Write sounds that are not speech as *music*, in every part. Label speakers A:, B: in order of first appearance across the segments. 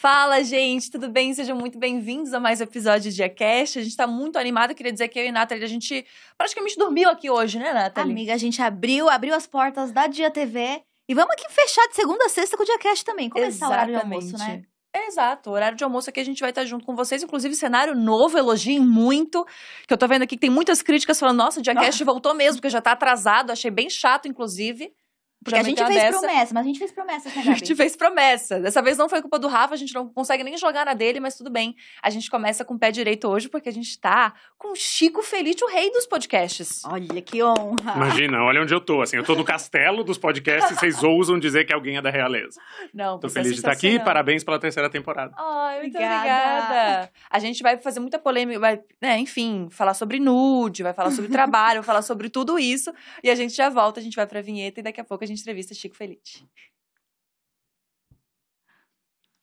A: Fala, gente, tudo bem? Sejam muito bem-vindos a mais um episódio de DiaCast. A gente tá muito animado, queria dizer que eu e a Nathalie, a gente praticamente dormiu aqui hoje, né, Nathalie?
B: Amiga, a gente abriu, abriu as portas da Dia TV e vamos aqui fechar de segunda a sexta com o DiaCast também. Começar o horário de almoço, né?
A: Exato, horário de almoço aqui a gente vai estar junto com vocês, inclusive cenário novo, elogiem muito, que eu tô vendo aqui que tem muitas críticas falando, nossa, o DiaCast *laughs* voltou mesmo, porque já tá atrasado, achei bem chato, inclusive.
B: Porque a gente fez dessa. promessa, mas a gente fez promessa, né,
A: Gabi? *laughs* A gente fez promessa. Dessa vez não foi culpa do Rafa, a gente não consegue nem jogar na dele, mas tudo bem. A gente começa com o pé direito hoje, porque a gente tá com o Chico Felite, o rei dos podcasts.
B: Olha que honra.
C: Imagina, olha onde eu tô. Assim, eu tô no castelo dos podcasts e vocês *laughs* ousam dizer que alguém é da realeza.
A: Não,
C: Tô feliz de estar aqui, parabéns pela terceira temporada.
A: Ai, muito obrigada. obrigada. A gente vai fazer muita polêmica, vai, né, enfim, falar sobre nude, vai falar sobre trabalho, *laughs* vai falar sobre tudo isso. E a gente já volta, a gente vai pra vinheta e daqui a pouco a gente entrevista Chico Felite.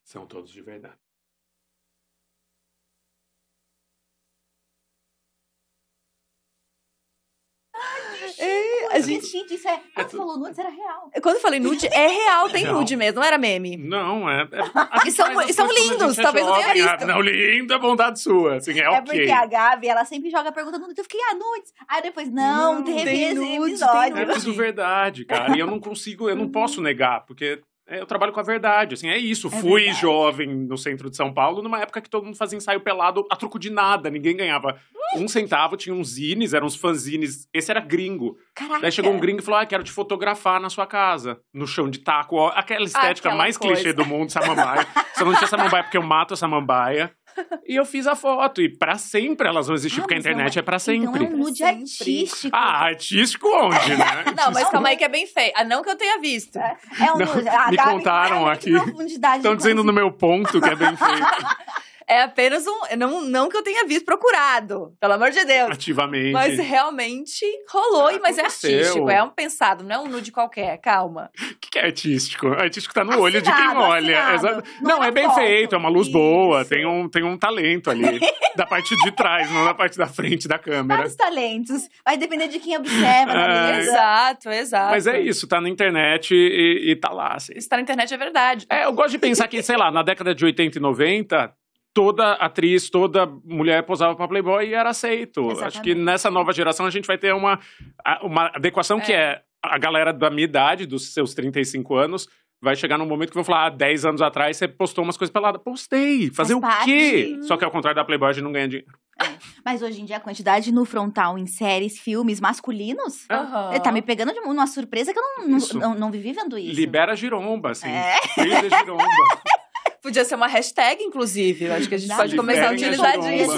C: São todos de verdade.
B: É, a gente, gente, isso é. Quando você falou nude, era real.
A: Quando eu falei nude, é real, tem real. nude mesmo, não era meme.
C: Não, é.
A: é *laughs* e são, são lindos, talvez
C: jovem,
A: não tenha visto.
C: Não, lindo é bondade sua. Assim, é, é
B: okay. porque a Gabi, ela sempre joga a pergunta nude. Eu fiquei, ah, nudes. Aí depois, não, não teve esse nude, episódio.
C: É tudo verdade, cara. E eu não consigo, eu não *laughs* posso negar, porque é, eu trabalho com a verdade, assim, é isso. É Fui verdade. jovem no centro de São Paulo, numa época que todo mundo fazia ensaio pelado a truco de nada, ninguém ganhava um centavo, tinha uns zines, eram uns fanzines, esse era gringo.
B: Caraca.
C: Daí chegou um gringo e falou, ah, quero te fotografar na sua casa, no chão de taco, aquela estética aquela mais coisa. clichê do mundo, samambaia. Só não tinha samambaia porque eu mato a samambaia. E eu fiz a foto. E pra sempre elas vão existir, ah, porque a internet é, é pra sempre.
B: Então é um nude artístico.
C: Ah, artístico onde, né? *laughs*
A: não, mas calma aí que é bem feio. Ah, não que eu tenha visto.
B: É, é um nude. Ah,
C: me contaram aqui. Estão dizendo no meu ponto que é bem feio. *laughs*
A: é apenas um. Não, não que eu tenha visto, procurado, pelo amor de Deus.
C: Ativamente.
A: Mas realmente rolou, ah, mas é artístico. É um pensado, não é um nude qualquer, calma.
C: O que, que, é artístico? Artístico tá no assinado, olho de quem olha. Não, não é bem foto. feito, é uma luz Isso. boa, tem um, tem um talento ali. *laughs* da parte de trás, não da parte da frente da câmera.
B: Vários talentos. Vai depender de quem observa, é.
A: Exato, exato.
C: Mas é isso, tá na internet e, e tá lá. Assim.
A: Isso tá na internet é verdade.
C: É, eu gosto de pensar *laughs* que, sei lá, na década de 80 e 90, toda atriz, toda mulher posava para Playboy e era aceito. Exatamente. Acho que nessa nova geração a gente vai ter uma, uma adequação é. que é a galera da minha idade, dos seus 35 anos, vai chegar num momento que vão falar, ah, 10 anos atrás você postou umas coisas peladas. Postei! Fazer Faz o quê? Só que ao contrário da Playboy, a gente não ganha dinheiro.
B: É. Mas hoje em dia, a quantidade no frontal em séries, filmes masculinos, uhum. tá me pegando de uma surpresa que eu não, não, não, não, vivi vendo isso.
C: Libera giromba, assim.
B: É.
C: giromba. *laughs*
A: Podia ser uma hashtag, inclusive. Eu acho que a gente Não, pode começar a utilizar disso.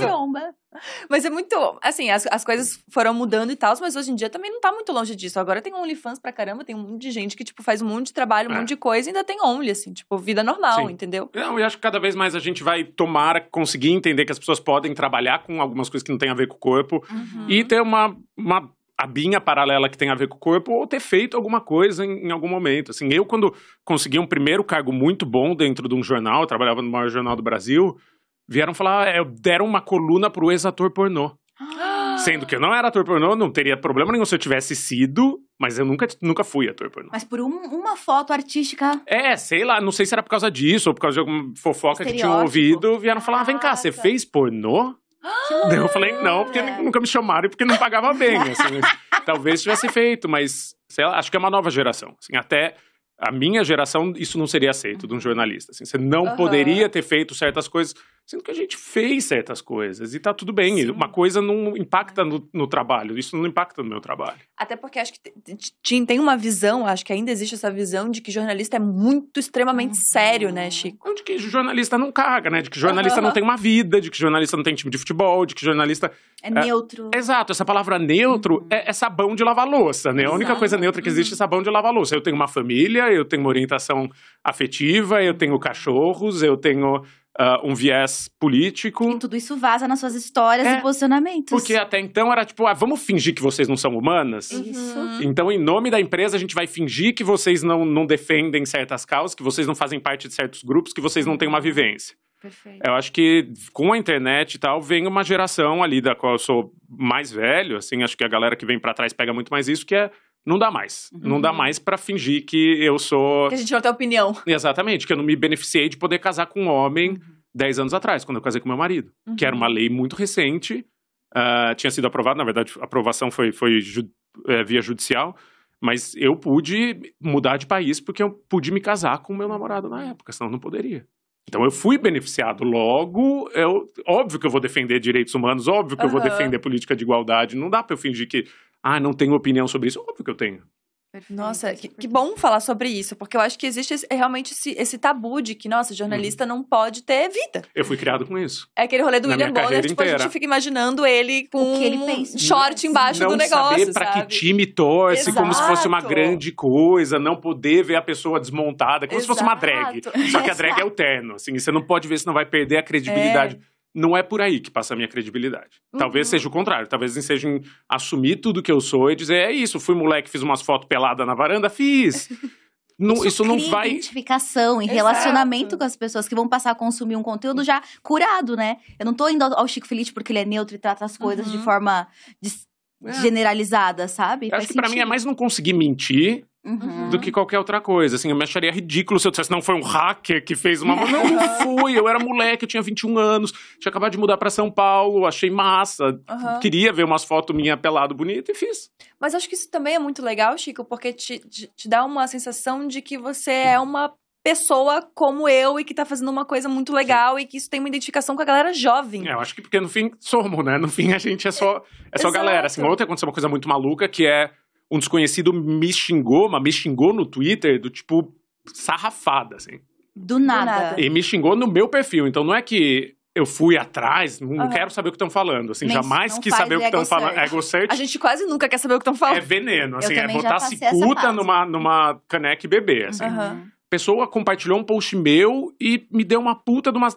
A: Mas é muito. Assim, as, as coisas foram mudando e tal, mas hoje em dia também não tá muito longe disso. Agora tem OnlyFans pra caramba, tem um monte de gente que, tipo, faz um monte de trabalho, um é. monte de coisa e ainda tem Only, assim, tipo, vida normal, Sim. entendeu?
C: Não, e acho que cada vez mais a gente vai tomar, conseguir entender que as pessoas podem trabalhar com algumas coisas que não tem a ver com o corpo uhum. e ter uma, uma abinha paralela que tem a ver com o corpo ou ter feito alguma coisa em, em, algum momento. Assim, eu, quando consegui um primeiro cargo muito bom dentro de um jornal, trabalhava no maior jornal do Brasil, vieram falar, é, deram uma coluna pro ex-ator pornô. Sendo que eu não era ator pornô, não teria problema nenhum se eu tivesse sido, mas eu nunca, nunca fui ator pornô.
B: Mas por um, uma foto artística.
C: É, sei lá, não sei se era por causa disso ou por causa de alguma fofoca que tinham ouvido, vieram falar: ah, vem cá, você fez pornô? Eu falei, não, porque nunca me chamaram e porque não pagava bem. Assim, *laughs* talvez tivesse feito, mas lá, acho que é uma nova geração. Assim, até a minha geração, isso não seria aceito de um jornalista. Assim, você não uhum. poderia ter feito certas coisas Sendo que a gente fez certas coisas e tá tudo bem. Sim. Uma coisa não impacta no, no, trabalho, isso não impacta no meu trabalho.
A: Até porque acho que tem uma visão, acho que ainda existe essa visão de que jornalista é muito extremamente uhum. sério, né, Chico?
C: De que jornalista não caga, né? De que jornalista uhum. não tem uma vida, de que jornalista não tem time de futebol, de que jornalista.
B: É, é neutro.
C: Exato, essa palavra neutro uhum. é, é, sabão de lavar louça, né? Exato. A única coisa neutra que existe é sabão de lavar louça. Eu tenho uma família, eu tenho uma orientação afetiva, eu tenho cachorros, eu tenho uh, um viés político.
B: E tudo isso vaza nas suas histórias é, e posicionamentos.
C: Porque até então era tipo, ah, vamos fingir que vocês não são humanas?
B: Isso.
C: Então, em nome da empresa, a gente vai fingir que vocês não, não defendem certas causas, que vocês não fazem parte de certos grupos, que vocês não têm uma vivência.
B: Perfeito.
C: Eu acho que com a internet e tal, vem uma geração ali da qual eu sou mais velho, assim, acho que a galera que vem para trás pega muito mais isso, que é não dá mais. Uhum. Não dá mais para fingir que eu sou.
A: Que a gente não tem opinião.
C: Exatamente, que eu não me beneficiei de poder casar com um homem uhum. 10 anos atrás, quando eu casei com meu marido. Uhum. Que era uma lei muito recente, uh, tinha sido aprovada, na verdade, a aprovação foi, foi ju é, via judicial, mas eu pude mudar de país porque eu pude me casar com meu namorado na época, senão não poderia. Então eu fui beneficiado. Logo, eu, óbvio que eu vou defender direitos humanos, óbvio que eu vou defender política de igualdade. Não dá para eu fingir que, ah, não tenho opinião sobre isso. Óbvio que eu tenho.
A: Perfeito. Nossa, que, que, bom falar sobre isso, porque eu acho que existe esse, realmente esse, esse, tabu de que, nossa, jornalista uhum. não pode ter vida.
C: Eu fui criado com isso.
A: É aquele rolê do William Bonner, tipo, inteira. a gente fica imaginando ele com ele um short embaixo
C: não
A: do negócio.
C: Saber pra que time torce, Exato. como se fosse uma grande coisa, não poder ver a pessoa desmontada, como Exato. se fosse uma drag. Só que a drag é o terno, assim, você não pode ver, senão vai perder a credibilidade. É não é por aí que passa a minha credibilidade. Uhum. Talvez seja o contrário. Talvez seja em assumir tudo que eu sou e dizer: é isso, fui moleque, fiz umas fotos pelada na varanda, fiz. *laughs*
B: Não, isso, isso não vai. identificação e Exato. relacionamento com as pessoas que vão passar a consumir um conteúdo já curado, né? Eu não tô indo ao Chico Feliz porque ele é neutro e trata as coisas uhum. de forma de, é. generalizada, sabe?
C: Eu acho que para mim é mais não conseguir mentir Uhum. do que qualquer outra coisa. Assim, eu me acharia ridículo se eu dissesse, não, foi um hacker que fez uma. não, *laughs* não fui, eu era moleque, eu tinha 21 anos, tinha acabado de mudar para São Paulo, achei massa, uhum. queria ver umas fotos minha pelado bonito e fiz.
A: Mas acho que isso também é muito legal, Chico, porque te, te, te dá uma sensação de que você é uma pessoa como eu e que tá fazendo uma coisa muito legal Sim. e que isso tem uma identificação com a galera jovem.
C: É, eu acho que porque no fim somos, né? No fim a gente é só, é só galera. Assim, ontem aconteceu uma coisa muito maluca que é um desconhecido me xingou, mas me xingou no Twitter do tipo sarrafada, assim.
B: Do nada.
C: E me xingou no meu perfil. Então não é que eu fui atrás, não uhum. quero saber o que estão falando. Assim, jamais quis saber o que estão falando. Ego search.
A: A gente quase nunca quer saber o que estão falando.
C: É veneno, assim, é botar cicuta numa, numa caneca e beber, assim. Uhum. Pessoa compartilhou um post meu e me deu uma puta de uma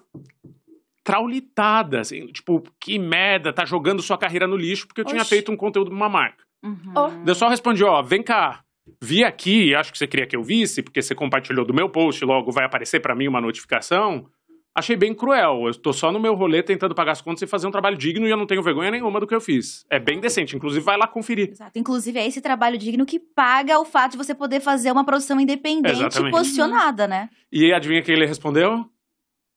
C: traulitada, assim, tipo, que merda, tá jogando sua carreira no lixo porque eu Oxi. tinha feito um conteúdo pra uma marca. Uhum. Oh. Eu só respondi, ó, vem cá, vi aqui, acho que você queria que eu visse, porque você compartilhou do meu post, logo vai aparecer para mim uma notificação. Achei bem cruel. Eu tô só no meu rolê tentando pagar as contas e fazer um trabalho digno e eu não tenho vergonha nenhuma do que eu fiz. É bem decente. Inclusive, vai lá conferir.
B: Exato. Inclusive, é esse trabalho digno que paga o fato de você poder fazer uma produção independente Exatamente. e posicionada, né?
C: E adivinha que ele respondeu?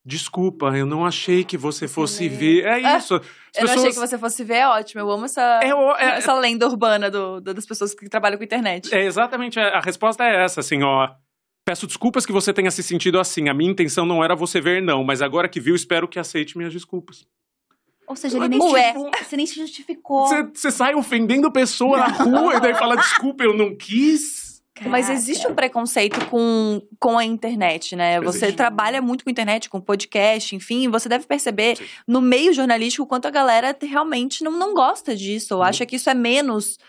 C: Desculpa, eu não achei que você fosse ver. É ah, isso.
A: As eu pessoas... não achei que você fosse ver, é ótimo. Eu amo essa, é, é, essa lenda urbana do, do, das pessoas que trabalham com internet.
C: É exatamente. A, a resposta é essa, assim, ó. Peço desculpas que você tenha se sentido assim. A minha intenção não era você ver, não. Mas agora que viu, espero que aceite minhas desculpas.
B: Ou seja, ele nem se, você nem se justificou.
C: Você, você sai ofendendo pessoa na rua e daí fala, desculpa, eu não quis.
A: Caraca. Mas existe um preconceito com, com a internet, né? Você trabalha muito com internet, com podcast, enfim, você deve perceber Sim. no meio jornalístico quanto a galera realmente não, não gosta disso, ou uhum. acha que isso é menos.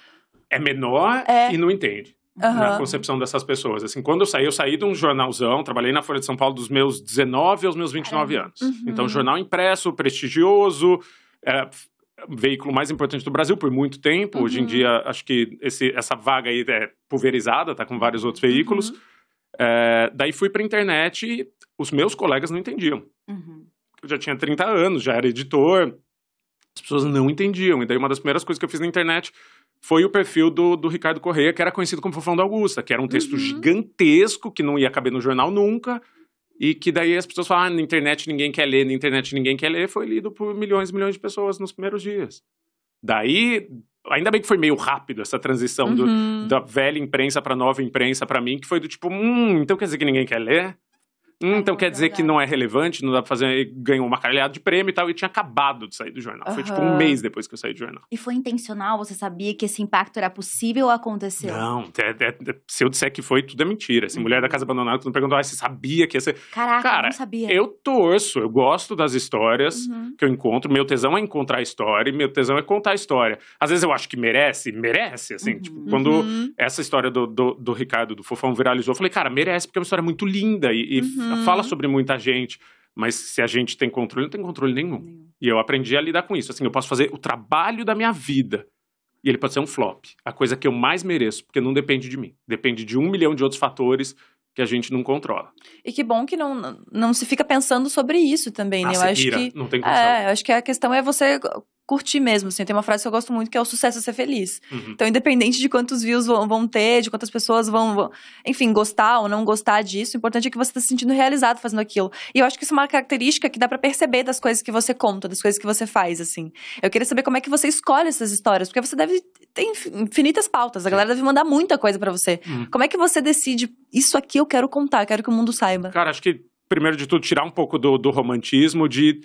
C: É menor é. e não entende. Uhum. Na concepção dessas pessoas. Assim, quando eu saí, eu saí de um jornalzão, trabalhei na Folha de São Paulo dos meus 19 aos meus 29 anos. Uhum. Então, jornal impresso, prestigioso, é, veículo mais importante do Brasil por muito tempo. Uhum. Hoje em uhum. dia, acho que esse, essa vaga aí é pulverizada, tá com vários outros veículos. Uhum. É, daí fui pra internet e os meus colegas não entendiam. Uhum. Eu já tinha 30 anos, já era editor, as pessoas não entendiam. E daí uma das primeiras coisas que eu fiz na internet foi o perfil do, do Ricardo Correia, que era conhecido como Fofão da Augusta, que era um texto uhum. gigantesco, que não ia caber no jornal nunca, e que daí as pessoas falam, ah, na internet ninguém quer ler, na internet ninguém quer ler, foi lido por milhões e milhões de pessoas nos primeiros dias. Daí, ainda bem que foi meio rápido essa transição uhum. do, da velha imprensa para nova imprensa para mim, que foi do tipo, hum, então quer dizer que ninguém quer ler? Hum, então quer dizer que não é relevante, não dá pra fazer. Ganhou uma caralhada de prêmio e tal, e tinha acabado de sair do jornal. Uhum. Foi tipo um mês depois que eu saí do jornal.
B: E foi intencional? Você sabia que esse impacto era possível ou aconteceu?
C: Não, é, é, é, se eu disser que foi, tudo é mentira. Assim, uhum. Mulher da Casa Abandonada, tu me perguntou, ah, você sabia que ia ser.
B: Caraca, Cara, eu não sabia.
C: Eu torço, eu gosto das histórias uhum. que eu encontro. Meu tesão é encontrar a história e meu tesão é contar a história. Às vezes eu acho que merece, merece, assim. Tipo, quando uhum. essa história do, do, do, Ricardo, do Fofão, viralizou, eu falei, cara, merece, porque é uma história muito linda e, e uhum. fala sobre muita gente, mas se a gente tem controle, não tem controle nenhum. nenhum. E eu aprendi a lidar com isso. Assim, eu posso fazer o trabalho da minha vida e ele pode ser um flop. A coisa que eu mais mereço, porque não depende de mim. Depende de um milhão de outros fatores que a gente não controla.
A: E que bom que não, não se fica pensando sobre isso também, né? Eu acho que
C: não tem condição.
A: É, eu acho que a questão é você curtir mesmo, assim. Tem uma frase que eu gosto muito que é o sucesso é ser feliz. Uhum. Então, independente de quantos views vão, vão, ter, de quantas pessoas vão, vão, enfim, gostar ou não gostar disso, o importante é que você tá se sentindo realizado fazendo aquilo. E eu acho que isso é uma característica que dá para perceber das coisas que você conta, das coisas que você faz, assim. Eu queria saber como é que você escolhe essas histórias, porque você deve ter infinitas pautas, a galera deve mandar muita coisa para você. Uhum. Como é que você decide, isso aqui eu quero contar, quero que o mundo saiba?
C: Cara, acho que, primeiro de tudo, tirar um pouco do, do romantismo de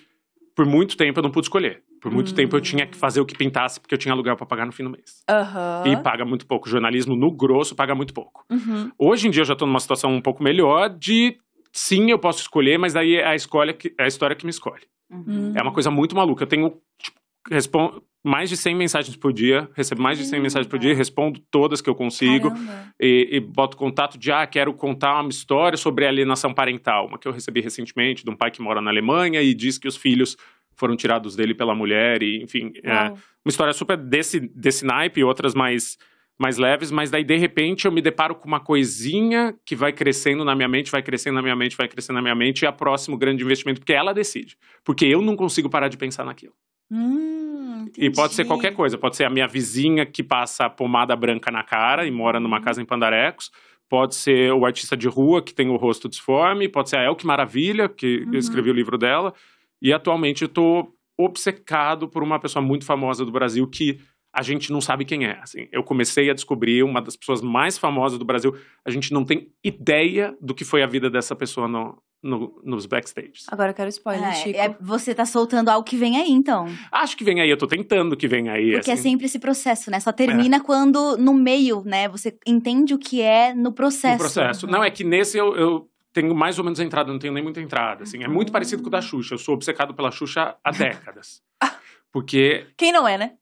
C: por muito tempo eu não pude escolher. Por muito hum. tempo eu tinha que fazer o que pintasse, porque eu tinha aluguel para pagar no fim do mês.
A: Uhum.
C: E paga muito pouco. O jornalismo, no grosso, paga muito pouco. Uhum. Hoje em dia eu já tô numa situação um pouco melhor de sim, eu posso escolher, mas aí é a, escolha que, é a história que me escolhe. Uhum. É uma coisa muito maluca. Eu tenho tipo, respondo mais de 100 mensagens por dia, recebo mais de 100 mensagens por dia, respondo todas que eu consigo e, e, boto contato de, ah, quero contar uma história sobre alienação parental, uma que eu recebi recentemente de um pai que mora na Alemanha e diz que os filhos foram tirados dele pela mulher, e enfim, é uma história super desse, desse naipe e outras mais, mais leves, mas daí de repente eu me deparo com uma coisinha que vai crescendo na minha mente, vai crescendo na minha mente, vai crescendo na minha mente, e é o próximo grande investimento, porque ela decide. Porque eu não consigo parar de pensar naquilo.
A: Hum,
C: e pode ser qualquer coisa, pode ser a minha vizinha que passa pomada branca na cara e mora numa uhum. casa em Pandarecos, pode ser o artista de rua que tem o rosto disforme, pode ser a Elke Maravilha, que uhum. escreveu o livro dela, e atualmente eu estou obcecado por uma pessoa muito famosa do Brasil que a gente não sabe quem é. Assim, eu comecei a descobrir uma das pessoas mais famosas do Brasil. A gente não tem ideia do que foi a vida dessa pessoa no, no, nos backstages.
A: Agora eu quero spoiler, é, Chico. É,
B: você tá soltando algo que vem aí, então.
C: Acho que vem aí, eu tô tentando que vem aí.
B: Porque é assim. é sempre esse processo, né? Só termina é. quando no meio, né? Você entende o que é no processo. No
C: processo. Não, é que nesse eu, eu tenho mais ou menos entrada, não tenho nem muita entrada. Assim. É muito parecido com o da Xuxa. Eu sou obcecado pela Xuxa há décadas. *laughs* Porque.
A: Quem não é, né?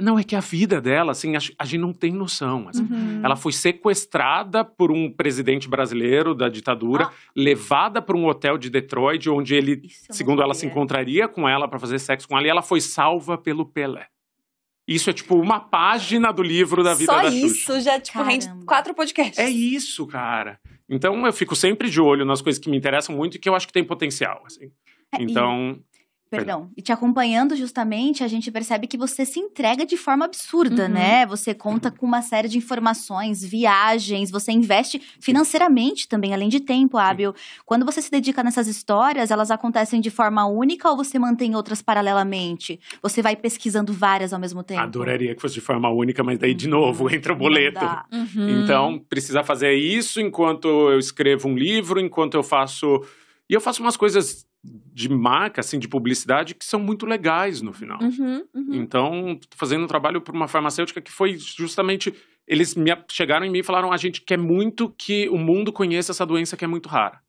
C: Não, é que a vida dela, assim, a, gente não tem noção. Assim. Uhum. Ela foi sequestrada por um presidente brasileiro da ditadura, ah. levada para um hotel de Detroit, onde ele, Isso segundo ela, se encontraria com ela para fazer sexo com ela, e ela foi salva pelo Pelé. Isso é tipo uma página do livro da vida
A: Só
C: da
A: Xuxa. Só isso já, tipo, Caramba. rende quatro podcasts.
C: É isso, cara. Então eu fico sempre de olho nas coisas que me interessam muito e que eu acho que tem potencial, assim. É, então.
B: Perdão. E te acompanhando justamente, a gente percebe que você se entrega de forma absurda, uhum. né? Você conta com uma série de informações, viagens, você investe financeiramente também, além de tempo hábil. Quando você se dedica nessas histórias, elas acontecem de forma única ou você mantém outras paralelamente? Você vai pesquisando várias ao mesmo tempo?
C: Adoraria que fosse de forma única, mas daí de novo entra o boleto. Uhum. Então, precisa fazer isso enquanto eu escrevo um livro, enquanto eu faço. E eu faço umas coisas de marca, assim, de publicidade, que são muito legais no final.
A: Uhum, uhum.
C: Então, fazendo um trabalho para uma farmacêutica que foi justamente. Eles me, chegaram em mim e falaram: a gente quer muito que o mundo conheça essa doença que é muito rara.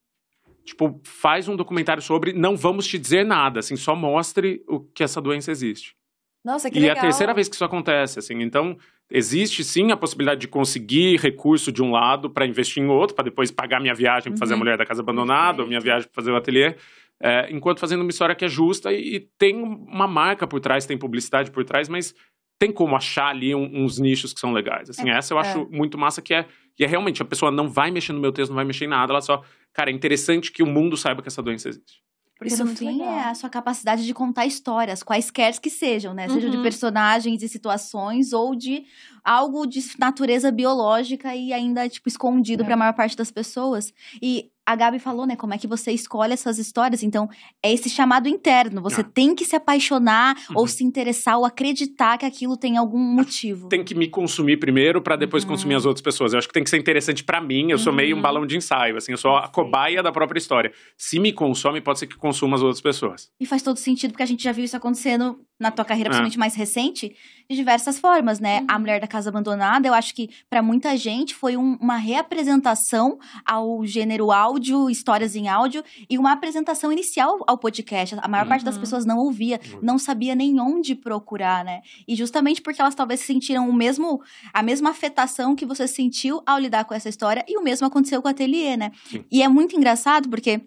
C: Tipo, faz um documentário sobre, não vamos te dizer nada, assim, só mostre o que essa doença existe.
A: Nossa, que
C: e
A: legal.
C: é a terceira vez que isso acontece, assim. Então, existe sim a possibilidade de conseguir recurso de um lado para investir em outro, para depois pagar minha viagem para fazer a uhum. mulher da casa abandonada, ou minha viagem para fazer o ateliê. É, enquanto fazendo uma história que é justa e, e, tem uma marca por trás, tem publicidade por trás, mas tem como achar ali um, uns nichos que são legais. Assim, é, essa eu acho é. muito massa que é, e é realmente, a pessoa não vai mexer no meu texto, não vai mexer em nada, ela só, cara, é interessante que o mundo saiba que essa doença existe.
B: Porque Isso no é fim é a sua capacidade de contar histórias, quaisquer que sejam, né? Uhum. Seja de personagens e situações ou de algo de natureza biológica e ainda, tipo, escondido é. para a maior parte das pessoas. E a Gabi falou, né? Como é que você escolhe essas histórias. Então, é esse chamado interno. Você ah. tem que se apaixonar uhum. ou se interessar ou acreditar que aquilo tem algum motivo.
C: Tem que me consumir primeiro para depois uhum. consumir as outras pessoas. Eu acho que tem que ser interessante para mim. Eu sou meio um uhum. balão de ensaio, assim. Eu sou a cobaia da própria história. Se me consome, pode ser que consuma as outras pessoas.
B: E faz todo sentido, porque a gente já viu isso acontecendo na tua carreira, é. principalmente mais recente, de diversas formas, né? Uhum. A Mulher da Casa Abandonada, eu acho que para muita gente foi um, uma reapresentação ao gênero áudio, histórias em áudio, e uma apresentação inicial ao podcast. A maior uhum. parte das uhum. pessoas não ouvia, não sabia nem onde procurar, né? E justamente porque elas talvez sentiram o mesmo, a mesma afetação que você sentiu ao lidar com essa história, e o mesmo aconteceu com o ateliê, né? Sim. E é muito engraçado porque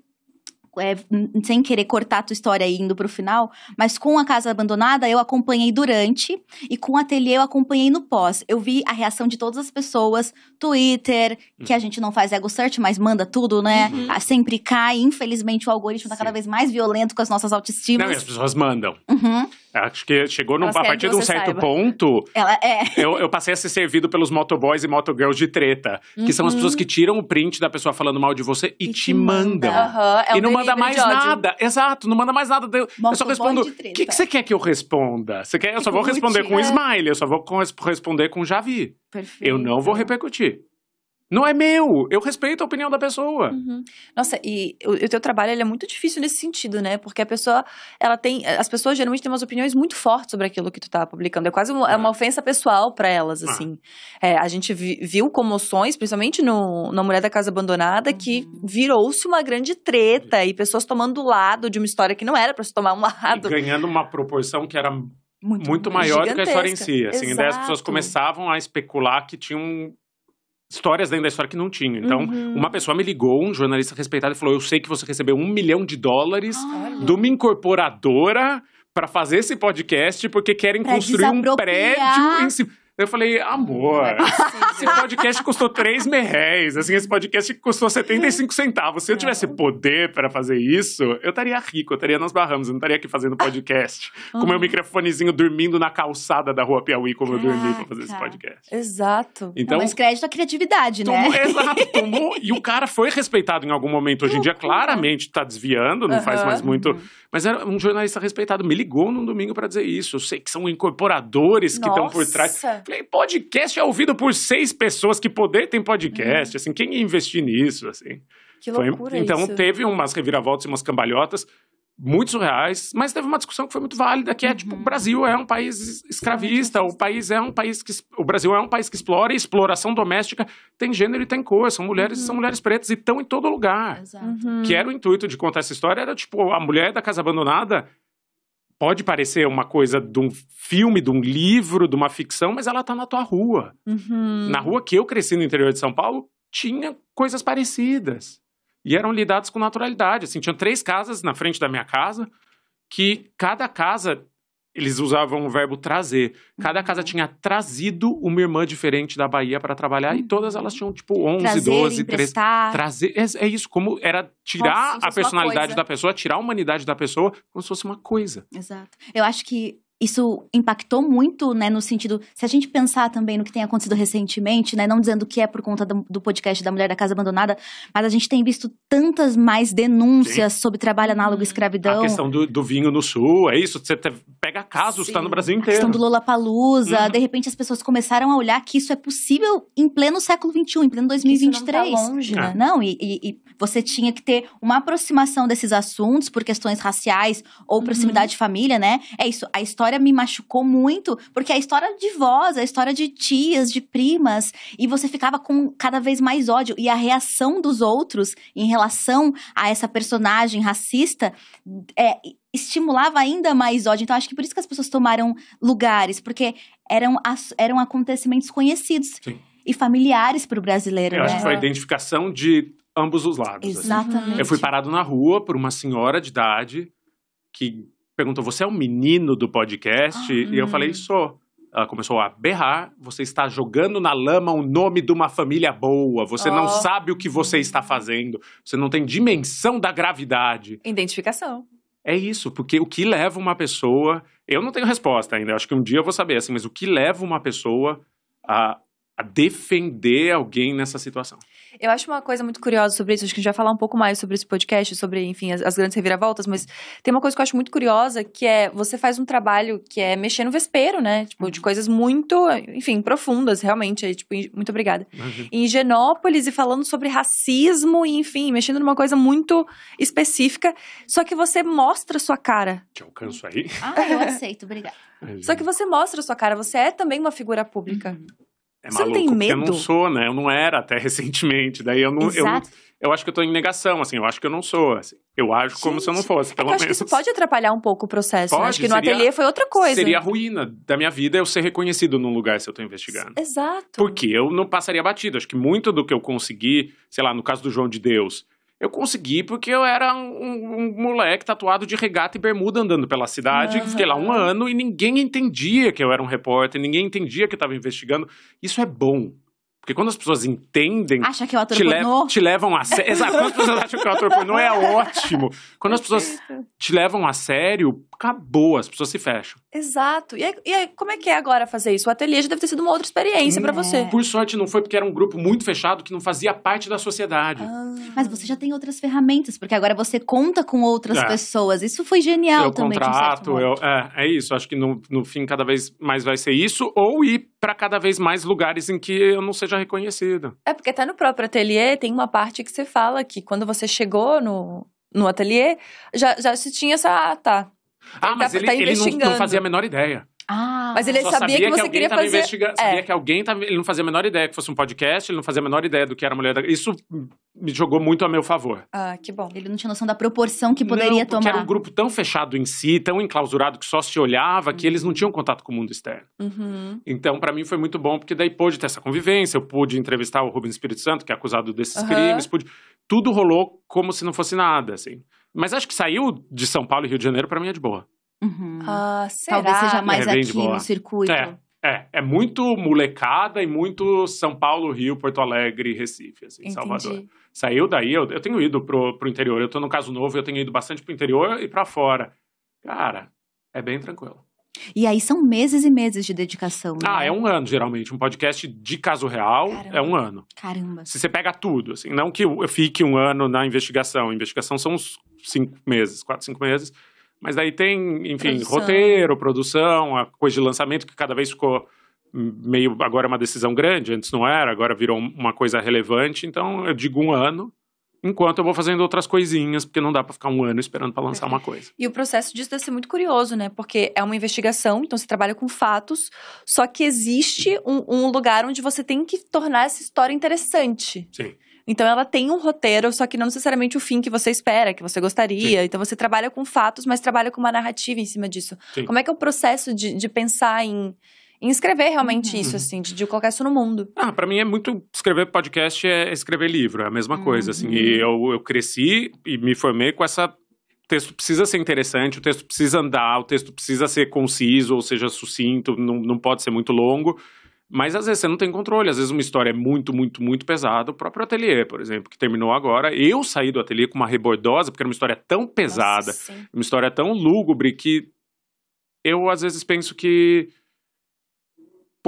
B: é, sem querer cortar a tua história e indo pro final, mas com a Casa Abandonada eu acompanhei durante e com o Ateliê eu acompanhei no pós. Eu vi a reação de todas as pessoas, Twitter, que a uhum. gente não faz ego search, mas manda tudo, né? Uhum. Ah, sempre cai, infelizmente o algoritmo tá cada vez mais violento com as nossas autoestimas.
C: Não, e as pessoas mandam. Uhum. Acho que chegou num, a partir de um certo saiba. ponto.
B: Ela é.
C: Eu, eu, passei a ser servido pelos motoboys e motogirls de treta. Uhum. Que são as pessoas que tiram o print da pessoa falando mal de você e, e te, te mandam. Uhum. É e não manda mais nada. Exato, não manda mais nada. Eu, eu só respondo. O que, que você quer que eu responda? Você quer? Eu só vou responder com smile, eu só vou responder com já vi. Perfeito. Eu não vou repercutir. Não é meu. Eu respeito a opinião da pessoa.
A: Uhum. Nossa, e o, o teu trabalho é muito difícil nesse sentido, né? Porque a pessoa, ela tem. As pessoas geralmente têm umas opiniões muito fortes sobre aquilo que tu tá publicando. É quase uma, é uma ofensa pessoal para elas, ah. assim. É, a gente vi, viu comoções, principalmente no, na Mulher da Casa Abandonada, uhum. que virou-se uma grande treta e pessoas tomando lado de uma história que não era para se tomar um lado.
C: E ganhando uma proporção que era muito, muito maior do que a história em si. Assim, daí as pessoas começavam a especular que tinham histórias dentro da história que não tinha. Então, uhum. uma pessoa me ligou, um jornalista respeitado, e falou: Eu sei que você recebeu um milhão de dólares ah, de uma incorporadora para fazer esse podcast porque querem pra construir um prédio em cima. Eu falei, amor, é esse podcast custou 3 mil reais. Assim, esse podcast custou 75 centavos. Se eu tivesse poder para fazer isso, eu estaria rico, eu estaria nas Bahamas, eu não estaria aqui fazendo podcast. Com meu microfonezinho dormindo na calçada da rua Piauí, como eu dormi para fazer esse podcast.
A: Exato.
B: Então, mas crédito à criatividade, né?
C: tomou, né? Exato, tomou. E o cara foi respeitado em algum momento. Hoje em dia, claramente, está desviando, não uhum. faz mais muito. Mas era um jornalista respeitado. Me ligou num domingo para dizer isso. Eu sei que são incorporadores que estão por trás. Falei, podcast é ouvido por seis pessoas, que poder tem podcast, uhum. assim, quem ia investir nisso, assim?
A: Que loucura
C: foi, Então
A: isso.
C: teve umas reviravoltas e umas cambalhotas muito surreais, mas teve uma discussão que foi muito válida, que é, tipo, uhum. tipo, o Brasil é um país escravista, o país é um país que... O Brasil é um país que explora, e exploração doméstica tem gênero e tem cor, são mulheres uhum. são mulheres pretas e estão em todo lugar. Exato. Uhum. Que era o intuito de contar essa história, era, tipo, a mulher da casa abandonada pode parecer uma coisa de um filme, de um livro, de uma ficção, mas ela tá na tua rua. Uhum. Na rua que eu cresci no interior de São Paulo, tinha coisas parecidas. E eram lidadas com naturalidade. Assim, tinham três casas na frente da minha casa, que cada casa eles usavam o verbo trazer. Cada casa uhum. tinha trazido uma irmã diferente da Bahia para trabalhar e todas elas tinham tipo 11, trazer, 12, 13. Trazer. É, é, isso, como era tirar a personalidade da pessoa, tirar a humanidade da pessoa como se fosse uma coisa.
B: Exato. Eu acho que isso impactou muito, né, no sentido, se a gente pensar também no que tem acontecido recentemente, né, não dizendo que é por conta do, do podcast da Mulher da Casa Abandonada, mas a gente tem visto tantas mais denúncias Sim. sobre trabalho análogo à escravidão.
C: A questão do, do vinho no sul, é isso, você pega casos, está no Brasil inteiro. A
B: questão do Lollapalooza, uhum. de repente as pessoas começaram a olhar que isso é possível em pleno século XXI, em pleno 2023. Isso não tá longe, né? Não, e, e, e, você tinha que ter uma aproximação desses assuntos por questões raciais ou proximidade uhum. de família, né? É isso, a história história me machucou muito, porque é a história de vós, é a história de tias, de primas, e você ficava com cada vez mais ódio. E a reação dos outros em relação a essa personagem racista é, estimulava ainda mais ódio. Então, acho que por isso que as pessoas tomaram lugares, porque eram, eram acontecimentos conhecidos. Sim. E familiares para o brasileiro.
C: Eu
B: né?
C: acho que foi a identificação de ambos os lados.
B: Exatamente. Assim.
C: Eu fui parado na rua por uma senhora de idade que perguntou: Você é o menino do podcast? Ah, e eu falei: Sou. Ela começou a berrar. Você está jogando na lama o nome de uma família boa. Você oh. não sabe o que você está fazendo. Você não tem dimensão da gravidade.
A: Identificação.
C: É isso, porque o que leva uma pessoa. Eu não tenho resposta ainda, acho que um dia eu vou saber, assim, mas o que leva uma pessoa a a defender alguém nessa situação.
A: Eu acho uma coisa muito curiosa sobre isso, acho que a gente vai falar um pouco mais sobre esse podcast, sobre, enfim, as, as, grandes reviravoltas, mas tem uma coisa que eu acho muito curiosa, que é, você faz um trabalho que é mexer no vespeiro, né, tipo, de uhum. coisas muito, enfim, profundas, realmente, é, tipo, muito obrigada. Uhum. Em Genópolis, e falando sobre racismo, e, enfim, mexendo numa coisa muito específica, só que você mostra a sua cara.
C: Te alcanço aí?
B: Ah, eu aceito, obrigada.
A: Só que você mostra a sua cara, você é também uma figura pública. Uhum.
C: É Você maluco, não tem medo? eu não sou, né? Eu não era até *laughs* recentemente. Daí eu não. Exato. Eu, eu acho que eu tô em negação, assim. Eu acho que eu não sou, assim. Eu ajo Gente, como se eu não fosse, pelo
A: é
C: menos.
A: Acho isso pode atrapalhar um pouco o processo. Pode, né? Acho que no seria, ateliê foi outra coisa.
C: Seria a ruína da minha vida eu ser reconhecido num lugar se eu tô investigando.
A: Exato.
C: Porque eu não passaria batido. Acho que muito do que eu consegui, sei lá, no caso do João de Deus, Eu consegui porque eu era um, um, moleque tatuado de regata e bermuda andando pela cidade. Uhum. Fiquei lá um ano e ninguém entendia que eu era um repórter, ninguém entendia que eu estava investigando. Isso é bom. Porque quando as pessoas entendem.
B: Acha que é o ator te, pornô?
C: Le te levam a sério. Exato. Quando as pessoas *laughs* acham que é o ator pornô, é ótimo. Quando as pessoas te levam a sério, acabou, as pessoas se fecham.
A: Exato. E, aí, e aí, como é que é agora fazer isso? O ateliê já deve ter sido uma outra experiência para você.
C: Por sorte, não foi porque era um grupo muito fechado que não fazia parte da sociedade. Ah.
B: Mas você já tem outras ferramentas, porque agora você conta com outras é. pessoas. Isso foi genial
C: eu
B: também.
C: Contrato, eu É, é isso. Acho que no, no fim, cada vez mais vai ser isso, ou ir para cada vez mais lugares em que eu não seja reconhecido.
A: É, porque até no próprio ateliê tem uma parte que você fala que quando você chegou no, no ateliê, já, já se tinha essa. Ah, tá
C: ah, mas tá, ele, tá ele não, não, fazia a menor ideia.
A: Ah, mas ele sabia, sabia, que você que queria fazer... Investiga...
C: É. Sabia que alguém tava... Ele não fazia a menor ideia que fosse um podcast, ele não fazia a menor ideia do que era mulher da... Isso me jogou muito a meu favor.
A: Ah, que bom.
B: Ele não tinha noção da proporção que poderia
C: não,
B: tomar.
C: era um grupo tão fechado em si, tão enclausurado, que só se olhava, que eles não tinham contato com o mundo externo. Uhum. Então, para mim, foi muito bom, porque daí pôde ter essa convivência, eu pude entrevistar o Rubens Espírito Santo, que é acusado desses uhum. crimes, pude... Tudo rolou como se não fosse nada, assim. Mas acho que saiu de São Paulo e Rio de Janeiro, para mim, é de boa.
B: Uhum. Ah, Talvez seja mais é, aqui no circuito.
C: É, é, é muito molecada e muito São Paulo, Rio, Porto Alegre, Recife, assim, Salvador. Saiu daí, eu, eu tenho ido pro, pro interior. Eu tô no caso novo, eu tenho ido bastante pro interior e para fora. Cara, é bem tranquilo.
B: E aí são meses e meses de dedicação. Né?
C: Ah, é um ano, geralmente. Um podcast de caso real Caramba. é um ano.
B: Caramba.
C: Se você pega tudo, assim, não que eu fique um ano na investigação. A investigação são uns cinco meses, quatro, cinco meses. Mas daí tem, enfim, produção. roteiro, produção, a coisa de lançamento que cada vez ficou meio. Agora é uma decisão grande, antes não era, agora virou uma coisa relevante. Então eu digo um ano, enquanto eu vou fazendo outras coisinhas, porque não dá para ficar um ano esperando para lançar uma coisa.
A: E o processo disso deve ser muito curioso, né? Porque é uma investigação, então você trabalha com fatos, só que existe um, um lugar onde você tem que tornar essa história interessante.
C: Sim.
A: Então ela tem um roteiro, só que não necessariamente o fim que você espera, que você gostaria. Sim. Então você trabalha com fatos, mas trabalha com uma narrativa em cima disso. Sim. Como é que é o processo de, de pensar em, em escrever realmente uhum. isso, assim, de, de, colocar isso no mundo?
C: Ah, para mim é muito. Escrever podcast é escrever livro, é a mesma uhum. coisa, assim. E uhum. eu, eu cresci e me formei com essa o texto precisa ser interessante, o texto precisa andar, o texto precisa ser conciso, ou seja, sucinto, não, não pode ser muito longo. Mas às vezes você não tem controle, às vezes uma história é muito, muito, muito pesada. O próprio ateliê, por exemplo, que terminou agora. Eu saí do ateliê com uma rebordosa, porque era uma história tão pesada, Nossa, uma história tão lúgubre, que eu às vezes penso que.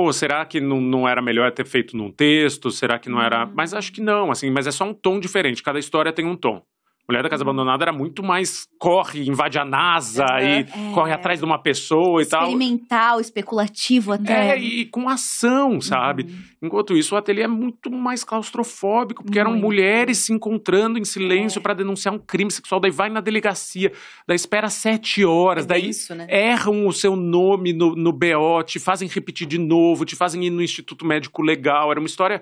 C: Pô, será que não, não era melhor ter feito num texto? Será que não era. Hum. Mas acho que não, assim, mas é só um tom diferente. Cada história tem um tom. Mulher da Casa. Abandonada era muito mais corre, invade a NASA é, e é. corre atrás de uma pessoa e
B: tal. Experimental, especulativo até.
C: É, e com ação, sabe? Uhum. Enquanto isso, o ateliê é muito mais claustrofóbico, porque muito. eram mulheres se encontrando em silêncio é. para denunciar um crime sexual. Daí vai na delegacia, daí espera sete horas, é daí isso, né? erram o seu nome no, no BO, te fazem repetir de novo, te fazem ir no Instituto Médico Legal. Era uma história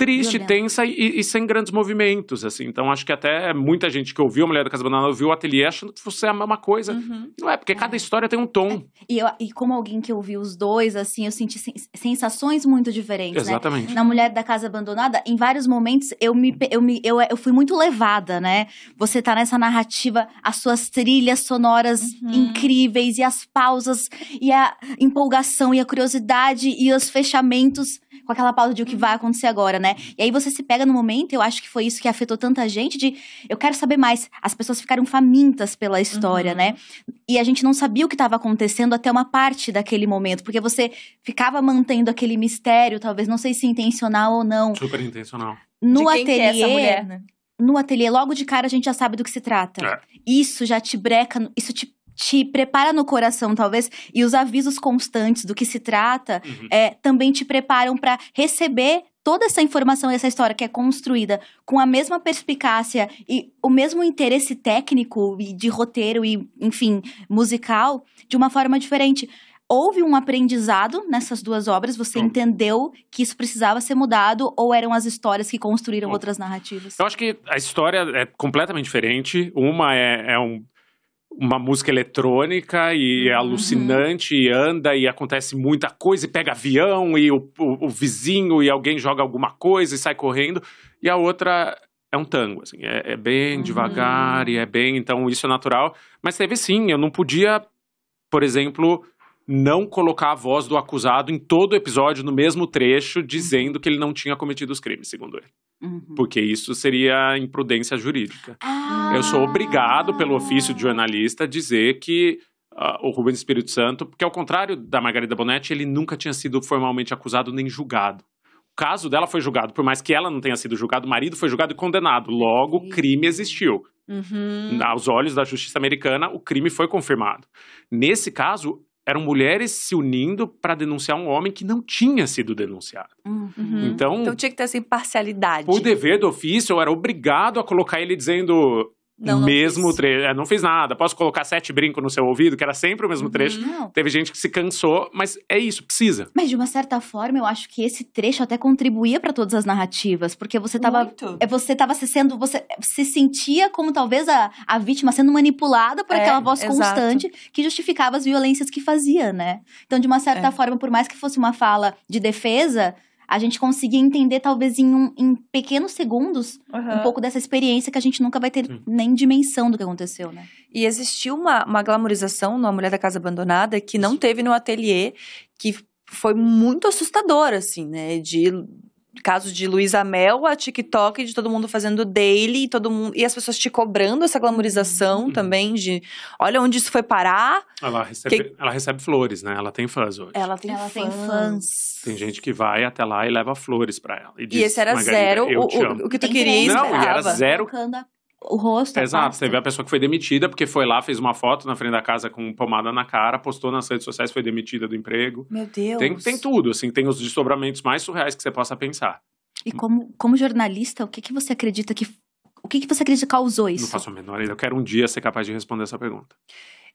C: triste, Violenta. tensa e, e, sem grandes movimentos, assim. Então, acho que até muita gente que ouviu a Mulher da Casa Banana ouviu o ateliê achando que fosse a mesma coisa. Uhum. Não é, porque é. cada história tem um tom. É.
B: E, eu, e como alguém que ouviu os dois, assim, eu senti sensações muito diferentes,
C: né? Exatamente.
B: Né? Na Mulher da Casa Abandonada, em vários momentos, eu me, eu, me, eu, eu fui muito levada, né? Você tá nessa narrativa, as suas trilhas sonoras uhum. incríveis e as pausas e a empolgação e a curiosidade e os fechamentos com aquela pausa de o que vai acontecer agora, né? E aí você se pega no momento, eu acho que foi isso que afetou tanta gente, de eu quero saber mais. As pessoas ficaram famintas pela história, uhum. né? E a gente não sabia o que estava acontecendo até uma parte daquele momento, porque você ficava mantendo aquele mistério, talvez, não sei se intencional ou não.
C: Super intencional.
B: No de quem ateliê. Que é essa mulher, né? No ateliê, logo de cara, a gente já sabe do que se trata. É. Isso já te breca, isso te te prepara no coração, talvez, e os avisos constantes do que se trata uhum. é, também te preparam para receber toda essa informação, essa história que é construída com a mesma perspicácia e o mesmo interesse técnico e de roteiro e, enfim, musical, de uma forma diferente. Houve um aprendizado nessas duas obras? Você entendeu que isso precisava ser mudado ou eram as histórias que construíram Bom, outras narrativas?
C: Eu acho que a história é completamente diferente. Uma é, é um uma música eletrônica e é uhum. alucinante, e anda e acontece muita coisa, e pega avião, e o, o, o, vizinho e alguém joga alguma coisa e sai correndo. E a outra é um tango, assim, é, é bem uhum. devagar e é bem, então isso é natural. Mas teve sim, eu não podia, por exemplo, não colocar a voz do acusado em todo o episódio, no mesmo trecho, dizendo que ele não tinha cometido os crimes, segundo ele. Uhum. Porque isso seria imprudência jurídica. Ah. Eu sou obrigado, pelo ofício de jornalista, a dizer que uh, o Rubens Espírito Santo, porque ao contrário da Margarida Bonetti, ele nunca tinha sido formalmente acusado nem julgado. O caso dela foi julgado, por mais que ela não tenha sido julgada, o marido foi julgado e condenado. Logo, o crime existiu. Uhum. Aos olhos da justiça americana, o crime foi confirmado. Nesse caso, eram mulheres se unindo para denunciar um homem que não tinha sido denunciado.
A: Uhum. Então, então tinha que ter essa imparcialidade.
C: O dever do ofício eu era obrigado a colocar ele dizendo não, não mesmo trecho. É, não fiz nada. Posso colocar sete brincos no seu ouvido, que era sempre o mesmo uhum. trecho. Não. Teve gente que se cansou, mas é isso, precisa.
B: Mas de uma certa forma, eu acho que esse trecho até contribuía para todas as narrativas, porque você tava. Muito. É, você tava se sendo. Você se sentia como talvez a, a vítima sendo manipulada por é, aquela voz exato. constante que justificava as violências que fazia, né? Então, de uma certa é. forma, por mais que fosse uma fala de defesa, a gente conseguir entender, talvez em, um, em pequenos segundos, uhum. um pouco dessa experiência que a gente nunca vai ter nem dimensão do que aconteceu, né?
A: E existiu uma, uma glamorização numa Mulher da Casa Abandonada que não teve no ateliê, que foi muito assustadora, assim, né? De caso de Luísa Mel, a TikTok de todo mundo fazendo daily, todo mundo e as pessoas te cobrando essa glamorização uhum. também de, olha onde isso foi parar.
C: Ela recebe, que... ela recebe flores, né? Ela tem fãs hoje.
A: Ela tem, ela fãs. tem fãs.
C: Tem gente que vai até lá e leva flores para ela.
A: E, diz, e esse era zero o, o, o, que tu queria Não,
C: e era zero
B: o rosto.
C: Exato, você vê a pessoa que foi demitida porque foi lá, fez uma foto na frente da casa com pomada na cara, postou nas redes sociais, foi demitida do emprego.
A: Meu Deus.
C: Tem, tem tudo, assim, tem os desdobramentos mais surreais que você possa pensar.
B: E como, como jornalista, o que, que você acredita que. O que, que você acredita que causou isso?
C: Não faço a menor ideia. Eu quero um dia ser capaz de responder essa pergunta.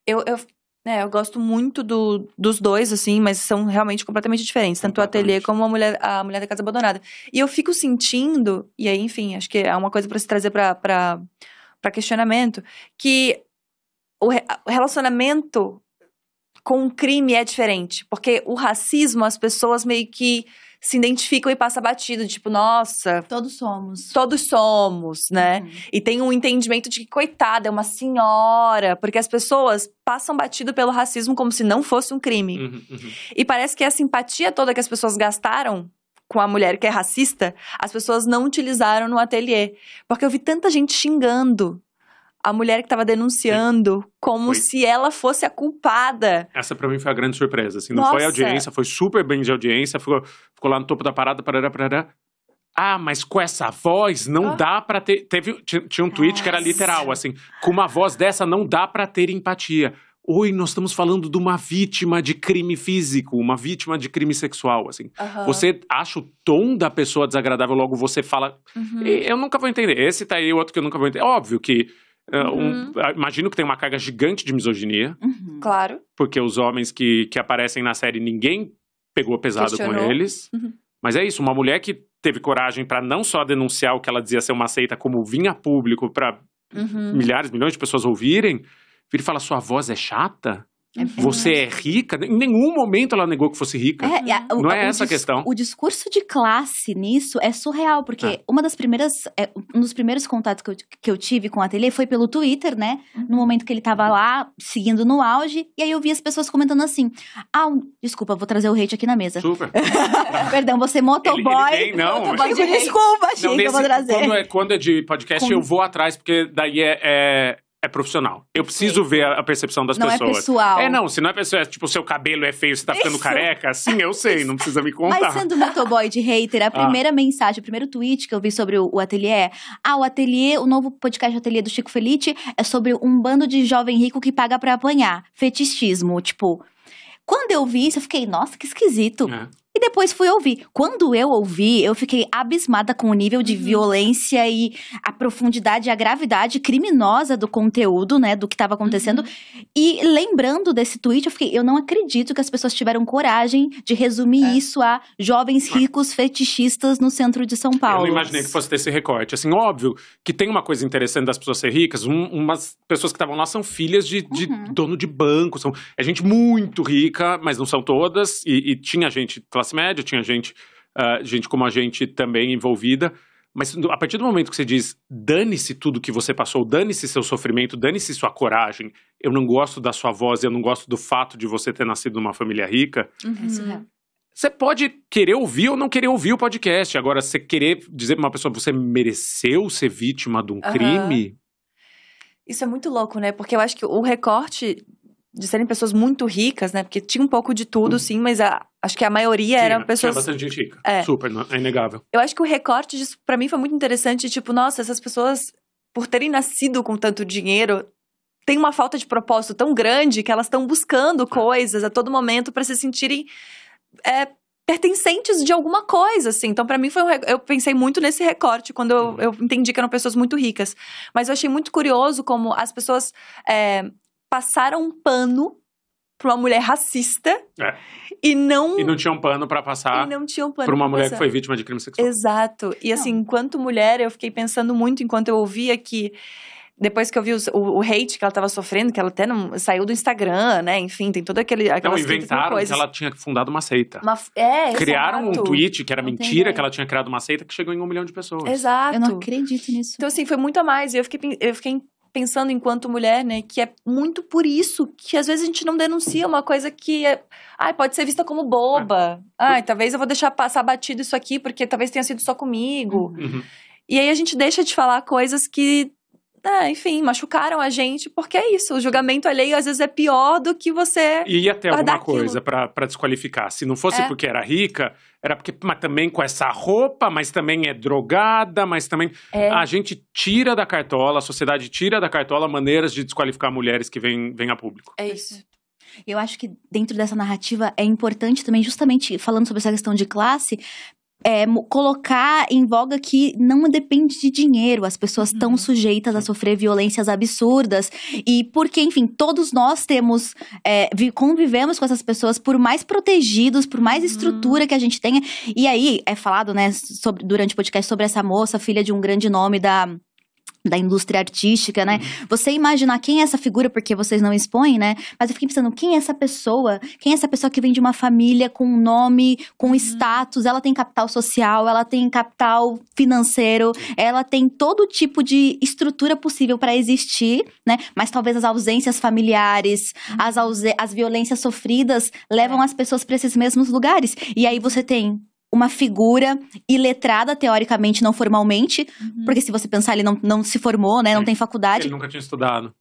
A: Eu, eu, é, eu gosto muito do, dos dois, assim, mas são realmente completamente diferentes. Tanto o ateliê como a mulher, a mulher da Casa Abandonada. E eu fico sentindo, e aí, enfim, acho que é uma coisa para se trazer para questionamento, que o, o relacionamento com o crime é diferente. Porque o racismo, as pessoas meio que se identificam e passa batido, tipo, nossa.
B: Todos somos.
A: Todos somos, né? Uhum. E tem um entendimento de que, coitada, é uma senhora. Porque as pessoas passam batido pelo racismo como se não fosse um crime. Uhum, uhum. E parece que a simpatia toda que as pessoas gastaram com a mulher que é racista, as pessoas não utilizaram no ateliê. Porque eu vi tanta gente xingando a mulher que estava denunciando Sim. como foi. se ela fosse a culpada.
C: Essa para mim foi a grande surpresa, assim, não Nossa. foi audiência, foi super bem de audiência, ficou, ficou lá no topo da parada, parará, parará. Ah, mas com essa voz não ah. dá para ter. Teve, tinha, um tweet Nossa. que era literal, assim, com uma voz dessa não dá para ter empatia. Oi, nós estamos falando de uma vítima de crime físico, uma vítima de crime sexual, assim. Uhum. Você acha o tom da pessoa desagradável, logo você fala. Uhum. Eu nunca vou entender. Esse tá aí, outro que eu nunca vou entender. Óbvio que uhum. Um, imagino que tem uma carga gigante de misoginia.
A: Uhum. Claro.
C: Porque os homens que, que aparecem na série, ninguém pegou pesado Questionou. com eles. Uhum. Mas é isso, uma mulher que teve coragem para não só denunciar o que ela dizia ser uma seita, como vinha público para uhum. milhares, milhões de pessoas ouvirem, vira e fala: sua voz é chata? É você é rica? Em nenhum momento ela negou que fosse rica. É, a, não é essa a questão.
B: O discurso de classe nisso é surreal, porque ah. uma das primeiras, é, um dos primeiros contatos que eu, que eu tive com o ateliê foi pelo Twitter, né? Uhum. No momento que ele tava lá, seguindo no auge, e aí eu vi as pessoas comentando assim: Ah, um, desculpa, vou trazer o hate aqui na mesa.
C: Super. *laughs*
B: Perdão, você motoboy.
C: Ele, ele vem, não.
B: Motoboy de desculpa, Chico, eu vou trazer.
C: Quando é, quando é de podcast, Com... eu vou atrás, porque daí é, é é profissional. Eu preciso Sim. ver a percepção das
B: não
C: é pessoas.
B: Não é pessoal.
C: É, não, se não é pessoal, é tipo, o seu cabelo é feio, você tá ficando Isso. careca, sim, eu sei, não precisa me contar.
B: Mas sendo motoboy de hater, a ah. primeira ah. mensagem, o primeiro tweet que eu vi sobre o, o ateliê é: Ah, o ateliê, o novo podcast ateliê do Chico Felite é sobre um bando de jovem rico que paga para apanhar. Fetichismo. Tipo, quando eu vi isso, eu fiquei, nossa, que esquisito. É. E depois fui ouvir. Quando eu ouvi, eu fiquei abismada com o nível de uhum. violência e a profundidade e a gravidade criminosa do conteúdo, né, do que estava acontecendo. Uhum. E lembrando desse tweet, eu fiquei, eu não acredito que as pessoas tiveram coragem de resumir é. isso a jovens ricos fetichistas no centro de São Paulo.
C: Eu não imaginei que fosse ter esse recorte. Assim, óbvio que tem uma coisa interessante das pessoas ser ricas. Um, umas pessoas que estavam lá são filhas de, de uhum. dono de banco, são é gente muito rica, mas não são todas. E, e tinha gente classe média, tinha gente, uh, gente como a gente também envolvida. Mas a partir do momento que você diz, dane-se tudo que você passou, dane-se seu sofrimento, dane-se sua coragem, eu não gosto da sua voz, eu não gosto do fato de você ter nascido numa família rica. Uhum. Você pode querer ouvir ou não querer ouvir o podcast. Agora, você querer dizer pra uma pessoa, você mereceu ser vítima de um uhum. crime.
A: Isso é muito louco, né? Porque eu acho que o recorte de serem pessoas muito ricas, né? Porque tinha um pouco de tudo, uhum. sim, mas a, acho que a maioria eram pessoas.
C: Tinha bastante gente rica. É. Super, é inegável.
A: Eu acho que o recorte disso, pra mim, foi muito interessante. Tipo, nossa, essas pessoas, por terem nascido com tanto dinheiro, tem uma falta de propósito tão grande que elas estão buscando é. coisas a todo momento para se sentirem é, pertencentes de alguma coisa, assim. Então, para mim, foi um, eu pensei muito nesse recorte quando eu, uhum. eu, entendi que eram pessoas muito ricas. Mas eu achei muito curioso como as pessoas é, passaram um pano pra uma mulher racista é. e não
C: e não tinham um pano para passar
A: e não tinham pano
C: pra uma mulher passar. que foi vítima de crime sexual
A: exato e assim não. enquanto mulher eu fiquei pensando muito enquanto eu ouvia que depois que eu vi o, o, o, hate que ela estava sofrendo, que ela até não saiu do Instagram, né? Enfim, tem todo aquele.
C: Não, inventaram que ela tinha fundado uma seita.
A: Uma, é,
C: Criaram
A: exato.
C: um tweet que era não mentira, que ela tinha criado uma seita que chegou em um milhão de pessoas.
A: Exato.
B: Eu não acredito nisso.
A: Então, assim, foi muito a mais. E eu fiquei, eu fiquei pensando enquanto mulher, né, que é muito por isso que às vezes a gente não denuncia uma coisa que é, ai, pode ser vista como boba. É. Ai, talvez eu vou deixar passar batido isso aqui porque talvez tenha sido só comigo. Uhum. E aí a gente deixa de falar coisas que é, enfim, machucaram a gente, porque é isso. O julgamento alheio às vezes é pior do que você.
C: E ia ter alguma coisa para desqualificar. Se não fosse é. porque era rica, era porque. Mas também com essa roupa, mas também é drogada, mas também. É. A gente tira da cartola, a sociedade tira da cartola maneiras de desqualificar mulheres que vêm, vêm a público.
A: É isso.
B: Eu acho que dentro dessa narrativa é importante também, justamente falando sobre essa questão de classe, é, colocar em voga que não depende de dinheiro, as pessoas estão uhum. sujeitas a sofrer violências absurdas e porque, enfim, todos nós temos, é, convivemos com essas pessoas por mais protegidos, por mais uhum. estrutura que a gente tenha. E aí é falado, né, sobre, durante o podcast sobre essa moça, filha de um grande nome da da indústria artística, né? Uhum. Você imaginar quem é essa figura, porque vocês não expõem, né? Mas eu fiquei pensando, quem é essa pessoa? Quem é essa pessoa que vem de uma família com nome, com uhum. status? Ela tem capital social, ela tem capital financeiro, ela tem todo tipo de estrutura possível para existir, né? Mas talvez as ausências familiares, uhum. as, as violências sofridas levam é. as pessoas para esses mesmos lugares. E aí você tem uma figura iletrada, teoricamente, não formalmente, uhum. porque se você pensar, ele não, não se formou, né? Não tem faculdade.
C: Ele nunca tinha estudado.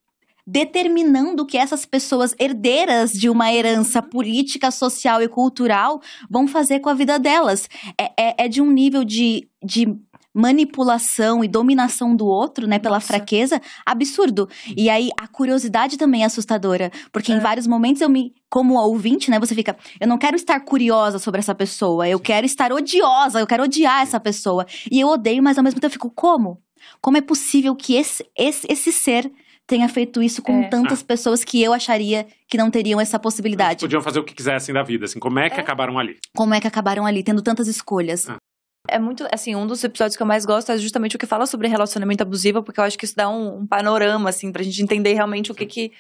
B: Determinando que essas pessoas herdeiras de uma herança política, social e cultural vão fazer com a vida delas. É, é, é de um nível de, de manipulação e dominação do outro, né, pela Nossa. fraqueza, absurdo. E aí a curiosidade também é assustadora, porque é. em vários momentos eu me como ouvinte, né, você fica, eu não quero estar curiosa sobre essa pessoa, eu quero estar odiosa, eu quero odiar essa pessoa. E eu odeio, mas ao mesmo tempo eu fico, como? Como é possível que esse, esse, esse ser tenha feito isso com é. tantas ah. pessoas que eu acharia que não teriam essa possibilidade. Eles
C: podiam fazer o que quisessem da vida, assim, como é que é. acabaram ali?
B: Como é que acabaram ali, tendo tantas escolhas. Ah.
A: É muito, assim, um dos episódios que eu mais gosto é justamente o que fala sobre relacionamento abusivo, porque eu acho que isso dá um, um panorama, assim, pra gente entender realmente o que que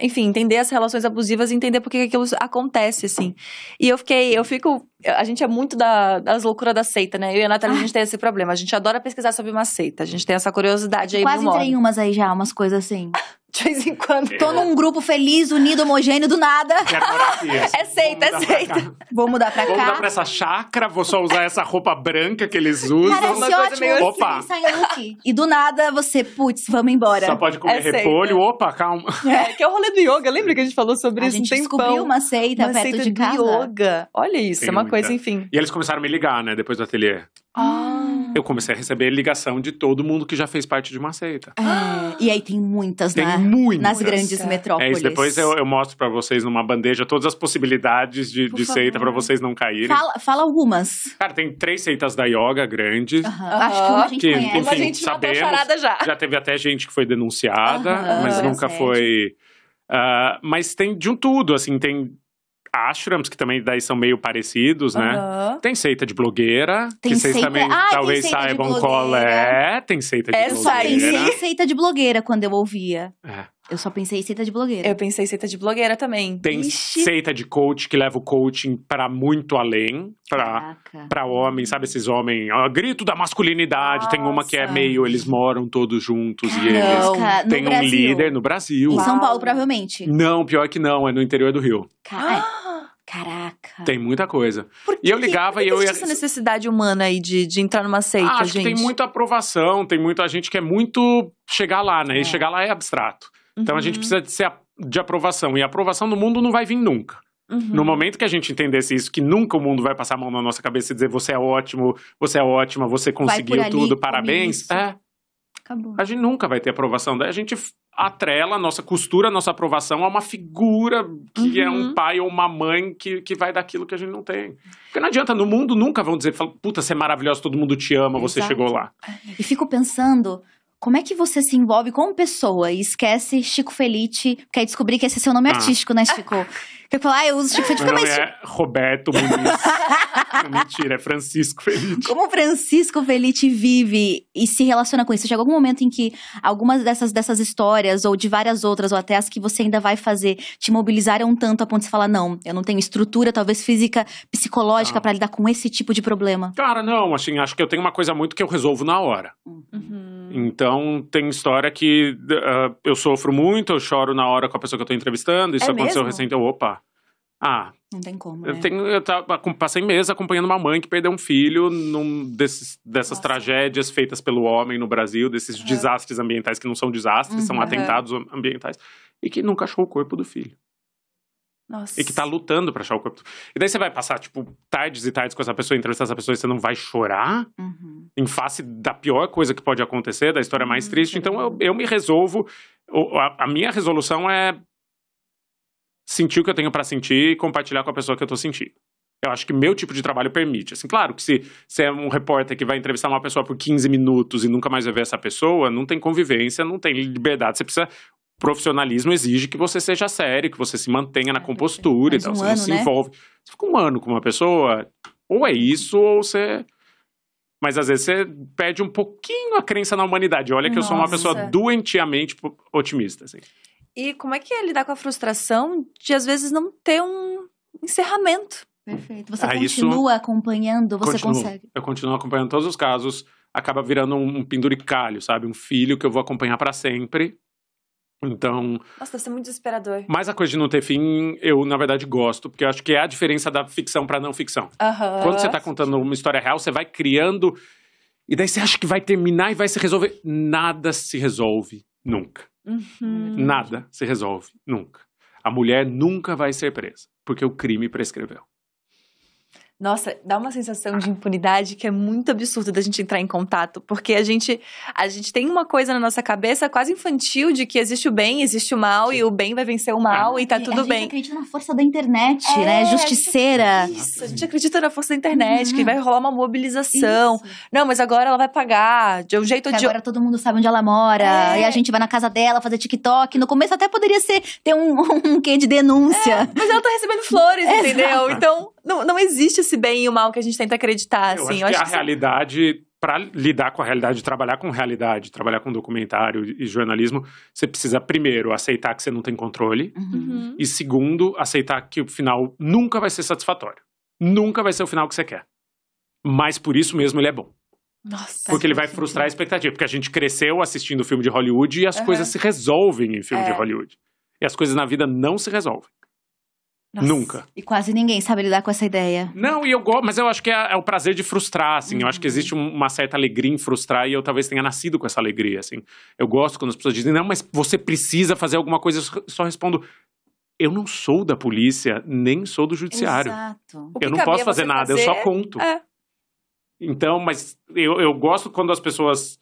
A: enfim, entender as relações abusivas e entender por que aquilo acontece, assim. E eu fiquei, eu fico. A gente é muito da, das loucuras da seita, né? Eu e a Natália, a *laughs* gente tem esse problema. A gente adora pesquisar sobre uma seita. A gente tem essa curiosidade aí
B: Quase entrei umas aí já, umas coisas assim. *laughs*
A: De vez em quando.
B: Tô num grupo feliz, unido, homogêneo, do nada. *laughs*
A: É seita, é seita.
B: Vou mudar pra cá.
C: Vou mudar pra essa chácara, vou só usar essa roupa branca que eles usam.
B: Parece uma ótimo. Meio... Opa. Assim. E do nada você, putz, vamos embora.
C: Só pode comer é repolho. Seita. Opa, calma.
A: É, que é o rolê do yoga. Lembra que a gente falou sobre
B: a
A: isso?
B: A gente descobriu uma seita uma perto seita de casa.
A: yoga. Olha isso, Tem é uma muita. coisa, enfim.
C: E eles começaram a me ligar, né, depois do ateliê.
A: Ah.
C: Eu comecei a receber ligação de todo mundo que já fez parte de uma seita.
B: É, e aí tem muitas,
C: tem
B: né?
C: Muitas.
B: Nas grandes metrópoles.
C: É isso, depois eu, eu, mostro para vocês numa bandeja todas as possibilidades de, de seita para vocês não caírem.
B: Fala, fala, algumas.
C: Cara, tem três seitas da yoga grandes.
B: Uhum. Acho que uma a gente que, conhece.
A: Enfim, uma gente sabemos,
C: já. já teve até gente que foi denunciada, mas nunca foi... Uh, mas tem de um tudo, assim, tem ashrams, que também daí são meio parecidos, né? Uhum. Tem seita de blogueira, tem que vocês seita... também ah, talvez saibam qual é. Tem seita de
B: Essa
C: blogueira.
B: Essa aí, seita de blogueira, quando eu ouvia.
C: É.
B: Eu só pensei em seita de blogueira.
A: Eu pensei em seita de blogueira também.
C: Tem Ixi. seita de coach que leva o coaching para muito além, para homens, sabe esses homens, ó, grito da masculinidade. Nossa. Tem uma que é meio, eles moram todos juntos e eles têm um líder no Brasil.
B: Em São Paulo, provavelmente.
C: Não, pior que não, é no interior do Rio.
B: Caraca.
C: Tem muita coisa.
A: Por
C: e eu ligava e eu ia.
A: essa necessidade humana aí de, de entrar numa seita, ah,
C: acho
A: gente?
C: Que tem muita aprovação, tem muita gente que é muito chegar lá, né? É. E chegar lá é abstrato. Então uhum. a gente uhum. precisa de, ser, de aprovação. E a aprovação no mundo não vai vir nunca. Uhum. No momento que a gente entendesse isso, que nunca o mundo vai passar a mão na nossa cabeça e dizer você é ótimo, você é ótima, você conseguiu ali, tudo, parabéns. É.
B: Acabou.
C: A gente nunca vai ter aprovação. Daí a gente atrela a nossa costura, a nossa aprovação a uma figura que uhum. é um uhum. pai ou uma mãe que, que vai daquilo que a gente não tem. Porque não adianta, no mundo nunca vão dizer, puta, você é maravilhosa, todo mundo te ama, você Exato. chegou lá.
B: E fico pensando, como é que você se envolve como pessoa e esquece Chico Felite, porque aí descobri que esse é seu nome ah. artístico, né, Chico? *laughs* Eu falo, ah, eu uso Chico Felite.
C: Meu nome é Roberto Muniz. *laughs* Mentira, é Francisco Felite.
B: Como Francisco Felite vive e se relaciona com isso? Chega algum momento em que algumas dessas, dessas histórias, ou de várias outras, ou até as que você ainda vai fazer, te mobilizaram tanto a ponto de falar, não, eu não tenho estrutura, talvez física, psicológica, ah. para lidar com esse tipo de problema?
C: Cara, não, assim, acho que eu tenho uma coisa muito que eu resolvo na hora. Uhum. Então, tem história que uh, eu sofro muito, eu choro na hora com a pessoa que eu tô entrevistando, isso é aconteceu recente, opa, ah.
B: Não tem como.
C: Né? Eu, tenho, eu tava, passei meses acompanhando uma mãe que perdeu um filho num desses, dessas Nossa. tragédias feitas pelo homem no Brasil, desses uhum. desastres ambientais que não são desastres, uhum. são atentados ambientais, e que nunca achou o corpo do filho.
A: Nossa.
C: E que tá lutando pra achar o corpo. E daí você vai passar, tipo, tardes e tardes com essa pessoa, entrevistar essa pessoa e você não vai chorar uhum. em face da pior coisa que pode acontecer, da história mais uhum. triste. Então eu, eu me resolvo. A, a minha resolução é sentir o que eu tenho para sentir e compartilhar com a pessoa que eu tô sentindo. Eu acho que meu tipo de trabalho permite. Assim, claro que se você é um repórter que vai entrevistar uma pessoa por 15 minutos e nunca mais vai ver essa pessoa, não tem convivência, não tem liberdade. Você precisa. Profissionalismo exige que você seja sério, que você se mantenha na é, compostura e tal. Um você ano, não se né? envolve. Você fica um ano com uma pessoa, ou é isso, ou você. Mas às vezes você perde um pouquinho a crença na humanidade. Olha que Nossa. eu sou uma pessoa doentiamente otimista. Assim.
A: E como é que é lidar com a frustração de às vezes não ter um encerramento?
B: Perfeito. Você ah, continua acompanhando, você continuo, consegue.
C: Eu continuo acompanhando todos os casos, acaba virando um penduricalho, sabe? Um filho que eu vou acompanhar para sempre. Então.
A: Nossa, deve ser muito desesperador.
C: Mas a coisa de não ter fim, eu, na verdade, gosto, porque eu acho que é a diferença da ficção para não ficção.
A: Uhum.
C: Quando você tá contando uma história real, você vai criando. E daí você acha que vai terminar e vai se resolver. Nada se resolve nunca. Uhum. Nada se resolve, nunca. A mulher nunca vai ser presa, porque o crime prescreveu.
A: Nossa, dá uma sensação de impunidade que é muito absurdo da gente entrar em contato, porque a gente a gente tem uma coisa na nossa cabeça quase infantil de que existe o bem, existe o mal Sim. e o bem vai vencer o mal é, e tá tudo bem. A
B: gente acredita na força da internet, é, né? Justiceira.
A: Isso, a gente acredita na força da internet, uhum. que vai rolar uma mobilização. Isso. Não, mas agora ela vai pagar de um jeito
B: ou
A: de
B: Agora todo mundo sabe onde ela mora, é. e a gente vai na casa dela fazer TikTok. No começo até poderia ser ter um, *laughs* um quê de denúncia. É,
A: mas ela tá recebendo flores, *laughs* entendeu? Então, não, não existe esse bem e o mal que a gente tenta acreditar,
C: eu
A: assim.
C: Acho eu acho que, que a realidade, para lidar com a realidade, trabalhar com realidade, trabalhar com documentário e jornalismo, você precisa, primeiro, aceitar que você não tem controle. Uhum. E, segundo, aceitar que o final nunca vai ser satisfatório. Nunca vai ser o final que você quer. Mas por isso mesmo ele é bom.
A: Nossa,
C: porque ele vai frustrar a expectativa. Porque a gente cresceu assistindo filme de Hollywood e as uhum. coisas se resolvem em filme é. de Hollywood. E as coisas na vida não se resolvem. Nossa. Nunca.
B: E quase ninguém sabe lidar com essa ideia.
C: Não, e eu gosto, mas eu acho que é, é, o prazer de frustrar, assim. Uhum. Eu acho que existe uma certa alegria em frustrar e eu talvez tenha nascido com essa alegria, assim. Eu gosto quando as pessoas dizem, não, mas você precisa fazer alguma coisa. Eu só respondo, eu não sou da polícia, nem sou do judiciário.
B: Exato.
C: Eu não posso fazer nada, fazer... eu só conto.
A: É.
C: Então, mas eu, eu gosto quando as pessoas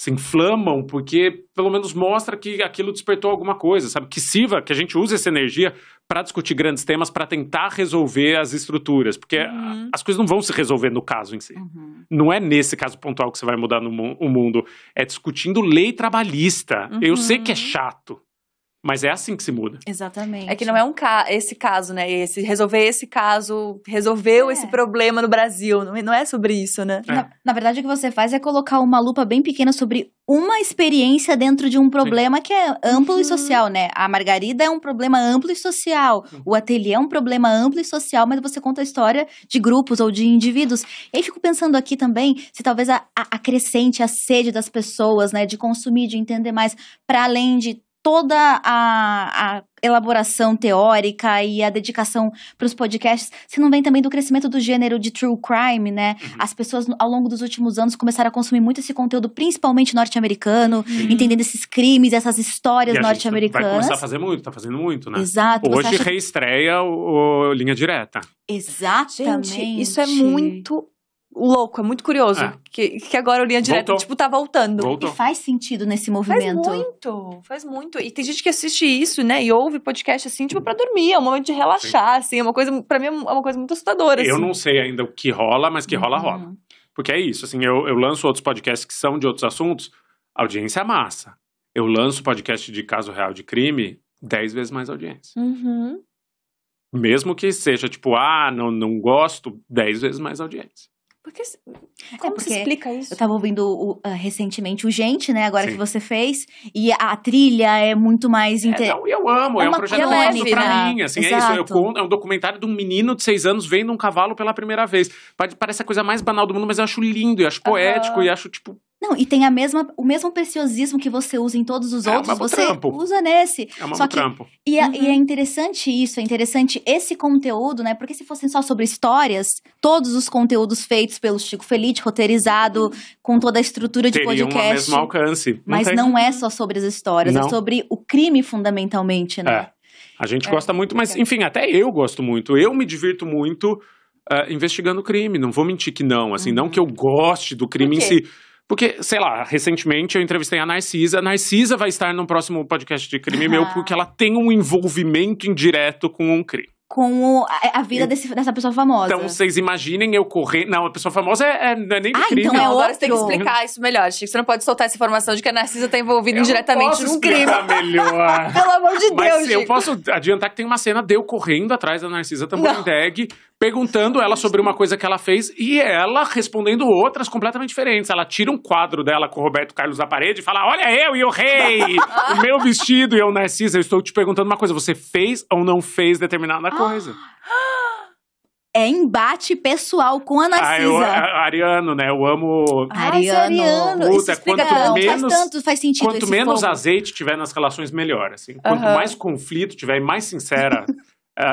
C: se inflamam, porque pelo menos mostra que aquilo despertou alguma coisa, sabe? Que sirva, que a gente use essa energia para discutir grandes temas, para tentar resolver as estruturas, porque uhum. as coisas não vão se resolver no caso em si. Uhum. Não é nesse caso pontual que você vai mudar no, o mundo, é discutindo lei trabalhista. Uhum. Eu sei que é chato. Mas é assim que se muda.
B: Exatamente.
A: É que não é um ca esse caso, né? Esse, resolver esse caso, resolveu é. esse problema no Brasil. Não, é, não é sobre isso, né?
B: É. Na, na, verdade, o que você faz é colocar uma lupa bem pequena sobre uma experiência dentro de um problema Sim. que é amplo uhum. e social, né? A Margarida é um problema amplo e social. Uhum. O ateliê é um problema amplo e social, mas você conta a história de grupos ou de indivíduos. E aí fico pensando aqui também se talvez a, a, acrescente a sede das pessoas, né? De consumir, de entender mais, para além de toda a, a, elaboração teórica e a dedicação para os podcasts, se não vem também do crescimento do gênero de true crime, né? Uhum. As pessoas, ao longo dos últimos anos, começaram a consumir muito esse conteúdo, principalmente norte-americano, uhum. entendendo esses crimes, essas histórias norte-americanas. Vai
C: começar a fazer muito, tá fazendo muito, né?
B: Exato.
C: Hoje acha... reestreia o, o Linha Direta.
B: Exatamente. Gente,
A: isso é muito louco, é muito curioso. É. Que, que agora o Linha Direta, tipo, tá voltando.
B: Voltou. E faz sentido nesse movimento.
A: Faz muito, faz muito. E tem gente que assiste isso, né, e ouve podcast assim, tipo, pra dormir, é um momento de relaxar, Sim. assim, é uma coisa, pra mim é uma coisa muito assustadora,
C: Eu
A: assim.
C: não sei ainda o que rola, mas que rola, uhum. rola. Porque é isso, assim, eu, eu lanço outros podcasts que são de outros assuntos, audiência é massa. Eu lanço podcast de caso real de crime, dez vezes mais audiência.
A: Uhum.
C: Mesmo que seja, tipo, ah, não, não gosto, dez vezes mais audiência.
A: Porque, é, como é se explica isso?
B: Eu tava ouvindo uh, recentemente o Gente, né? Agora Sim. que você fez. E a trilha é muito mais...
C: Inter... É, não, eu amo. É, é um projeto leve pra mim. Assim, Exato. é isso. Eu, é um documentário de um menino de seis anos vendo um cavalo pela primeira vez. Parece a coisa mais banal do mundo, mas eu acho lindo. Eu acho poético. Uhum. E acho, tipo,
B: não, e tem a mesma, o mesmo preciosismo que você usa em todos os é outros, você
C: trampo.
B: usa nesse.
C: É uma só que, trampo.
B: E é, uhum. e é interessante isso, é interessante esse conteúdo, né? Porque se fossem só sobre histórias, todos os conteúdos feitos pelo Chico Felite, roteirizado, uhum. com toda a estrutura de
C: Teriam
B: podcast.
C: o mesmo alcance. Não
B: mas
C: tem...
B: não é só sobre as histórias, é não. é sobre o crime fundamentalmente, né?
C: É. A gente é. gosta muito, mas enfim, até eu gosto muito. Eu me divirto muito uh, investigando crime. Não vou mentir que não. Assim, uhum. não que eu goste do crime em si porque, sei lá, recentemente eu entrevistei a Narcisa. A Narcisa vai estar no próximo podcast de crime meu porque ela tem um envolvimento indireto com um crime
B: com o, a, vida desse, dessa pessoa famosa.
C: Então, vocês imaginem eu correr. Não, a pessoa famosa é, é, não é nem ah, crime.
A: Então é Agora você tem que explicar isso melhor, Chico. Você não pode soltar essa informação de que a Narcisa tá envolvida eu indiretamente num crime. *laughs*
C: melhor.
A: Pelo amor de
C: Mas
A: Deus.
C: eu posso adiantar que tem uma cena de eu correndo atrás da Narcisa Tamborindeg, perguntando ela sobre uma coisa que ela fez e ela respondendo outras completamente diferentes. Ela tira um quadro dela com o Roberto Carlos da parede e fala: Olha eu e o rei, o meu vestido e eu, Narcisa, eu estou te perguntando uma coisa: você fez ou não fez determinada coisa? *gasps*
B: É embate pessoal com a Narcisa. Ah,
C: eu, a, Ariano, né? Eu amo.
B: Ariano. Ariano.
C: Puta, quanto
B: não,
C: menos,
B: faz tanto, faz sentido.
C: Quanto menos fogo. azeite tiver nas relações, melhor. Assim. Quanto mais conflito tiver e mais sincera uh,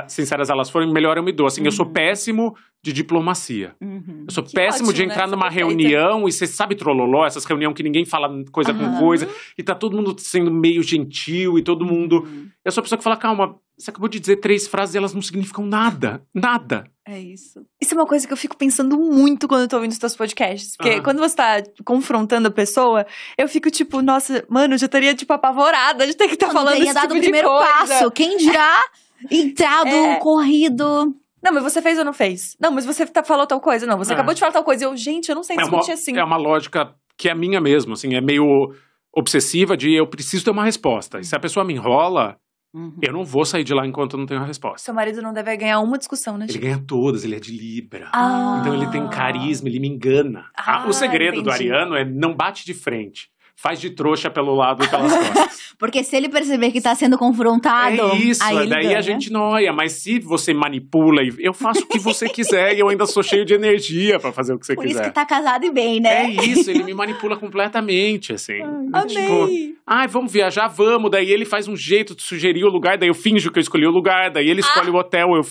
C: sinceras elas forem, melhor eu me dou. Assim, uhum. eu sou uhum. péssimo de diplomacia. Uhum. Eu sou que péssimo ótimo, de entrar né? numa reunião e você sabe trololó, essas reuniões que ninguém fala coisa uhum. com coisa, e tá todo mundo sendo meio gentil e todo mundo. Uhum. Eu sou a pessoa que fala, calma, você acabou de dizer três frases e elas não significam nada. Nada.
A: É isso. Isso é uma coisa que eu fico pensando muito quando eu tô ouvindo os teus podcasts. Porque quando você tá confrontando a pessoa, eu fico tipo, nossa, mano, eu já estaria, tipo, apavorada de ter que estar tá falando esse
B: dado
A: tipo
B: o primeiro
A: coisa.
B: passo. Quem dirá *laughs* entrado, é. corrido.
A: Não, mas você fez ou não fez? Não, mas você tá, falou tal coisa. Não, você é. acabou de falar tal coisa. Eu, gente, eu não sei é discutir
C: uma,
A: assim.
C: É uma lógica que é minha mesmo, assim, é meio obsessiva de eu preciso ter uma resposta. E se a pessoa me enrola, uhum. eu não vou sair de lá enquanto eu não tenho a resposta.
A: Seu marido não deve ganhar uma discussão, né?
C: Ele ganha todas, ele é de Libra.
A: Ah.
C: Então ele tem carisma, ele me engana.
A: Ah,
C: o segredo
A: entendi.
C: do Ariano é não bate de frente faz de trouxa pelo lado e pelas costas. *laughs*
B: Porque se ele perceber que tá sendo confrontado.
C: É isso,
B: aí
C: daí
B: ganha.
C: a gente noia. Mas se você manipula e eu faço o que você *laughs* quiser e eu ainda sou cheio de energia para fazer o que você
B: Por
C: quiser.
B: Por isso que tá casado e bem, né?
C: É isso, ele me manipula completamente, assim.
A: Ai,
C: tipo,
A: amei.
C: ai, vamos viajar, vamos. Daí ele faz um jeito de sugerir o lugar, daí eu finjo que eu escolhi o lugar, daí ele escolhe ah. o hotel, eu.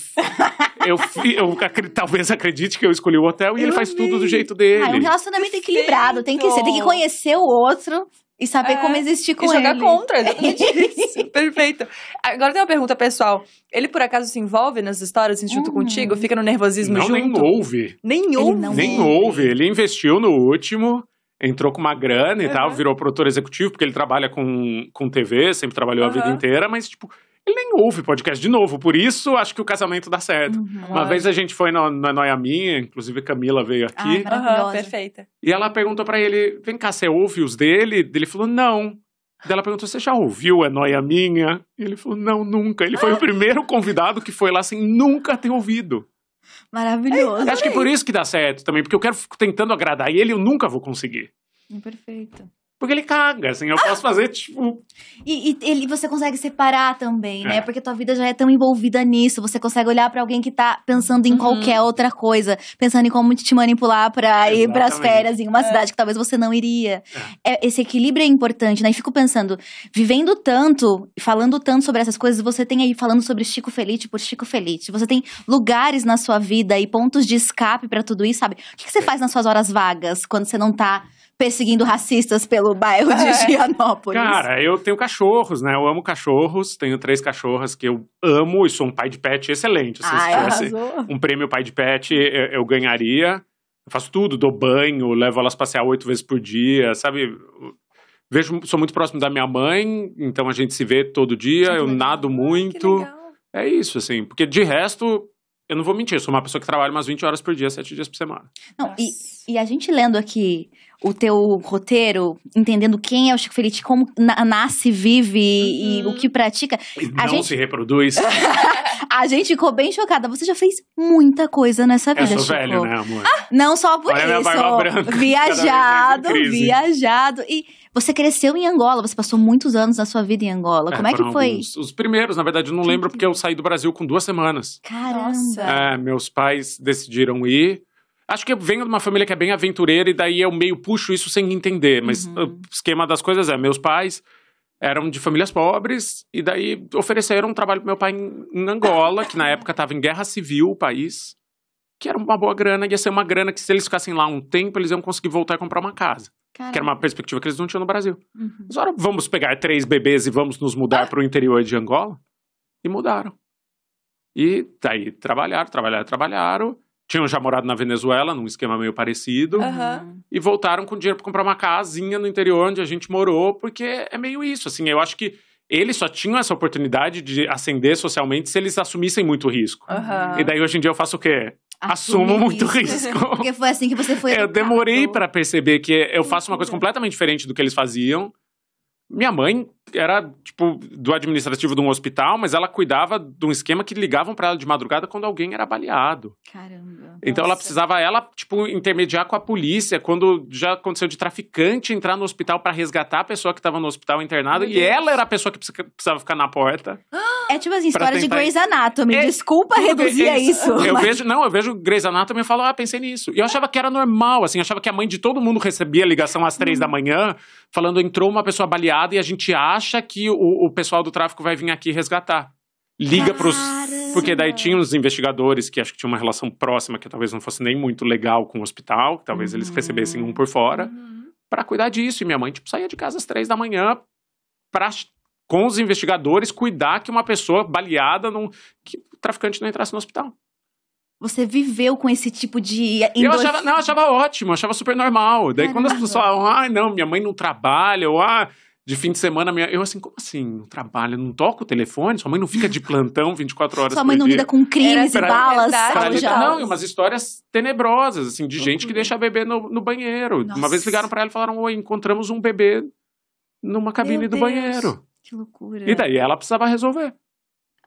C: eu, eu, eu talvez acredite que eu escolhi o hotel e eu ele faz tudo do jeito dele. Ah,
B: é um relacionamento equilibrado, tem que ser, tem que conhecer o outro. E saber é, como existir com
A: e jogar
B: ele.
A: contra, exatamente isso. *laughs* Perfeito. Agora tem uma pergunta pessoal. Ele, por acaso, se envolve nas histórias assim, junto hum. contigo? Fica no nervosismo
C: não,
A: junto?
C: nem ouve.
A: Nem ouve? Não
C: nem ouve. Ele investiu no último, entrou com uma grana e uhum. tal, virou produtor executivo, porque ele trabalha com, com TV, sempre trabalhou uhum. a vida inteira, mas, tipo, ele nem ouve podcast de novo. Por isso, acho que o casamento dá certo. Uhum, Uma vez a gente foi no, na Noia Minha, inclusive Camila veio aqui.
A: Ah, perfeita.
C: E ela perguntou para ele: vem cá, você ouve os dele? Ele falou: não. Daí ela perguntou: Você já ouviu É Noia Minha? E ele falou: Não, nunca. Ele foi o *laughs* primeiro convidado que foi lá sem nunca ter ouvido.
B: Maravilhoso.
C: Acho que é por isso que dá certo também, porque eu quero fico tentando agradar ele eu nunca vou conseguir.
B: Perfeito.
C: Porque ele caga, assim, eu posso fazer, tipo.
B: E, e ele, você consegue separar também, né? É. Porque tua vida já é tão envolvida nisso. Você consegue olhar para alguém que tá pensando em uhum. qualquer outra coisa, pensando em como te manipular pra ir pras férias em uma é. cidade que talvez você não iria. É. é. esse equilíbrio é importante, né? E fico pensando, vivendo tanto, falando tanto sobre essas coisas, você tem aí falando sobre Chico Felite por Chico Felite. Você tem lugares na sua vida e pontos de escape para tudo isso, sabe? O que, que você faz nas suas horas vagas quando você não tá perseguindo racistas pelo bairro de é. Gianópolis?
C: Cara, eu tenho cachorros, né? Eu amo cachorros. Tenho três cachorras que eu amo e sou um pai de pet excelente. Se Ai, tivesse um prêmio pai de pet, eu, eu ganharia. Eu faço tudo, dou banho, levo elas passear oito vezes por dia, sabe? Vejo, sou muito próximo da minha mãe, então a gente se vê todo dia, eu nado muito. É isso, assim, porque de resto, eu não vou mentir, eu sou uma pessoa que trabalha umas 20 horas por dia, 7 dias por semana.
B: Não, e, e, a gente lendo aqui o teu roteiro, entendendo quem é o Chico Felice, como na, nasce, vive uhum. e o que pratica.
C: E a não gente... se reproduz. *laughs*
B: a gente ficou bem chocada. Você já fez muita coisa nessa vida,
C: eu sou
B: Chico.
C: velho, né, amor?
B: Ah, não só por Olha isso. Viajado, viajado. E você cresceu em Angola, você passou muitos anos da sua vida em Angola. É, Como é que foi?
C: Alguns, os primeiros, na verdade, eu não lembro porque eu saí do Brasil com duas semanas.
B: Caramba!
C: É, meus pais decidiram ir. Acho que eu venho de uma família que é bem aventureira e daí eu meio puxo isso sem entender. Mas uhum. o esquema das coisas é: meus pais eram de famílias pobres e daí ofereceram um trabalho pro meu pai em, em Angola, que na *laughs* época estava em guerra civil o país, que era uma boa grana, ia ser uma grana que se eles ficassem lá um tempo, eles iam conseguir voltar e comprar uma casa. Caramba. Que era uma perspectiva que eles não tinham no Brasil. Uhum. Mas vamos pegar três bebês e vamos nos mudar ah. para o interior de Angola? E mudaram. E daí trabalharam, trabalharam, trabalharam. Tinham já morado na Venezuela, num esquema meio parecido. Uhum. E voltaram com dinheiro para comprar uma casinha no interior onde a gente morou, porque é meio isso. Assim, eu acho que eles só tinham essa oportunidade de ascender socialmente se eles assumissem muito risco. Uhum. E daí hoje em dia eu faço o quê? assumo muito *laughs* risco.
B: Porque foi assim que você foi.
C: Eu demorei para perceber que eu faço uma coisa completamente diferente do que eles faziam. Minha mãe era, tipo, do administrativo de um hospital, mas ela cuidava de um esquema que ligavam para ela de madrugada quando alguém era baleado.
B: Caramba.
C: Então Nossa. ela precisava, ela, tipo, intermediar com a polícia quando já aconteceu de traficante entrar no hospital para resgatar a pessoa que estava no hospital internada e ela era a pessoa que precisava ficar na porta. *gasps*
B: É tipo assim, história tentar... de Grey's Anatomy. É, Desculpa reduzir a isso.
C: Eu mas... vejo, não, eu vejo Grey's Anatomy e falo, ah, pensei nisso. E eu achava que era normal, assim, eu achava que a mãe de todo mundo recebia ligação às três hum. da manhã, falando, entrou uma pessoa baleada e a gente acha que o o, pessoal do tráfico vai vir aqui resgatar. Liga para os. Porque daí tinha uns investigadores que acho que tinham uma relação próxima, que talvez não fosse nem muito legal com o hospital, que talvez uhum. eles recebessem um por fora, uhum. para cuidar disso. E minha mãe, tipo, saía de casa às três da manhã para com os investigadores cuidar que uma pessoa baleada, não, que o traficante não entrasse no hospital.
B: Você viveu com esse tipo de.
C: Eu achava, não, eu achava ótimo, eu achava super normal. Daí Caramba. quando as pessoas falavam, ah, não, minha mãe não trabalha, ou ah, de fim de semana, minha... eu assim, como assim? Não trabalha, não toca o telefone? Sua mãe não fica de plantão 24 horas
B: Sua mãe não
C: dia.
B: lida com crimes Era e balas?
C: Pra, pra, não, umas histórias tenebrosas, assim, de gente que deixa bebê no, no banheiro. Nossa. Uma vez ligaram para ela e falaram, oi, encontramos um bebê numa cabine Meu do Deus. banheiro.
B: Que loucura.
C: E daí ela precisava resolver.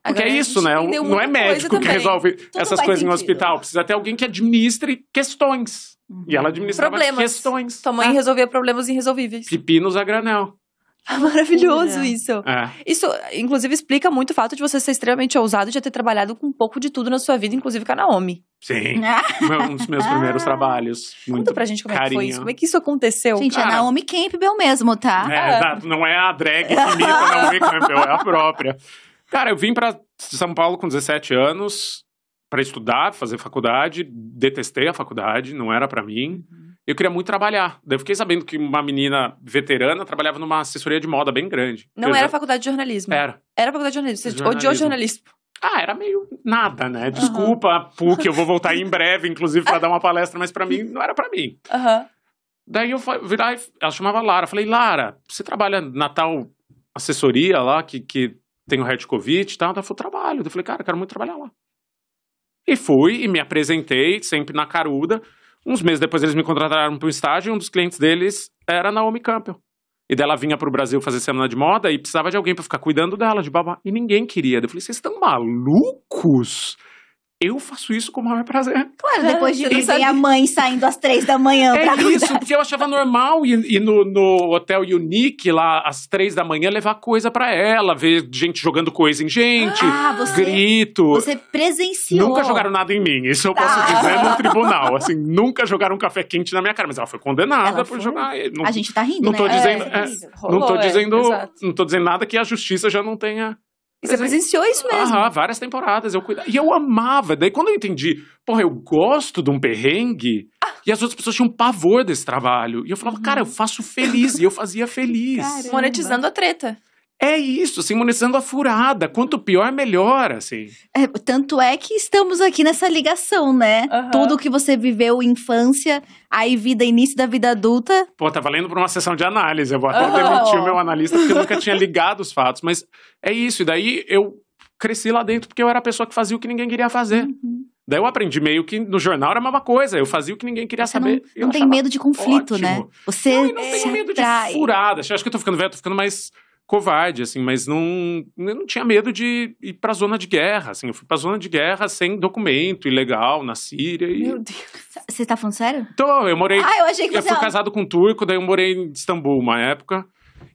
C: Porque Agora, é isso, né? Não é médico que resolve Tudo essas coisas sentido. em hospital. Precisa ter alguém que administre questões. Uhum. E ela administrava problemas. questões.
A: Tua mãe ah. resolvia problemas irresolvíveis.
C: Pepinos a granel.
A: Ah, *laughs* maravilhoso isso. É. Isso, inclusive, explica muito o fato de você ser extremamente ousado e já ter trabalhado com um pouco de tudo na sua vida, inclusive com a Naomi.
C: Sim. *laughs* um dos meus primeiros trabalhos. Muito Conta
A: pra gente como
C: carinho.
A: é que foi isso. Como é que isso aconteceu?
B: Gente, Cara, a Naomi Campbell mesmo, tá?
C: É, exato. Não é a drag que imita a Naomi *laughs* Campbell, é a própria. Cara, eu vim pra São Paulo com 17 anos para estudar, fazer faculdade. Detestei a faculdade, não era para mim. Uhum eu queria muito trabalhar. Daí eu fiquei sabendo que uma menina veterana trabalhava numa assessoria de moda bem grande.
A: Não era já... faculdade de jornalismo.
C: Era.
A: Era faculdade de jornalismo. Você jornalismo. odiou jornalismo.
C: Ah, era meio nada, né? Desculpa, uhum. PUC, eu vou voltar aí em breve, inclusive, para *laughs* dar uma palestra, mas para mim não era para mim.
A: Uhum.
C: Daí eu virar, ela chamava Lara. Falei, Lara, você trabalha na tal assessoria lá que, que tem o Redcovid e tal? Ela falou, trabalho. Eu falei, cara, eu quero muito trabalhar lá. E fui e me apresentei, sempre na caruda. Uns meses depois eles me contrataram para um estágio e um dos clientes deles era Naomi Campbell. E dela vinha pro Brasil fazer semana de moda e precisava de alguém para ficar cuidando dela, de babá. E ninguém queria. Eu falei, vocês estão malucos? Eu faço isso com o maior prazer.
B: Claro, depois de ver a mãe saindo às três da manhã
C: é É isso, porque eu achava normal ir, ir no, no, Hotel Unique lá às três da manhã levar coisa pra ela, ver gente jogando coisa em gente, ah, você, grito.
B: Você presenciou.
C: Nunca jogaram nada em mim, isso eu posso ah. dizer no tribunal. Assim, nunca jogaram um café quente na minha cara, mas ela foi condenada ela por foi? jogar.
B: Não, a gente tá rindo,
C: não
B: né?
C: Tô dizendo, é, é, Rolou, não tô dizendo, não tô dizendo nada que a justiça já não tenha
A: e você presenciou isso mesmo?
C: Aham, várias temporadas. Eu cuidava. E eu amava. Daí quando eu entendi, porra, eu gosto de um perrengue. Ah. E as outras pessoas tinham pavor desse trabalho. E eu falava, uhum. cara, eu faço feliz. e eu fazia feliz.
A: Caramba. Monetizando a treta.
C: É isso, assim, monetizando a furada. Quanto pior, melhor, assim.
B: É, tanto é que estamos aqui nessa ligação, né? Uhum. Tudo que você viveu, infância, aí vida, início da vida adulta.
C: Pô, tá valendo pra uma sessão de análise. Eu vou até uhum. demitir o meu analista, porque eu nunca tinha ligado os fatos. Mas é isso, e daí eu cresci lá dentro porque eu era a pessoa que fazia o que ninguém queria fazer. Uhum. Daí eu aprendi meio que no jornal era a mesma coisa. Eu fazia o que ninguém queria
B: Você
C: saber.
B: Não, não tem medo de conflito, né?
C: ótimo.
B: né? Você
C: não, não tem medo de furada. Acho que eu tô ficando velho, tô ficando mais covarde, assim, mas não, eu não tinha medo de ir pra zona de guerra, assim, eu fui pra zona de guerra sem documento, ilegal, na Síria e...
B: Meu Deus. Você tá falando sério?
C: Tô, eu morei...
B: Ah, eu achei que
C: eu fui casado com um turco, daí eu morei em Istambul uma época,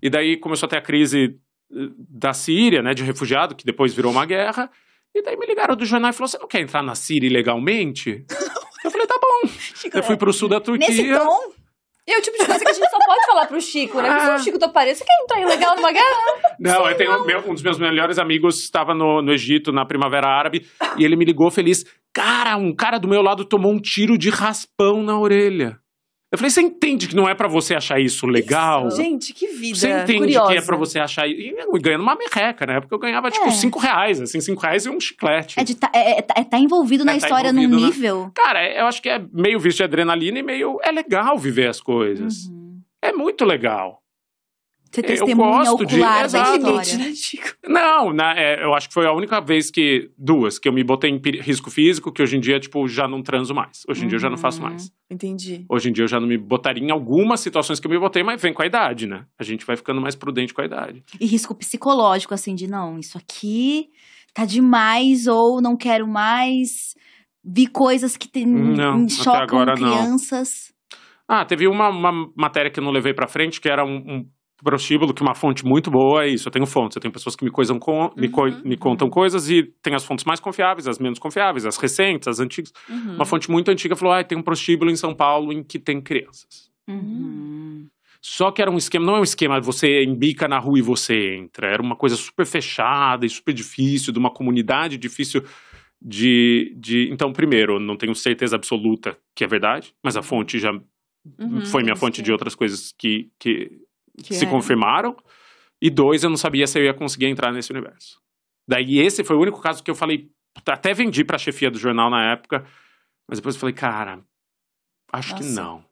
C: e daí começou a ter a crise eh, da Síria, né, de refugiado, que depois virou uma guerra, e daí me ligaram do jornal e falou, você não quer entrar na Síria ilegalmente? *laughs* eu falei, tá bom. Chico, eu fui pro sul da Turquia.
B: Nesse tom?
A: E é o tipo de coisa que a gente só pode falar pro Chico, né? Porque se o ah. Chico toparia, você quer entrar ilegal numa guerra?
C: Não, Sim, eu tenho não. Meu, um dos meus melhores amigos estava no, no Egito na Primavera Árabe e ele me ligou feliz. Cara, um cara do meu lado tomou um tiro de raspão na orelha. Eu falei, você entende que não é para você achar isso legal?
A: Isso. Gente, que vida
C: Você entende
A: curiosa.
C: que é para você achar... E ganhando uma merreca, né? Porque eu ganhava, tipo, é. cinco reais, assim, cinco reais e um chiclete.
B: É de tá, é, é, é tá envolvido é, na tá história envolvido num nível...
C: Cara, eu acho que é meio visto de adrenalina e meio... É legal viver as coisas. Uhum. É muito legal.
B: Você testemunha eu gosto ocular de, da história.
A: Né, Chico?
C: Não, na, é, eu acho que foi a única vez que, duas, que eu me botei em risco físico, que hoje em dia, tipo, já não transo mais. Hoje em uhum. dia eu já não faço uhum. mais.
A: Entendi.
C: Hoje em dia eu já não me botaria em algumas situações que eu me botei, mas vem com a idade, né? A gente vai ficando mais prudente com a idade.
B: E risco psicológico, assim, de não, isso aqui tá demais, ou não quero mais. Vi coisas que tem, não, chocam crianças. Não.
C: Ah, teve uma, uma matéria que eu não levei para frente, que era um, um prostíbulo, que é uma fonte muito boa é isso. Eu tenho fontes, eu tenho pessoas que me, coisam com, me, co uhum, me contam uhum. coisas e tem as fontes mais confiáveis, as menos confiáveis, as recentes, as antigas. Uhum. Uma fonte muito antiga falou: ah, tem um prostíbulo em São Paulo em que tem crianças.
B: Uhum.
C: Só que era um esquema, não é um esquema você embica na rua e você entra. Era uma coisa super fechada e super difícil, de uma comunidade difícil de. de... Então, primeiro, não tenho certeza absoluta que é verdade, mas a fonte já Uhum, foi minha fonte de outras coisas que, que, que se confirmaram. E dois, eu não sabia se eu ia conseguir entrar nesse universo. Daí esse foi o único caso que eu falei, até vendi para a chefia do jornal na época, mas depois eu falei, cara, acho Nossa. que não.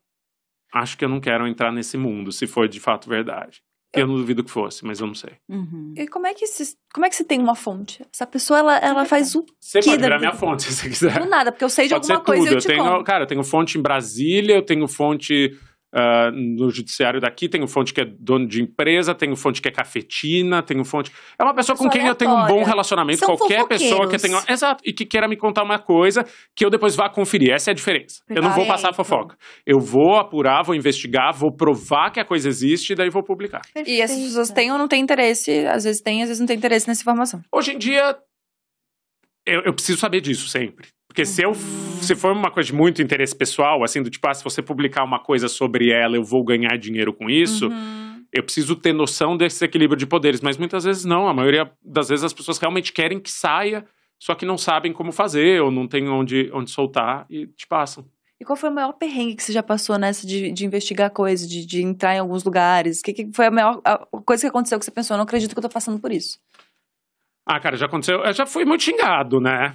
C: Acho que eu não quero entrar nesse mundo, se for de fato verdade. Eu não duvido que fosse, mas eu não sei.
A: Uhum. E como é que se, como é que você tem uma fonte? Essa pessoa ela, ela faz o
C: Você
A: que
C: pode virar minha fonte *laughs* se você quiser.
A: Do nada, porque eu sei de
C: pode
A: alguma coisa
C: tudo.
A: eu te
C: eu tenho. Cara, eu tenho fonte em Brasília, eu tenho fonte Uh, no judiciário daqui, tenho fonte que é dono de empresa, tenho fonte que é cafetina, tenho fonte. É uma pessoa com quem eu tenho um bom relacionamento.
B: São
C: qualquer pessoa que tenha. Exato, e que queira me contar uma coisa que eu depois vá conferir. Essa é a diferença. Eu não vou passar a fofoca. Eu vou apurar, vou investigar, vou provar que a coisa existe e daí vou publicar.
A: Perfeito. E essas pessoas têm ou não têm interesse, às vezes têm, às vezes não têm interesse nessa informação.
C: Hoje em dia, eu, eu preciso saber disso sempre. Porque se eu se for uma coisa de muito interesse pessoal, assim, do tipo, ah, se você publicar uma coisa sobre ela, eu vou ganhar dinheiro com isso, uhum. eu preciso ter noção desse equilíbrio de poderes. Mas muitas vezes não. A maioria das vezes as pessoas realmente querem que saia, só que não sabem como fazer, ou não tem onde, onde soltar e te passam.
A: E qual foi o maior perrengue que você já passou nessa de, de investigar coisas, de, de entrar em alguns lugares? O que, que, foi a maior a coisa que aconteceu que você pensou? Eu não acredito que eu tô passando por isso.
C: Ah, cara, já aconteceu. Eu já fui muito xingado, né?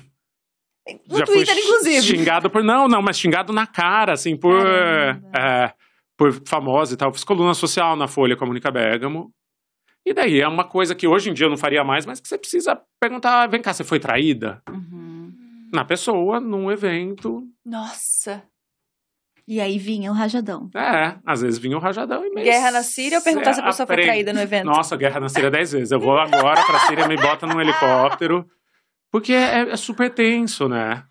A: No já Twitter, inclusive.
C: Xingado por. Não, não, mas xingado na cara, assim, por. É, por famosa e tal. Fiz coluna social na Folha com a Mônica Bergamo. E daí é uma coisa que hoje em dia eu não faria mais, mas que você precisa perguntar: vem cá, você foi traída?
B: Uhum.
C: Na pessoa, num evento.
A: Nossa!
B: E aí vinha o rajadão.
C: É, às vezes vinha o rajadão e mesmo.
A: Guerra na Síria ou perguntar se a pessoa aprende. foi traída no evento?
C: Nossa, guerra na Síria dez vezes. Eu vou agora pra Síria, me bota num helicóptero. Porque é, é super tenso, né?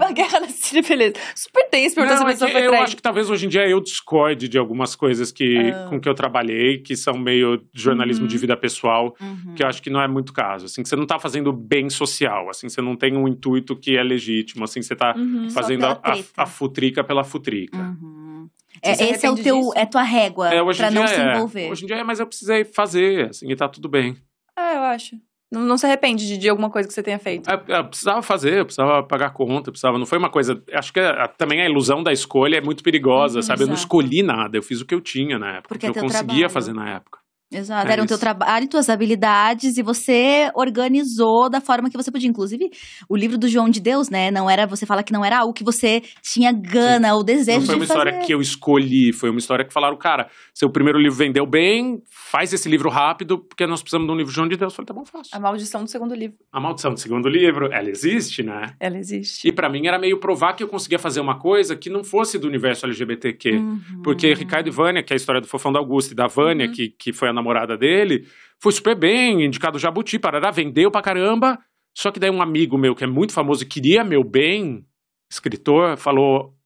A: A guerra na Síria, beleza. Super tenso perguntar se a pessoa é foi
C: Eu acho que talvez hoje em dia eu discorde de algumas coisas que, ah. com que eu trabalhei, que são meio jornalismo uhum. de vida pessoal, uhum. que eu acho que não é muito caso. Assim, que você não tá fazendo bem social, assim, você não tem um intuito que é legítimo, assim, você tá uhum. fazendo a, a, a, futrica pela futrica.
B: Uhum. É, esse é o teu, disso? é tua régua é, pra não se é. envolver.
C: Hoje em dia é, mas eu precisei fazer, assim, e tá tudo bem.
A: É, eu acho. Não, não se arrepende de, de, alguma coisa que você tenha feito.
C: É, eu precisava fazer, eu precisava pagar conta, precisava. Não foi uma coisa. Acho que a, também a ilusão da escolha é muito perigosa, uhum, sabe? Exato. Eu não escolhi nada, eu fiz o que eu tinha na época, Porque o que eu conseguia trabalho. fazer na época.
B: Exato, é era o teu trabalho, tuas habilidades e você organizou da forma que você podia. Inclusive, o livro do João de Deus, né? Não era, você fala que não era algo que você tinha gana Sim. ou desejo de fazer.
C: Não foi uma história que eu escolhi, foi uma história que falaram, cara, seu primeiro livro vendeu bem, faz esse livro rápido, porque nós precisamos de um livro de João de Deus. Eu falei, tá bom, faço.
A: A maldição do segundo livro.
C: A maldição do segundo livro, ela existe, né?
A: Ela existe.
C: E para mim era meio provar que eu conseguia fazer uma coisa que não fosse do universo LGBTQ. Uhum. Porque Ricardo e Vânia, que é a história do Fofão da Augusta e da Vânia, uhum. que, que foi a namorada dele, foi super bem, indicado Jabuti, parará, vendeu pra caramba. Só que daí um amigo meu que é muito famoso e queria meu bem, escritor, falou: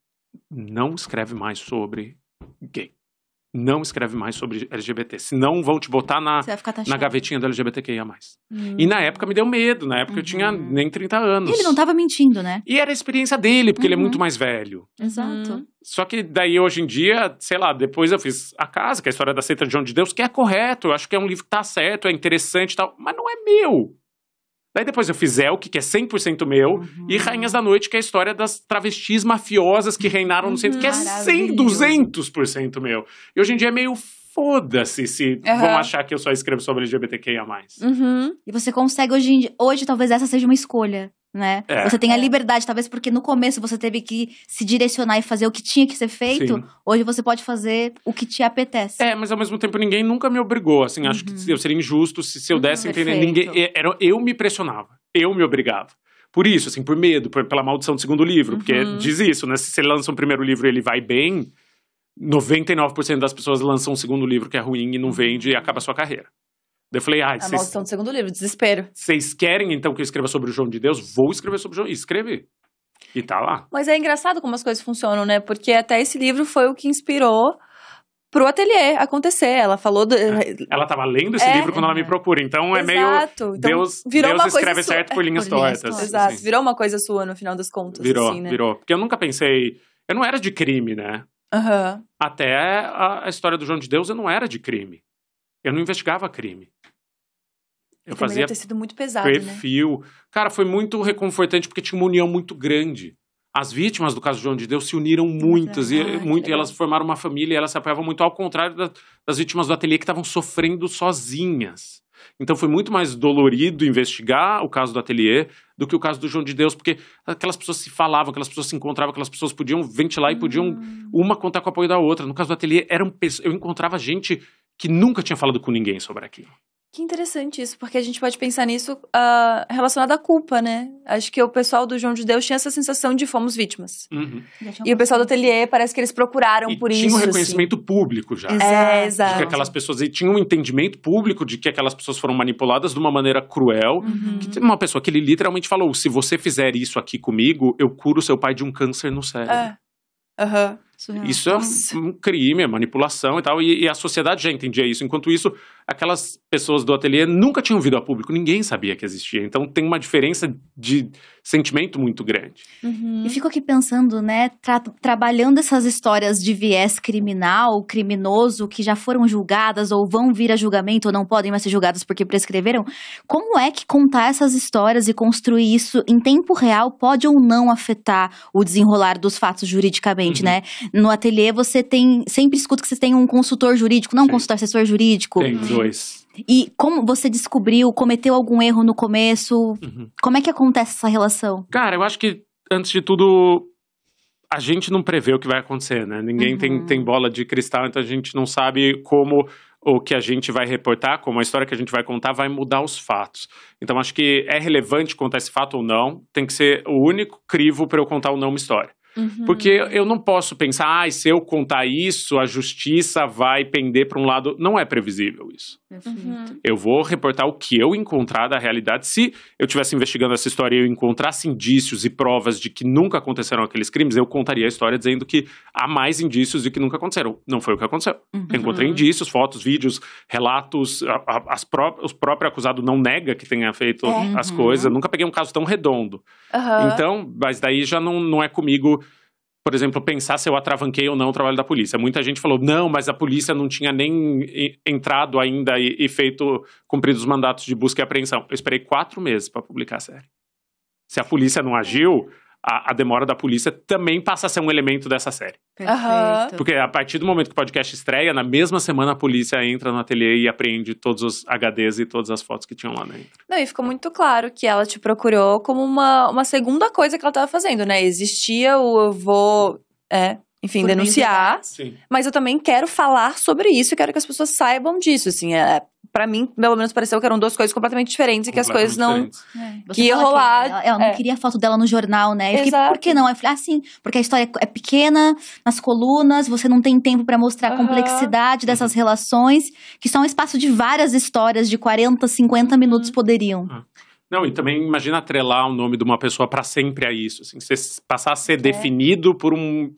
C: não escreve mais sobre gay. Não escreve mais sobre LGBT, senão vão te botar na, na gavetinha do LGBTQIA. Hum. E na época me deu medo, na época uhum. eu tinha uhum. nem 30 anos.
B: E ele não estava mentindo, né?
C: E era a experiência dele, porque uhum. ele é muito uhum. mais velho.
B: Exato. Uhum.
C: Só que daí hoje em dia, sei lá, depois eu fiz A Casa, que é a história da seita de João de Deus, que é correto, eu acho que é um livro que tá certo, é interessante e tal, mas não é meu. Daí depois eu fiz Elk, que é 100% meu, uhum. e Rainhas da Noite, que é a história das travestis mafiosas que reinaram no centro, que é 100, 200% meu. E hoje em dia é meio foda-se se uhum. vão achar que eu só escrevo sobre LGBTQIA+.
B: Uhum. E você consegue hoje em dia, hoje talvez essa seja uma escolha né? É. Você tem a liberdade, talvez porque no começo você teve que se direcionar e fazer o que tinha que ser feito. Sim. Hoje você pode fazer o que te apetece.
C: É, mas ao mesmo tempo ninguém nunca me obrigou. Assim, uhum. acho que uhum. eu seria injusto se, se eu desse uhum, entender. Ninguém, é, era, eu me pressionava, eu me obrigava. Por isso, assim, por medo, por, pela maldição do segundo livro. Uhum. Porque diz isso, né? Se você lança um primeiro livro e ele vai bem, 99% das pessoas lançam um segundo livro que é ruim e não vende e acaba a sua carreira. Daí eu falei, ah,
A: A maldição do segundo livro, desespero.
C: Vocês querem então que eu escreva sobre o João de Deus? Vou escrever sobre o João. E escrevi. E tá lá.
A: Mas é engraçado como as coisas funcionam, né? Porque até esse livro foi o que inspirou pro ateliê acontecer. Ela falou. Do... É.
C: Ela tava lendo esse é, livro quando ela me procura. Então Exato. é meio. Então, Deus, virou Deus uma escreve coisa certo por linhas tortas. Assim.
A: Exato. Assim. Virou uma coisa sua no final das contas.
C: Virou,
A: assim, né?
C: virou. Porque eu nunca pensei. Eu não era de crime, né?
A: Uhum.
C: Até a, a história do João de Deus eu não era de crime. Eu não investigava crime.
A: Eu e fazia ter sido muito pesado,
C: né? perfil. Né? Cara, foi muito reconfortante porque tinha uma união muito grande. As vítimas do caso João de Deus se uniram muitas e, ah, muito, e elas formaram uma família e elas se apoiavam muito ao contrário da, das vítimas do ateliê que estavam sofrendo sozinhas. Então foi muito mais dolorido investigar o caso do ateliê do que o caso do João de Deus, porque aquelas pessoas se falavam, aquelas pessoas se encontravam, aquelas pessoas podiam ventilar e podiam hum. uma contar com o apoio da outra. No caso do ateliê, eram eu encontrava gente que nunca tinha falado com ninguém sobre aquilo.
A: Que interessante isso, porque a gente pode pensar nisso uh, relacionado à culpa, né? Acho que o pessoal do João de Deus tinha essa sensação de fomos vítimas.
C: Uhum.
A: E o pessoal do ateliê parece que eles procuraram e por
C: tinha
A: isso.
C: Tinha um reconhecimento assim. público já.
A: É, exato.
C: De que aquelas pessoas e tinha um entendimento público de que aquelas pessoas foram manipuladas de uma maneira cruel. Uhum. Que uma pessoa que ele literalmente falou: se você fizer isso aqui comigo, eu curo seu pai de um câncer no cérebro.
A: É. Aham. Uhum.
C: Isso é um, crime, é manipulação e tal. E, e, a sociedade já entendia isso. Enquanto isso, aquelas pessoas do ateliê nunca tinham vindo a público, ninguém sabia que existia. Então tem uma diferença de sentimento muito grande.
B: Uhum. E fico aqui pensando, né, tra trabalhando essas histórias de viés criminal, criminoso, que já foram julgadas ou vão vir a julgamento ou não podem mais ser julgadas porque prescreveram. Como é que contar essas histórias e construir isso em tempo real pode ou não afetar o desenrolar dos fatos juridicamente, uhum. né? No ateliê você tem, sempre escuta que você tem um consultor jurídico, não um consultor assessor jurídico.
C: Tem dois.
B: E como você descobriu, cometeu algum erro no começo? Uhum. Como é que acontece essa relação?
C: Cara, eu acho que, antes de tudo, a gente não prevê o que vai acontecer, né? Ninguém uhum. tem, tem bola de cristal, então a gente não sabe como o que a gente vai reportar, como a história que a gente vai contar, vai mudar os fatos. Então, acho que é relevante contar esse fato ou não, tem que ser o único crivo para eu contar ou não uma história. Uhum. Porque eu não posso pensar, ah, se eu contar isso, a justiça vai pender para um lado. Não é previsível isso. Uhum. Eu vou reportar o que eu encontrar da realidade. Se eu estivesse investigando essa história e eu encontrasse indícios e provas de que nunca aconteceram aqueles crimes, eu contaria a história dizendo que há mais indícios de que nunca aconteceram. Não foi o que aconteceu. Uhum. Eu encontrei indícios, fotos, vídeos, relatos. A, a, as pró o próprio acusado não nega que tenha feito é. as coisas. Eu nunca peguei um caso tão redondo. Então, mas daí já não, não é comigo por exemplo, pensar se eu atravanquei ou não o trabalho da polícia. Muita gente falou, não, mas a polícia não tinha nem entrado ainda e, e feito, cumprido os mandatos de busca e apreensão. Eu esperei quatro meses para publicar a série. Se a polícia não agiu, a, a, demora da polícia também passa a ser um elemento dessa série.
B: Perfeito.
C: Porque a partir do momento que o podcast estreia, na mesma semana a polícia entra no ateliê e apreende todos os HDs e todas as fotos que tinham lá dentro.
A: Não, e ficou muito claro que ela te procurou como uma, uma segunda coisa que ela estava fazendo, né? Existia o eu vou. É, enfim, Por denunciar. Mas eu também quero falar sobre isso e quero que as pessoas saibam disso, assim. É, para mim, pelo menos pareceu que eram duas coisas completamente diferentes e que as coisas não. É. Que ia rolar.
B: Que ela, ela, não é. queria a foto dela no jornal, né? Eu fiquei, por que não? Eu falei, ah, sim, porque a história é pequena, nas colunas, você não tem tempo para mostrar a complexidade dessas relações, que só um espaço de várias histórias de 40, 50 uhum. minutos poderiam.
C: Ah. Não, e também imagina atrelar o nome de uma pessoa para sempre a isso, assim, você passar a ser é. definido por um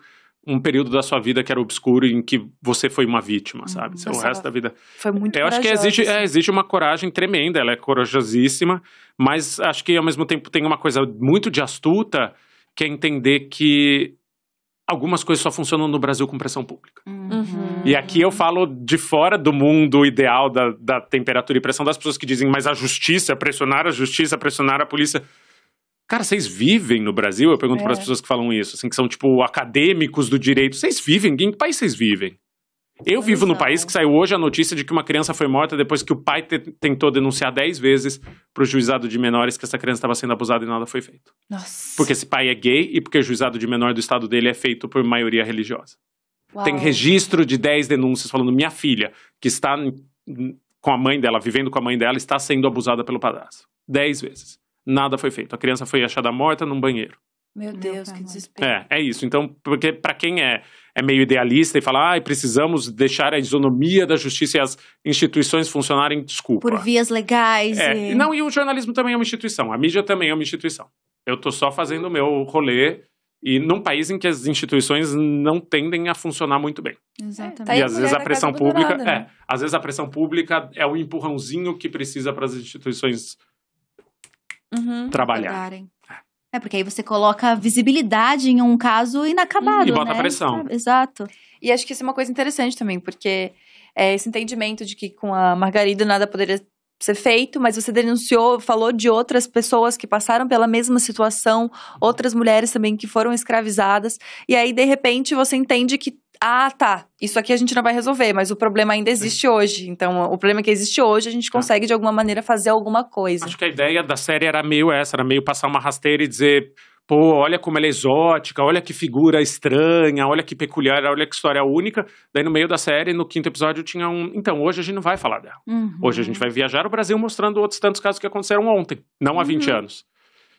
C: um período da sua vida que era obscuro em que você foi uma vítima, uhum. sabe? O resto da vida.
A: Foi muito
C: Eu acho que existe, é, existe uma coragem tremenda, ela é corajosíssima, mas acho que ao mesmo tempo tem uma coisa muito de astuta, que é entender que algumas coisas só funcionam no Brasil com pressão pública. Uhum. E aqui eu falo de fora do mundo ideal da, da temperatura e pressão das pessoas que dizem, mas a justiça, pressionar a justiça, pressionar a polícia. Cara, vocês vivem no Brasil? Eu pergunto é. para as pessoas que falam isso, assim, que são tipo acadêmicos do direito. Vocês vivem? Em que país vocês vivem? Eu vivo no país que saiu hoje a notícia de que uma criança foi morta depois que o pai te tentou denunciar 10 vezes para o juizado de menores que essa criança estava sendo abusada e nada foi feito.
A: Nossa.
C: Porque esse pai é gay e porque o juizado de menor do estado dele é feito por maioria religiosa. Uau. Tem registro de 10 denúncias falando: minha filha, que está com a mãe dela, vivendo com a mãe dela, está sendo abusada pelo padrasto. 10 vezes nada foi feito. A criança foi achada morta num banheiro.
A: Meu Deus, Meu que desespero.
C: É, é isso. Então, porque para quem é, é meio idealista e fala, ah, precisamos deixar a isonomia da justiça e as instituições funcionarem, desculpa.
B: Por vias legais.
C: É, e... Não, e o jornalismo também é uma instituição, a mídia também é uma instituição. Eu tô só fazendo o meu rolê e num país em que as instituições não tendem a funcionar muito bem.
B: Exatamente.
C: É, e às vezes a pressão pública, né? é, às vezes a pressão pública é o empurrãozinho que precisa para as instituições uhum, trabalhar.
B: É, porque aí você coloca visibilidade em um caso inacabado.
C: E bota
B: né?
C: pressão.
B: Exato.
A: E acho que isso é uma coisa interessante também, porque é esse entendimento de que com a Margarida nada poderia ser feito, mas você denunciou, falou de outras pessoas que passaram pela mesma situação, outras mulheres também que foram escravizadas, e aí de repente você entende que ah, tá, isso aqui a gente não vai resolver, mas o problema ainda existe Sim. hoje. Então, o problema que existe hoje, a gente tá. consegue de alguma maneira fazer alguma coisa.
C: Acho que a ideia da série era meio essa, era meio passar uma rasteira e dizer, pô, olha como ela é exótica, olha que figura estranha, olha que peculiar, olha que história única. Daí no meio da série, no quinto episódio, tinha um. Então, hoje a gente não vai falar dela. Uhum. Hoje a gente vai viajar o Brasil mostrando outros tantos casos que aconteceram ontem, não há 20 uhum. anos.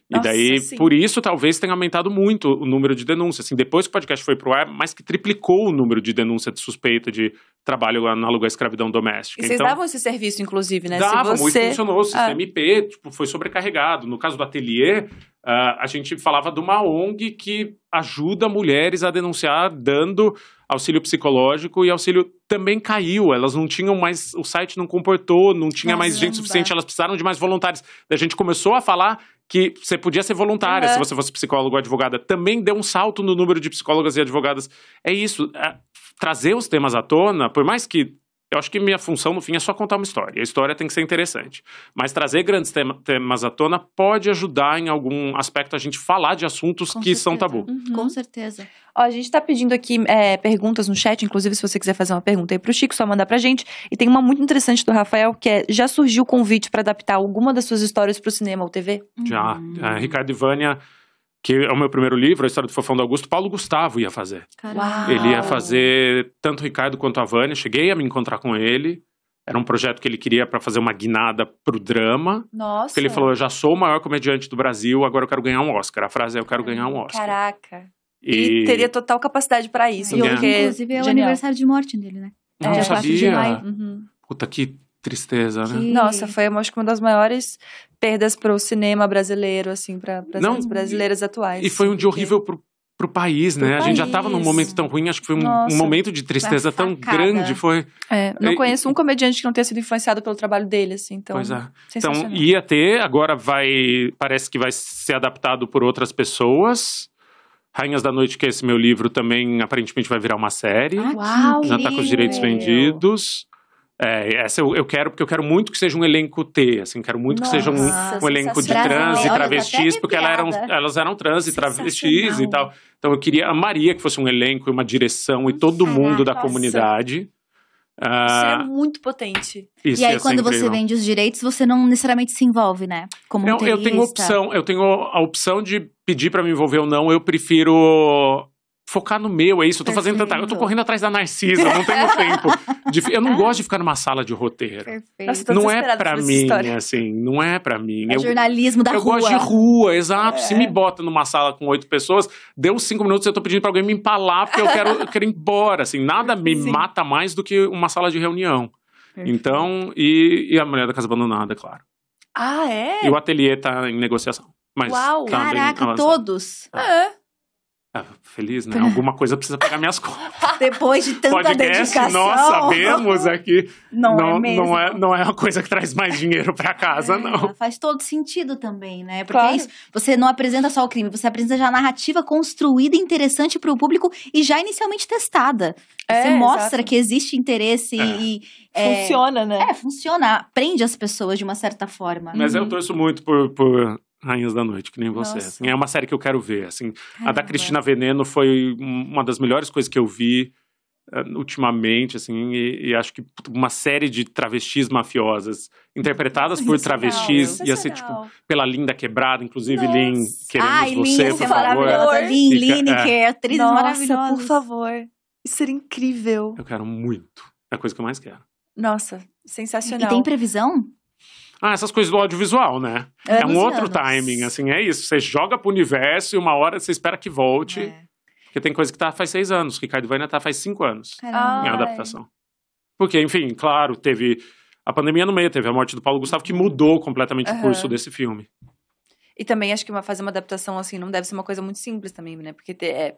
C: Nossa, e daí, sim. por isso, talvez tenha aumentado muito o número de denúncias. Assim, depois que o podcast foi pro ar, mais que triplicou o número de denúncias de suspeita de trabalho análogo à escravidão doméstica.
A: E vocês então, davam esse serviço, inclusive, né?
C: Davam,
A: Se você...
C: e funcionou. O sistema ah. IP tipo, foi sobrecarregado. No caso do ateliê, uh, a gente falava de uma ONG que ajuda mulheres a denunciar, dando auxílio psicológico e auxílio também caiu. Elas não tinham mais, o site não comportou, não tinha mais gente suficiente, elas precisaram de mais voluntários. A gente começou a falar que você podia ser voluntária uhum. se você fosse psicólogo ou advogada. Também deu um salto no número de psicólogas e advogadas. É isso, é, trazer os temas à tona, por mais que eu acho que minha função, no fim, é só contar uma história. A história tem que ser interessante. Mas trazer grandes tema, temas à tona pode ajudar, em algum aspecto, a gente falar de assuntos Com que certeza. são tabu.
B: Uhum. Com certeza.
A: Ó, a gente está pedindo aqui é, perguntas no chat, inclusive, se você quiser fazer uma pergunta aí pro Chico, só mandar pra gente. E tem uma muito interessante do Rafael, que é: já surgiu o convite para adaptar alguma das suas histórias pro cinema ou TV?
C: Já. Uhum. É, Ricardo e Vânia que é o meu primeiro livro, a história do Fofão do Augusto, Paulo Gustavo ia fazer. Ele ia fazer tanto o Ricardo quanto a Vânia. Cheguei a me encontrar com ele. Era um projeto que ele queria para fazer uma guinada pro drama.
A: Nossa.
C: Porque ele falou: Eu já sou o maior comediante do Brasil, agora eu quero ganhar um Oscar. A frase é: Eu quero ganhar um Oscar.
A: Caraca. E, e teria total capacidade para isso.
B: E porque... inclusive é o Genial. aniversário de morte dele, né?
C: Não é, sabia. Uhum. Puta, que tristeza, né? Que...
A: Nossa, foi acho que uma das maiores perdas para o cinema brasileiro, assim, para as brasileiras atuais.
C: E foi um dia horrível pro, pro país, pro né? País. A gente já estava num momento tão ruim, acho que foi um, um momento de tristeza tão grande, foi...
A: É, não conheço um comediante que não tenha sido influenciado pelo trabalho dele, assim, então...
C: Pois é. Então, ia ter, agora vai... Parece que vai ser adaptado por outras pessoas... Rainhas da Noite, que é esse meu livro, também aparentemente vai virar uma série.
B: Ah, uau,
C: já está com os direitos vendidos. É, essa eu, eu, quero, porque eu quero muito que seja um elenco T, assim, quero muito Nossa, que seja um, um elenco de trans e travestis, porque elas eram, elas eram trans e travestis e tal. Então eu queria, amaria que fosse um elenco e uma direção e todo mundo da comunidade.
A: Isso é ah, muito potente.
B: e aí, quando você vende os direitos, você não necessariamente se envolve, né? Como
C: não, eu tenho opção, eu tenho a opção de pedir para me envolver ou não. Eu prefiro focar no meu, é isso. Eu tô Perfeito. fazendo tanta. Eu tô correndo atrás da Narcisa, não tenho *laughs* tempo. De, eu não gosto de ficar numa sala de roteiro. Perfeito. não é para mim, história. assim, não é para mim.
B: É
C: eu,
B: jornalismo da
C: eu
B: rua.
C: Eu gosto de rua, exato. É. Se me bota numa sala com oito pessoas, deu cinco minutos eu tô pedindo pra alguém me empalar, porque eu quero, eu quero ir embora, assim. Nada me Sim. mata mais do que uma sala de reunião. Perfeito. Então, e, e a Mulher da Casa Abandonada, claro.
A: Ah, é?
C: E o ateliê tá em negociação. Mas
B: Uau, caraca, todos.
A: É.
C: Ah, feliz, né? Alguma coisa precisa pagar minhas *laughs* contas.
B: Depois de tanta Podcast, dedicação.
C: nós sabemos aqui.
B: Não, não, é mesmo.
C: Não é, não é uma coisa que traz mais dinheiro para casa, é, não.
B: Faz todo sentido também, né? Porque claro. é isso, você não apresenta só o crime, você apresenta já a narrativa construída, interessante para o público e já inicialmente testada. Você é, mostra exato. que existe interesse
C: é.
B: e.
A: É, funciona, né?
B: É, funciona. Aprende as pessoas de uma certa forma.
C: Mas uhum. eu torço muito por, por Rainhas da Noite, que nem você. Assim, é uma série que eu quero ver. Assim, a da Cristina Veneno foi uma das melhores coisas que eu vi uh, ultimamente, assim, e, e, acho que uma série de travestis mafiosas interpretadas por travestis ia ser tipo pela Linda Quebrada, inclusive Nossa. Lin, queremos Ai, você, Lin, por favor.
B: Lin, Lineker, é. atriz Nossa, maravilhosa.
A: por favor. Isso seria incrível.
C: Eu quero muito. É a coisa que eu mais quero.
A: Nossa, sensacional.
B: E tem previsão?
C: Ah, essas coisas do audiovisual, né? Anos é um outro anos. timing, assim, é isso. Você joga pro universo e uma hora você espera que volte. É. Porque tem coisa que tá faz seis anos. Ricardo Vânia tá faz cinco anos Caramba. em adaptação. Porque, enfim, claro, teve a pandemia no meio, teve a morte do Paulo Gustavo, que mudou completamente uhum. o curso desse filme.
A: E também acho que fazer uma adaptação assim não deve ser uma coisa muito simples também, né? Porque é,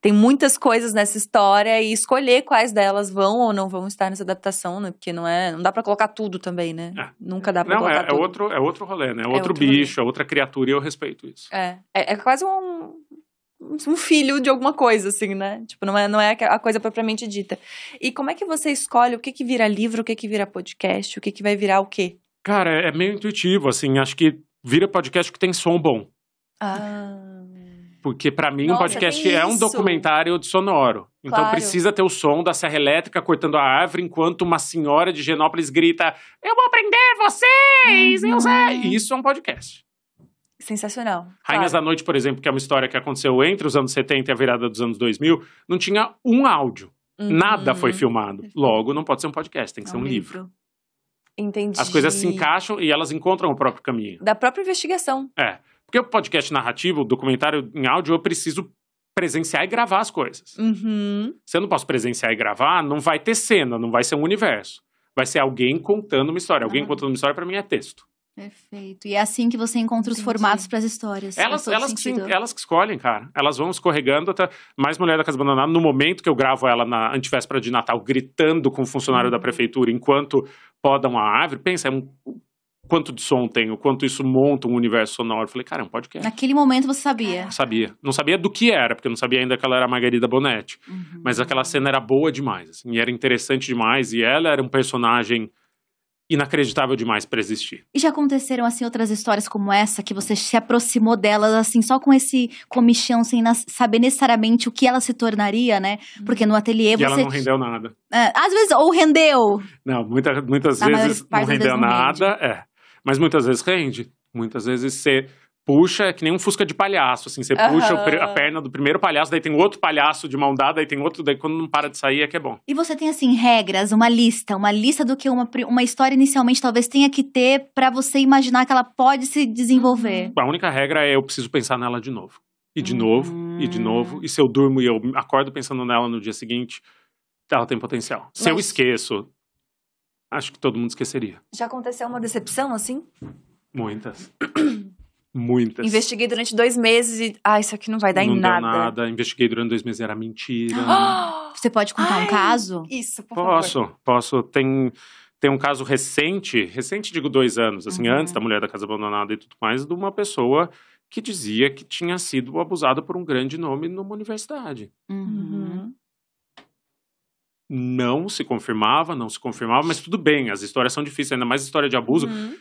A: tem muitas coisas nessa história e escolher quais delas vão ou não vão estar nessa adaptação, né? Porque não é, não dá para colocar tudo também, né? É. Nunca dá para colocar
C: é,
A: tudo.
C: É outro, é outro rolê, né? É, é outro, outro bicho, rolê. é outra criatura e eu respeito isso.
A: É, é, é, quase um um filho de alguma coisa, assim, né? Tipo, não é, não é a coisa propriamente dita. E como é que você escolhe o que que vira livro, o que que vira podcast, o que que vai virar o quê?
C: Cara, é meio intuitivo, assim. Acho que vira podcast que tem som bom.
A: Ah...
C: Porque para mim Nossa, um podcast é um documentário sonoro. Então claro. precisa ter o som da serra elétrica cortando a árvore enquanto uma senhora de Genópolis grita: "Eu vou prender vocês!" Uhum. Eu sei. Isso é um podcast.
A: Sensacional.
C: Rainhas claro. da Noite, por exemplo, que é uma história que aconteceu entre os anos 70 e a virada dos anos 2000, não tinha um áudio. Uhum. Nada foi filmado. Logo, não pode ser um podcast, tem que é ser um, um livro. livro.
A: Entendi.
C: As coisas se encaixam e elas encontram o próprio caminho.
A: Da própria investigação.
C: É. Porque o podcast narrativo, o documentário em áudio, eu preciso presenciar e gravar as coisas.
A: Uhum.
C: Se eu não posso presenciar e gravar, não vai ter cena, não vai ser um universo. Vai ser alguém contando uma história. Alguém ah. contando uma história, para mim, é texto.
B: Perfeito. E é assim que você encontra os Entendi. formatos para as histórias.
C: Elas, elas, que, elas que escolhem, cara. Elas vão escorregando até. Mais Mulher da Casa Abandonada, no momento que eu gravo ela na antivéspera de Natal, gritando com o funcionário uhum. da prefeitura enquanto podam a árvore, pensa, é um quanto de som tem, o quanto isso monta um universo sonoro. Eu falei, cara, é um podcast.
B: Naquele momento você sabia?
C: Sabia. Não sabia do que era, porque eu não sabia ainda que ela era a Margarida Bonetti. Uhum. Mas aquela cena era boa demais, assim, e era interessante demais, e ela era um personagem inacreditável demais para existir.
B: E já aconteceram assim outras histórias como essa que você se aproximou delas assim só com esse comichão sem saber necessariamente o que ela se tornaria, né? Porque no ateliê
C: e
B: você
C: ela não rendeu nada.
B: É, às vezes ou rendeu.
C: Não, muita, muitas vezes não rendeu vezes nada, não é. Mas muitas vezes rende. Muitas vezes você puxa, é que nem um fusca de palhaço, assim. Você uhum. puxa a perna do primeiro palhaço, daí tem outro palhaço de mão dada, daí tem outro, daí quando não para de sair é que é bom.
B: E você tem, assim, regras, uma lista, uma lista do que uma, uma história inicialmente talvez tenha que ter para você imaginar que ela pode se desenvolver.
C: A única regra é eu preciso pensar nela de novo. E de novo, hum. e de novo. E se eu durmo e eu acordo pensando nela no dia seguinte, ela tem potencial. Se eu esqueço, acho que todo mundo esqueceria.
A: Já aconteceu uma decepção assim?
C: Muitas. *clears throat* Muitas.
A: Investiguei durante dois meses e. Ah, isso aqui não vai dar
C: não
A: em nada.
C: Não nada. Investiguei durante dois meses, era mentira. *gasps*
B: Você pode contar Ai, um caso?
A: Isso, por
C: posso,
A: favor.
C: Posso, posso. Tem, tem um caso recente, recente digo dois anos, assim, uhum. antes da mulher da casa abandonada e tudo mais, de uma pessoa que dizia que tinha sido abusada por um grande nome numa universidade.
B: Uhum.
C: Não se confirmava, não se confirmava, mas tudo bem, as histórias são difíceis, ainda mais história de abuso. Uhum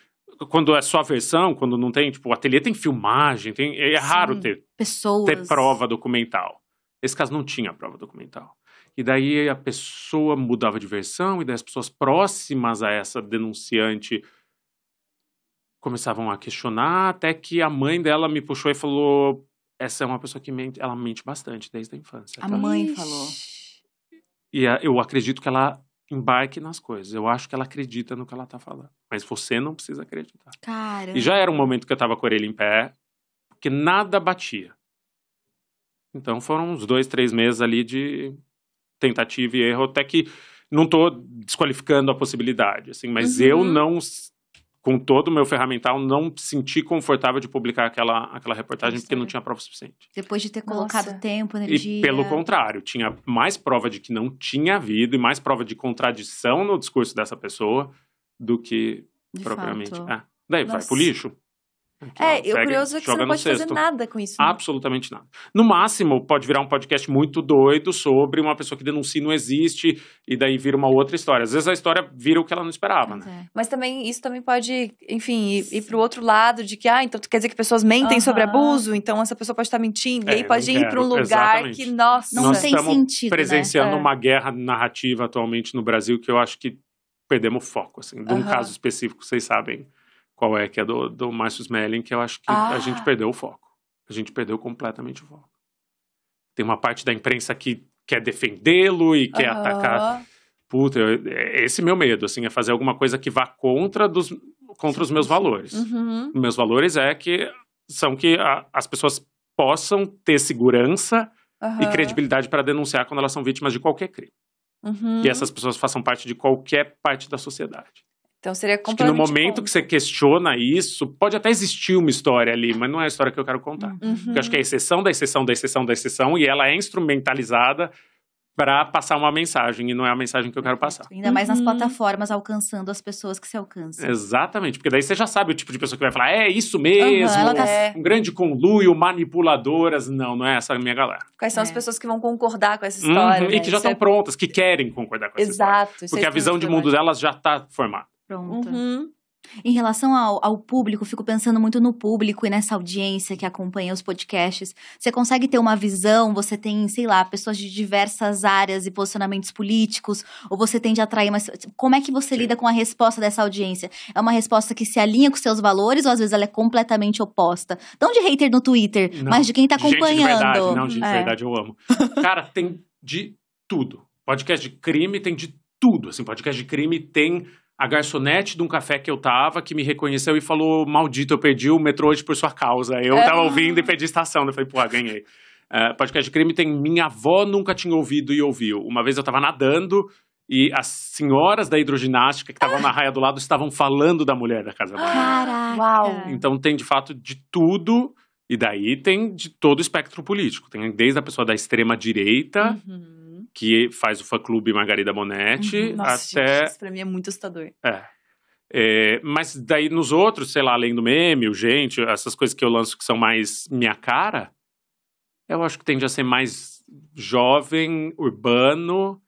C: quando é só a versão, quando não tem, tipo, o ateliê tem filmagem, tem, é Sim, raro ter,
B: pessoas.
C: ter prova documental. Esse caso não tinha prova documental. E daí a pessoa mudava de versão, e daí as pessoas próximas a essa denunciante começavam a questionar, até que a mãe dela me puxou e falou: essa é uma pessoa que mente, ela mente bastante desde a infância.
B: A tá? mãe falou.
C: E eu acredito que ela embarque nas coisas. Eu acho que ela acredita no que ela tá falando. Mas você não precisa acreditar.
B: Cara.
C: E já era um momento que eu tava com a orelha em pé, porque nada batia. Então foram uns dois, três meses ali de tentativa e erro, até que não tô desqualificando a possibilidade, assim, mas uhum. eu não com todo o meu ferramental, não senti confortável de publicar aquela, aquela reportagem porque não tinha prova suficiente.
B: Depois de ter colocado Nossa. tempo, energia.
C: E pelo contrário, tinha mais prova de que não tinha havido e mais prova de contradição no discurso dessa pessoa do que de propriamente. É. Daí Nossa. vai pro lixo.
A: É, o curioso é que você não pode cesto. fazer nada com isso. Né?
C: Absolutamente nada. No máximo, pode virar um podcast muito doido sobre uma pessoa que denuncia não existe e daí vira uma outra história. Às vezes a história vira o que ela não esperava, né?
A: É. Mas também, isso também pode, enfim, ir, ir pro outro lado de que, ah, então quer dizer que pessoas mentem sobre abuso, então essa pessoa pode estar mentindo. É, e aí pode ir para um lugar
C: Exatamente.
A: que, nossa...
B: Não Nós tem estamos
C: sentido, né? presenciando né? uma guerra narrativa atualmente no Brasil que eu acho que perdemos foco, assim. De um caso específico, vocês sabem qual é, que é do, do Márcio Smelling, que eu acho que ah. a gente ah. perdeu o foco. A gente perdeu completamente o foco. Tem uma parte da imprensa que quer defendê-lo e quer uhum. atacar. Puta, eu, é esse meu medo, assim, é fazer alguma coisa que vá contra, dos, contra os meus valores.
A: Uhum.
C: Meus valores é que são que a, as pessoas possam ter segurança uhum. e credibilidade para denunciar quando elas são vítimas de qualquer crime.
A: Uhum.
C: E essas pessoas façam parte de qualquer parte da sociedade.
A: Então seria completamente.
C: Acho que no momento contra. que você questiona isso, pode até existir uma história ali, mas não é a história que eu quero contar.
A: Uhum.
C: Porque eu acho que é a exceção da exceção da exceção da exceção e ela é instrumentalizada para passar uma mensagem e não é a mensagem que eu quero passar.
B: Ainda mais nas uhum. plataformas alcançando as pessoas que se alcançam.
C: Exatamente, porque daí você já sabe o tipo de pessoa que vai falar, é isso mesmo, uhum, tá... um grande conluio, manipuladoras. Não, não é essa a minha galera.
A: Quais são é. as pessoas que vão concordar com essa história?
C: Uhum, né? E que já estão é... prontas, que querem concordar com essa
A: Exato,
C: história. Porque a visão de mundo delas já está formada.
B: Pronto.
A: Uhum.
B: Em relação ao, ao, público, fico pensando muito no público e nessa audiência que acompanha os podcasts. Você consegue ter uma visão? Você tem, sei lá, pessoas de diversas áreas e posicionamentos políticos? Ou você tende a atrair, mas como é que você Sim. lida com a resposta dessa audiência? É uma resposta que se alinha com seus valores ou às vezes ela é completamente oposta? Não de hater no Twitter, não. mas de quem tá acompanhando.
C: Gente de verdade, não, de é. verdade eu amo. Cara, tem de tudo. Podcast de crime tem de tudo. Assim, podcast de crime tem a garçonete de um café que eu tava, que me reconheceu e falou: Maldito, eu perdi o metrô hoje por sua causa. Eu é. tava ouvindo e perdi estação. Eu falei: Pô, ganhei. Uh, podcast de crime tem Minha avó nunca tinha ouvido e ouviu. Uma vez eu tava nadando e as senhoras da hidroginástica que estavam na raia do lado estavam falando da mulher da casa
B: Caraca!
A: Uau!
C: Então tem de fato de tudo. E daí tem de todo o espectro político. Tem desde a pessoa da extrema direita.
A: Uhum
C: que faz o fã-clube Margarida Monetti,
A: uhum. Nossa,
C: até...
A: Gente, isso pra mim é muito assustador.
C: É. é. Mas daí nos outros, sei lá, além do meme, o gente, essas coisas que eu lanço que são mais minha cara, eu acho que tende a ser mais jovem, urbano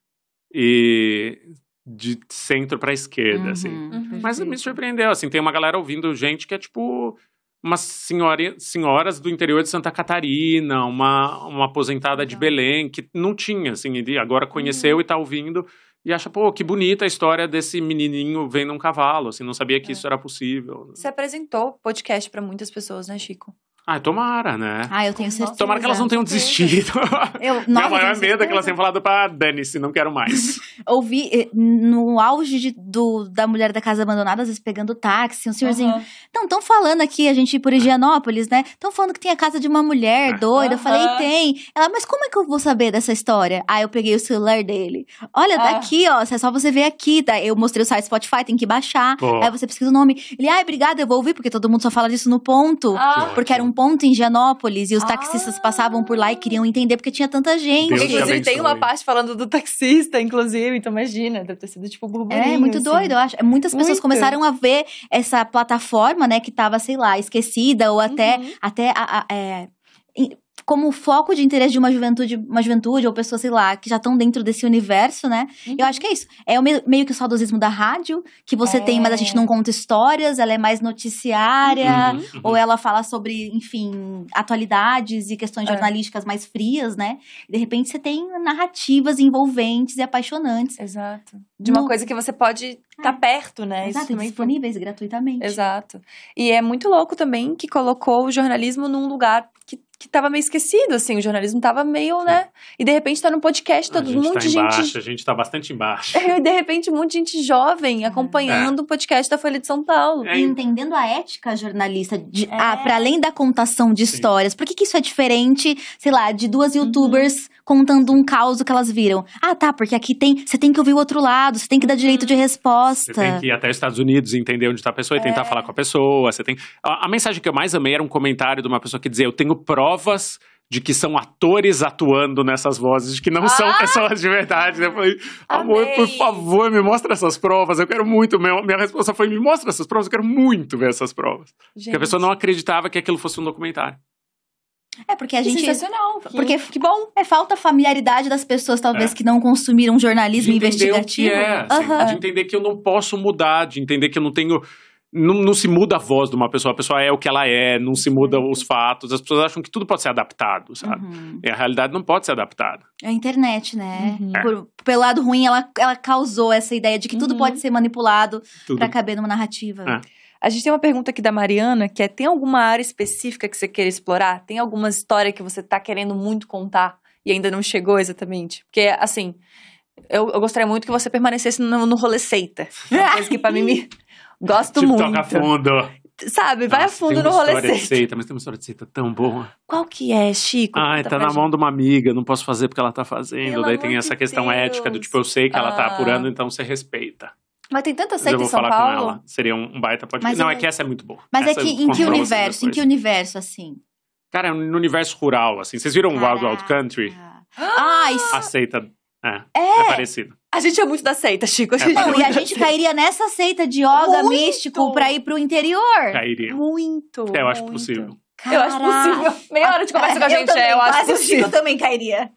C: e de centro para esquerda, assim.
B: uhum, assim.
C: Uhum. Mas me surpreendeu, assim, tem uma galera ouvindo gente que é tipo umas senhora, senhoras do interior de Santa Catarina, uma, uma aposentada de Belém, que não tinha, assim, ele agora conheceu uhum. e tá ouvindo e acha, pô, que bonita a história desse menininho vendo um cavalo, assim, não sabia que é. isso era possível.
A: Você apresentou podcast para muitas pessoas, né, Chico?
C: Ah, tomara, né?
B: Ah, eu tenho certeza.
C: Tomara que elas não tenham desistido. *laughs* Eu, Meu maior medo é que elas tenham falado pra Dani-se, não quero mais. *laughs*
B: Ouvi eh, no auge de, do, da mulher da casa abandonada, às vezes pegando táxi, um senhorzinho. Uhum. Não, estão falando aqui, a gente ir por Higienópolis, né? Estão falando que tem a casa de uma mulher é. doida. Uhum. Eu falei, tem. Ela, mas como é que eu vou saber dessa história? Aí eu peguei o celular dele. Olha, tá aqui, ó. É só você ver aqui. Tá? Eu mostrei o site Spotify, tem que baixar. Pô. Aí você pesquisa o nome. Ele, ai, obrigada, eu vou ouvir, porque todo mundo só fala disso no ponto. Ah. Porque era um ponto em Higienópolis e os taxistas ah. passavam por lá e queriam entender porque tinha tanta gente.
A: Deus inclusive, tem uma parte falando do taxista, inclusive, então imagina, deve ter sido tipo burburinho.
B: É, muito assim. doido, eu acho. Muitas pessoas muito. começaram a ver essa plataforma, né, que tava, sei lá, esquecida ou até, uhum. até a, a, é, como foco de interesse de uma juventude, uma juventude ou pessoas, sei lá, que já estão dentro desse universo, né? Uhum. Eu acho que é isso. É o meio, meio que o saudosismo da rádio, que você é. tem, mas a gente não conta histórias, ela é mais noticiária, uhum. ou ela fala sobre, enfim, atualidades e questões é. jornalísticas mais frias, né? De repente você tem narrativas envolventes e apaixonantes.
A: Exato. De uma no... coisa que você pode estar tá é. perto, né?
B: Exato, Isso disponíveis gratuitamente.
A: Exato. E é muito louco também que colocou o jornalismo num lugar que que tava meio esquecido, assim, o jornalismo tava meio, né? E de repente tá no podcast, todo mundo tá
C: de
A: gente.
C: Embaixo, a gente tá bastante embaixo. *laughs*
A: E de repente um monte de gente jovem é. acompanhando é. o podcast da Folha de São Paulo.
B: É. E entendendo a ética jornalista, de, é. ah, para além da contação de Sim. histórias. Por que, que isso é diferente, sei lá, de duas uhum. youtubers uhum. Contando um caos que elas viram? Ah, tá, porque aqui tem. Você tem que ouvir o outro lado, você tem que dar direito uhum. de resposta.
C: Você tem que ir até os Estados Unidos e entender onde tá a pessoa e tentar é. falar com a pessoa. Você tem. A, a mensagem que eu mais amei era um comentário de uma pessoa que dizia: Eu tenho provas de que são atores atuando nessas vozes, de que não ah! são pessoas de verdade. Eu falei, amor, Amei. por favor, me mostra essas provas. Eu quero muito. Minha, minha resposta foi: me mostra essas provas, eu quero muito ver essas provas. Gente. Porque a pessoa não acreditava que aquilo fosse um documentário.
B: É, porque a
A: que
B: gente.
A: Sensacional.
B: Que, porque que bom. É falta familiaridade das pessoas, talvez, é. que não consumiram jornalismo de investigativo.
C: O que é, assim, uhum. De entender que eu não posso mudar, de entender que eu não tenho não, não, se muda a voz de uma pessoa, a pessoa é o que ela é, não se muda os fatos. As pessoas acham que tudo pode ser adaptado, sabe? Uhum. E a realidade não pode ser adaptada.
B: É a internet, né? Uhum. Por, pelo lado ruim, ela, ela causou essa ideia de que tudo uhum. pode ser manipulado para caber numa narrativa. É.
A: A gente tem uma pergunta aqui da Mariana, que é: tem alguma área específica que você queira explorar? Tem alguma história que você tá querendo muito contar e ainda não chegou exatamente? Porque, assim, eu, eu gostaria muito que você permanecesse no, no rolê seita. Uma coisa que pra mim me *laughs* Gosto tipo, muito.
C: toca fundo.
A: Sabe, vai Nossa, a fundo no rolê seita.
C: De seita. Mas tem uma história de seita tão boa.
A: Qual que é, Chico?
C: Ah, tá na gente. mão de uma amiga, não posso fazer porque ela tá fazendo. Pelo Daí tem essa questão Deus. ética do tipo, eu sei que ela tá ah. apurando, então você respeita.
A: Mas tem tanta seita em São Paulo. Com ela.
C: Seria um baita podcast. Não, é... é que essa é muito boa.
B: Mas
C: essa
B: é que em que universo? Em que universo, assim?
C: Cara, no universo rural, assim. Vocês viram Caraca. Wild Wild Country?
B: Ah, isso.
C: A seita. É, é, é parecido.
A: A gente é muito da seita, Chico. A gente
B: é, não, e a gente cairia nessa seita de yoga muito. místico pra ir pro interior.
C: Cairia.
A: Muito.
C: É, eu acho possível.
A: Caraca. Eu acho possível. Meia hora de conversa com a gente, eu também, é, eu acho possível.
B: Eu também cairia.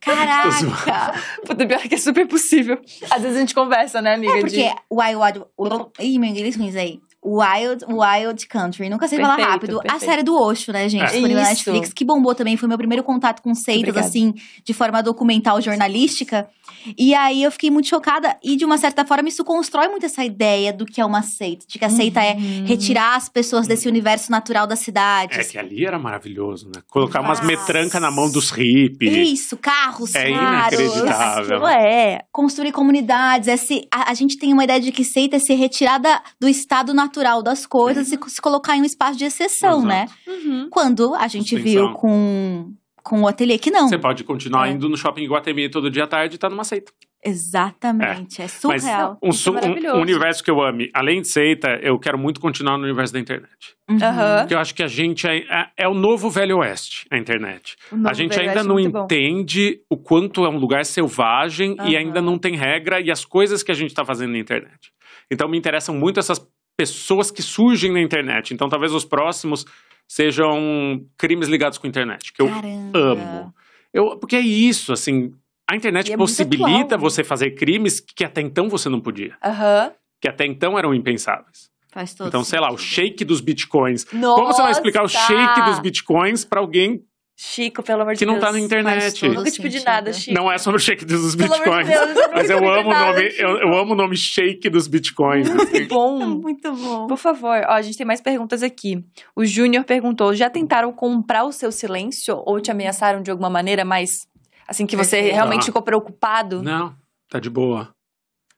B: Caraca! *laughs*
A: Puta, pior que é super possível. Às vezes a gente conversa, né, amiga?
B: É porque de... Wild Wild... Ih, meu inglês ruim aí. Wild Wild Country. Nunca sei perfeito, falar rápido. Perfeito. A série do Osho, né, gente? É. Disponível na Netflix, que bombou também. Foi meu primeiro contato com seitas, assim, de forma documental jornalística. E aí eu fiquei muito chocada. E de uma certa forma, isso constrói muito essa ideia do que é uma seita. De que a seita é uhum. é retirar as pessoas desse universo natural da cidade.
C: É que ali era maravilhoso, né? Colocar Nossa. umas metrancas na mão dos hippies.
B: Isso, carros
C: é caros. Inacreditável.
B: é. Construir comunidades. Esse, a, a, gente tem uma ideia de que seita é ser retirada do estado natural das coisas uhum. e se colocar em um espaço de exceção, né? Exato. né? Uhum. Quando a gente Suspensão. viu com com o ateliê que não.
C: Você pode continuar é. indo no shopping Guatemi todo dia à tarde e tá numa seita.
B: Exatamente, é, é surreal.
C: Mas um, é um, um, universo que eu ame, além de seita, eu quero muito continuar no universo da internet.
A: Uhum.
C: Porque eu acho que a gente é, é, é o novo velho oeste, a internet. A gente ainda não entende bom. o quanto é um lugar selvagem uhum. e ainda não tem regra e as coisas que a gente está fazendo na internet. Então me interessam muito essas pessoas que surgem na internet. Então talvez os próximos sejam crimes ligados com a internet, que Caramba. eu amo. Eu, porque é isso, assim, a internet é possibilita você fazer crimes que até então você não podia.
A: Uhum.
C: Que até então eram impensáveis.
B: Faz todo
C: então,
B: sei
C: lá, o shake dos bitcoins. Nossa! Como você vai explicar o shake dos bitcoins para alguém
A: Chico, pelo amor de Deus.
C: Que não tá na internet.
A: Nunca te pedi nada, Chico.
C: Não é sobre o shake dos bitcoins. De Deus, eu mas eu amo, nada, nome, eu, eu, amo o nome shake dos bitcoins.
A: Muito assim. bom. *laughs*
B: Muito bom.
A: Por favor, ó, a gente tem mais perguntas aqui. O Júnior perguntou: já tentaram comprar o seu silêncio ou te ameaçaram de alguma maneira, mas assim que você realmente ficou preocupado?
C: Não, tá de boa.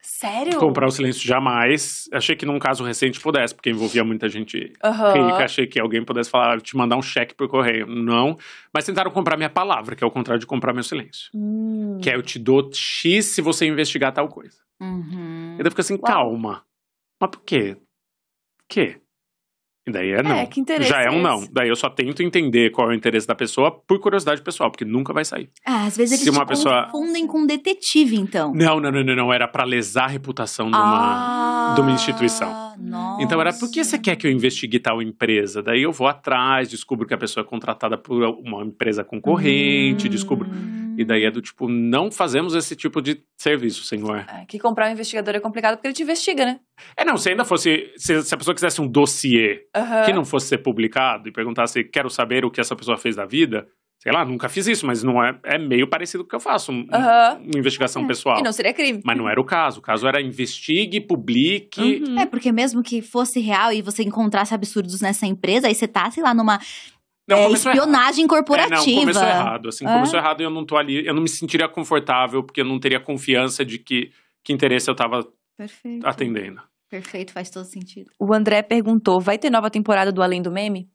A: Sério?
C: Comprar o silêncio jamais. Achei que num caso recente pudesse, porque envolvia muita gente uhum. rica. Achei que alguém pudesse falar, te mandar um cheque por correio. Não. Mas tentaram comprar minha palavra, que é o contrário de comprar meu silêncio. Hum. Que é eu te dou X se você investigar tal coisa. Uhum. E daí fica assim, Uau. calma. Mas por quê? Por quê? E daí é não. É, que interesse Já é um não. Daí eu só tento entender qual é o interesse da pessoa por curiosidade pessoal, porque nunca vai sair.
B: Ah, às vezes eles Se uma pessoa... confundem com detetive, então.
C: Não, não, não, não, não. Era para lesar a reputação de uma, ah, de uma instituição. Nossa. Então era, por que você quer que eu investigue tal empresa? Daí eu vou atrás, descubro que a pessoa é contratada por uma empresa concorrente, hum. descubro... E daí é do tipo, não fazemos esse tipo de serviço, senhor.
A: É, que comprar um investigador é complicado porque ele te investiga, né?
C: É, não, se ainda fosse. Se, se a pessoa quisesse um dossiê uhum. que não fosse ser publicado e perguntasse, quero saber o que essa pessoa fez da vida. Sei lá, nunca fiz isso, mas não é, é meio parecido com o que eu faço, um, uhum. uma investigação é. pessoal.
A: E não seria crime.
C: Mas não era o caso. O caso era investigue, publique.
B: Uhum. É, porque mesmo que fosse real e você encontrasse absurdos nessa empresa, aí você tá, sei lá, numa não, é, espionagem errado. corporativa. É,
C: não, começou errado. Assim, é? começou errado e eu não tô ali. Eu não me sentiria confortável, porque eu não teria confiança de que, que interesse eu tava Perfeito. atendendo.
B: Perfeito, faz todo sentido.
A: O André perguntou: vai ter nova temporada do Além do Meme?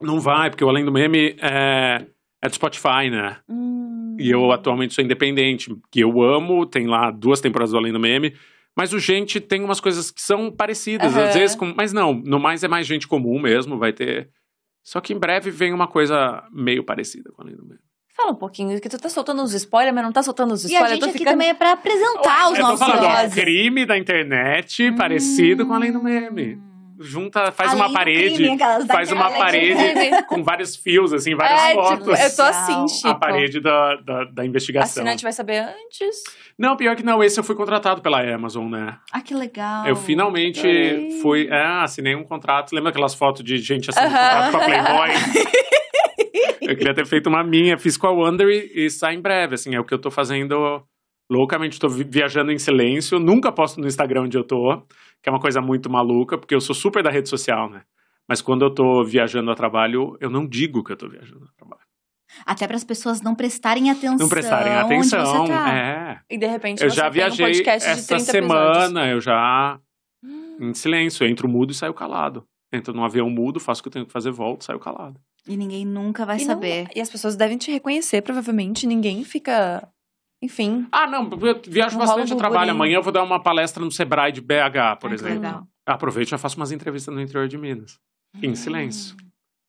C: Não vai, porque o Além do Meme é, é do Spotify, né? Hum. E eu atualmente sou independente, que eu amo, tem lá duas temporadas do Além do Meme. Mas o gente tem umas coisas que são parecidas, uhum. às vezes, com, mas não, no mais é mais gente comum mesmo, vai ter só que em breve vem uma coisa meio parecida com a Lei do Medo.
A: Fala um pouquinho, que tu tá soltando os spoilers, mas não tá soltando os spoilers.
B: E a gente aqui ficando... também é pra apresentar Ué, os nossos
C: falando, ó, crime da internet hum. parecido com a Lei do Meme junta, faz uma parede, faz uma parede *laughs* com vários fios, assim, várias é, fotos. Tipo,
A: eu tô assim, Chico.
C: A parede da, da, da investigação.
A: Assinante vai saber antes?
C: Não, pior que não, esse eu fui contratado pela Amazon, né?
B: Ah, que legal.
C: Eu finalmente Ei. fui, é, assinei um contrato. Lembra aquelas fotos de gente assinando uh -huh. contrato com a Playboy? *laughs* eu queria ter feito uma minha, fiz com a Wonder e, e sai em breve, assim, é o que eu tô fazendo loucamente, tô viajando em silêncio, nunca posto no Instagram onde eu tô que é uma coisa muito maluca, porque eu sou super da rede social, né? Mas quando eu tô viajando a trabalho, eu não digo que eu tô viajando a trabalho.
B: Até para as pessoas não prestarem atenção.
C: Não prestarem atenção, tá. é.
A: E de repente
C: eu
A: você
C: já viajei
A: um podcast
C: essa
A: de 30
C: semana,
A: episódios.
C: eu já hum. em silêncio, eu entro mudo e saio calado. Entro num avião mudo, faço o que eu tenho que fazer, volto, saio calado.
B: E ninguém nunca vai
A: e
B: saber.
A: Não, e as pessoas devem te reconhecer, provavelmente. Ninguém fica enfim.
C: Ah, não, eu viajo bastante, eu trabalho. Amanhã eu vou dar uma palestra no Sebrae de BH, por exemplo. Legal. Aproveito e já faço umas entrevistas no interior de Minas. Em silêncio.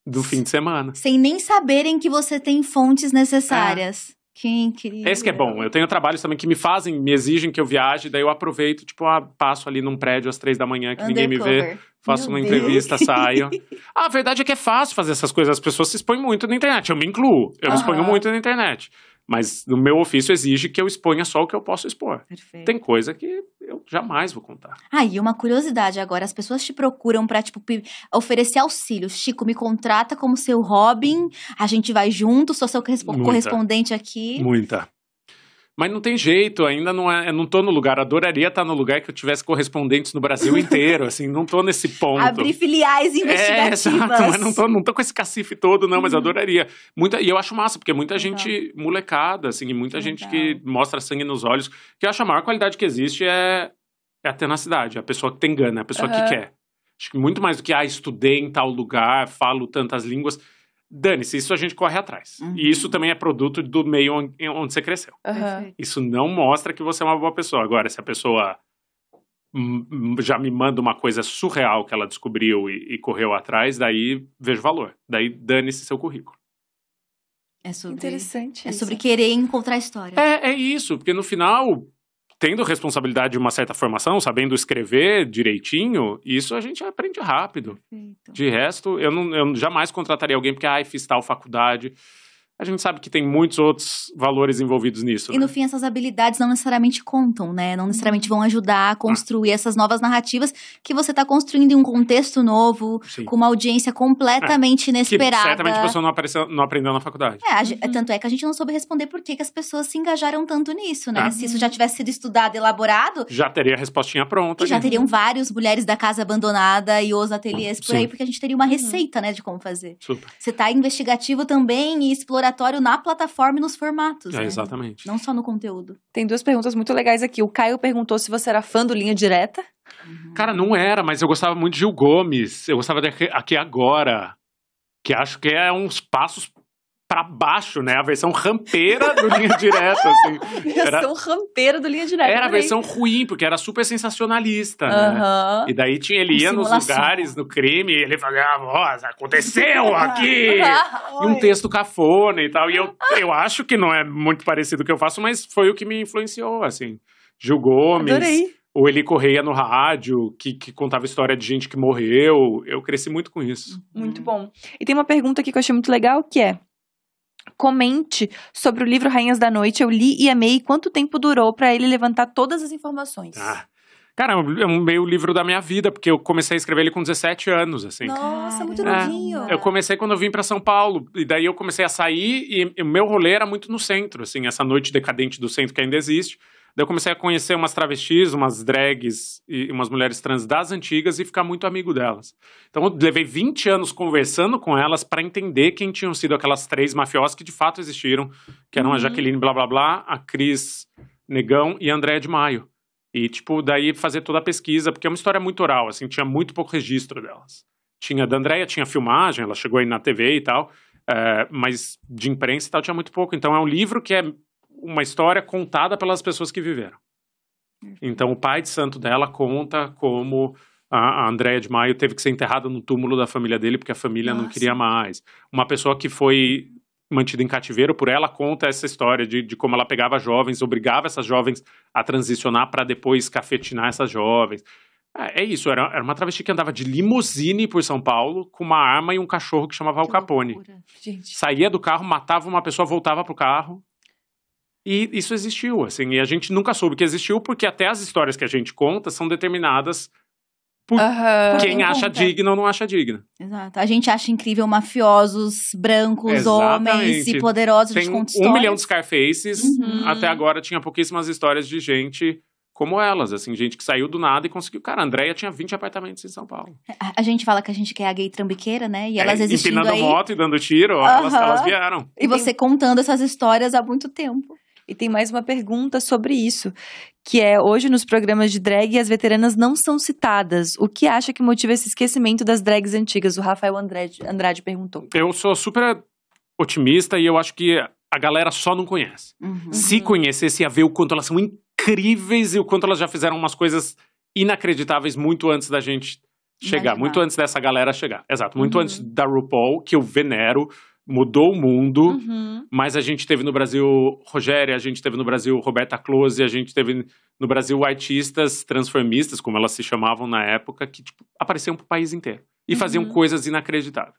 C: Do fim de semana.
B: Sem nem saberem que você tem fontes necessárias. É. Que incrível.
C: Esse que é bom. Eu tenho trabalhos também que me fazem, me exigem que eu viaje, daí eu aproveito, tipo, ah, passo ali num prédio às três da manhã que Undercover. ninguém me vê, faço Meu uma Deus. entrevista, saio. *laughs* a verdade é que é fácil fazer essas coisas, as pessoas se expõem muito na internet. Eu me incluo, eu me exponho muito na internet. Mas no meu ofício exige que eu exponha só o que eu posso expor. Perfeito. Tem coisa que eu jamais vou contar.
B: Ah, e uma curiosidade agora, as pessoas te procuram para tipo oferecer auxílio. Chico, me contrata como seu Robin, a gente vai junto, sou seu correspondente aqui.
C: Muita. Mas não tem jeito, ainda não é. Não tô no lugar. Adoraria estar no lugar que eu tivesse correspondentes no Brasil inteiro, assim, não tô nesse ponto.
B: Abrir filiais investigativas. É, exato,
C: mas não tô, não tô com esse cacife todo, não, mas uhum. adoraria. Muita, e eu acho massa, porque muita Legal. gente molecada, assim, e muita Legal. gente que mostra sangue nos olhos, que eu acho a maior qualidade que existe é, é a tenacidade, a pessoa que tem gana, a pessoa uhum. que quer. Acho que muito mais do que, ah, estudei em tal lugar, falo tantas línguas Dane-se, isso a gente corre atrás. Uhum. E isso também é produto do meio onde, você cresceu. Uhum. Isso não mostra que você é uma boa pessoa. Agora, se a pessoa já me manda uma coisa surreal que ela descobriu e, e correu atrás, daí vejo valor. Daí dane-se seu currículo.
B: É sobre,
A: Interessante.
B: É sobre querer encontrar história.
C: É, é isso, porque no final tendo responsabilidade de uma certa formação, sabendo escrever direitinho, isso a gente aprende rápido. Perfeito. De resto, eu, não, eu jamais contrataria alguém porque, ai, fiz tal faculdade. A gente sabe que tem muitos outros valores envolvidos nisso.
B: E
C: né?
B: no fim, essas habilidades não necessariamente contam, né? Não necessariamente vão ajudar a construir ah. essas novas narrativas que você está construindo em um contexto novo, Sim. com uma audiência completamente é. inesperada. Que
C: certamente a pessoa não, apareceu, não aprendeu na faculdade.
B: É, uhum. tanto é que a gente não soube responder por que, que as pessoas se engajaram tanto nisso, né? Ah. Se isso já tivesse sido estudado, elaborado.
C: Já teria a respostinha pronta.
B: já teriam vários mulheres da casa abandonada e os ateliês por Sim. aí, porque a gente teria uma uhum. receita, uhum. né, de como fazer.
C: Super.
B: Você está investigativo também e explorar exploratório na plataforma e nos formatos.
C: É,
B: né?
C: Exatamente.
B: Não só no conteúdo.
A: Tem duas perguntas muito legais aqui. O Caio perguntou se você era fã do Linha Direta.
C: Uhum. Cara, não era, mas eu gostava muito de Gil Gomes. Eu gostava de Aqui Agora. Que acho que é uns passos para baixo, né? A versão rampeira do Linha *laughs* Direta, assim.
A: A versão rampeira do Linha Direta.
C: Era a versão ruim, porque era super sensacionalista, né? E daí tinha, ele ia nos lugares, no crime, e ele falava, nossa, aconteceu aqui! *laughs* e um texto cafona e tal. E eu, eu acho que não é muito parecido o que eu faço, mas foi o que me influenciou, assim. Gil Gomes.
A: Adorei.
C: O Eli Correia no rádio, que, que contava história de gente que morreu. Eu cresci muito com isso.
A: Muito bom. E tem uma pergunta aqui que eu achei muito legal, que é comente sobre o livro Rainhas da Noite. Eu li e amei. Quanto tempo durou para ele levantar todas as informações?
C: Ah. Cara, é um meio livro da minha vida, porque eu comecei a escrever ele com 17 anos, assim.
A: Nossa, muito é, novinho.
C: Eu comecei quando eu vim para São Paulo, e daí eu comecei a sair, e o meu rolê era muito no centro, assim, essa noite decadente do centro que ainda existe. Daí eu comecei a conhecer umas travestis, umas drags e umas mulheres trans das antigas e ficar muito amigo delas. Então eu levei 20 anos conversando com elas para entender quem tinham sido aquelas três mafiosas que de fato existiram, que eram uhum. a Jaqueline blá blá blá, a Cris Negão e a Andréa de Maio. E, tipo, daí fazer toda a pesquisa, porque é uma história muito oral, assim, tinha muito pouco registro delas. Tinha da Andréia, tinha filmagem, ela chegou aí na TV e tal, é, mas de imprensa e tal tinha muito pouco. Então é um livro que é uma história contada pelas pessoas que viveram. Então, o pai de santo dela conta como a Andréia de Maio teve que ser enterrada no túmulo da família dele porque a família Nossa. não queria mais. Uma pessoa que foi mantida em cativeiro por ela conta essa história de, de como ela pegava jovens, obrigava essas jovens a transicionar para depois cafetinar essas jovens. É, é isso, era, era, uma travesti que andava de limusine por São Paulo com uma arma e um cachorro que chamava que Al Capone. Saía do carro, matava uma pessoa, voltava pro carro e isso existiu, assim, e a gente nunca soube que existiu porque até as histórias que a gente conta são determinadas por uhum. quem acha digno ou não acha digna.
B: Exato. A gente acha incrível mafiosos, brancos, Exatamente. homens e poderosos.
C: Tem um milhão de Scarfaces, uhum. até agora tinha pouquíssimas histórias de gente como elas, assim, gente que saiu do nada e conseguiu. Cara, a Andréia tinha 20 apartamentos em São Paulo.
B: A, a, gente fala que a gente quer a gay trambiqueira, né? E elas é, existindo
C: empinando
B: aí...
C: moto e dando tiro, uhum. elas, elas vieram.
B: E você contando essas histórias há muito tempo.
A: E tem mais uma pergunta sobre isso, que é hoje nos programas de drag as veteranas não são citadas. O que acha que motiva esse esquecimento das drags antigas? O Rafael Andrade, Andrade perguntou.
C: Eu sou super otimista e eu acho que a galera só não conhece. Uhum. Se conhecesse, ia ver o quanto elas são incríveis e o quanto elas já fizeram umas coisas inacreditáveis muito antes da gente chegar, muito antes dessa galera chegar. Exato, muito uhum. antes da RuPaul, que eu venero mudou o mundo, uhum. mas a gente teve no Brasil Rogéria, a gente teve no Brasil Roberta Close, a gente teve no Brasil artistas transformistas, como elas se chamavam na época, que tipo, apareciam pro país inteiro e uhum. faziam coisas inacreditáveis.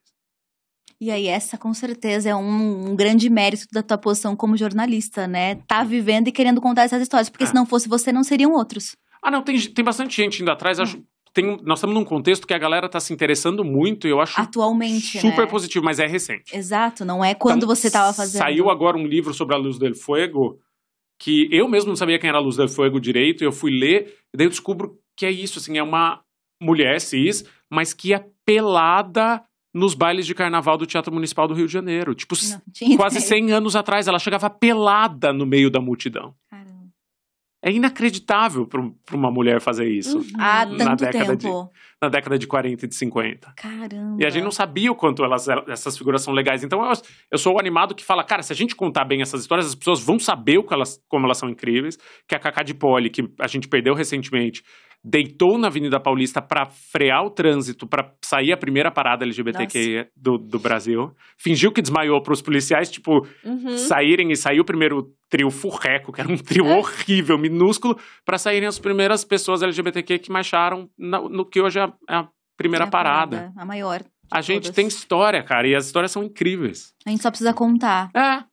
B: E aí, essa com certeza é um, um, grande mérito da tua posição como jornalista, né? Tá vivendo e querendo contar essas histórias, porque é. se não fosse você, não seriam outros.
C: Ah, não, tem, tem bastante gente indo atrás. Acho, hum tem, nós estamos num contexto que a galera está se interessando muito e eu acho
B: atualmente
C: super
B: né?
C: positivo, mas é recente.
B: Exato, não é quando então, você estava fazendo.
C: Saiu agora um livro sobre a Luz del Fuego que eu mesmo não sabia quem era a Luz del Fuego direito, e eu fui ler e daí eu descubro que é isso, assim, é uma mulher cis, mas que é pelada nos bailes de carnaval do Teatro Municipal do Rio de Janeiro. Tipo, não, quase 100 anos atrás, ela chegava pelada no meio da multidão. Caramba. É inacreditável para uma mulher fazer isso. Uhum.
B: Há tanto década tempo.
C: De, na década de 40 e de 50.
B: Caramba.
C: E a gente não sabia o quanto elas, essas figuras são legais. Então eu, eu sou o animado que fala, cara, se a gente contar bem essas histórias, as pessoas vão saber o que elas, como elas são incríveis. Que a Cacá de Poli, que a gente perdeu recentemente, deitou na Avenida Paulista para frear o trânsito, para sair a primeira parada LGBTQ do, do, Brasil. Fingiu que desmaiou para os policiais, tipo, uhum. saírem e saiu o primeiro trio furreco, que era um trio é. horrível, minúsculo, para saírem as primeiras pessoas LGBTQ que marcharam no, no que hoje é a, é a primeira é a parada. parada.
B: A maior
C: A gente Todas. tem história, cara, e as histórias são incríveis.
B: A gente só precisa contar.
C: É.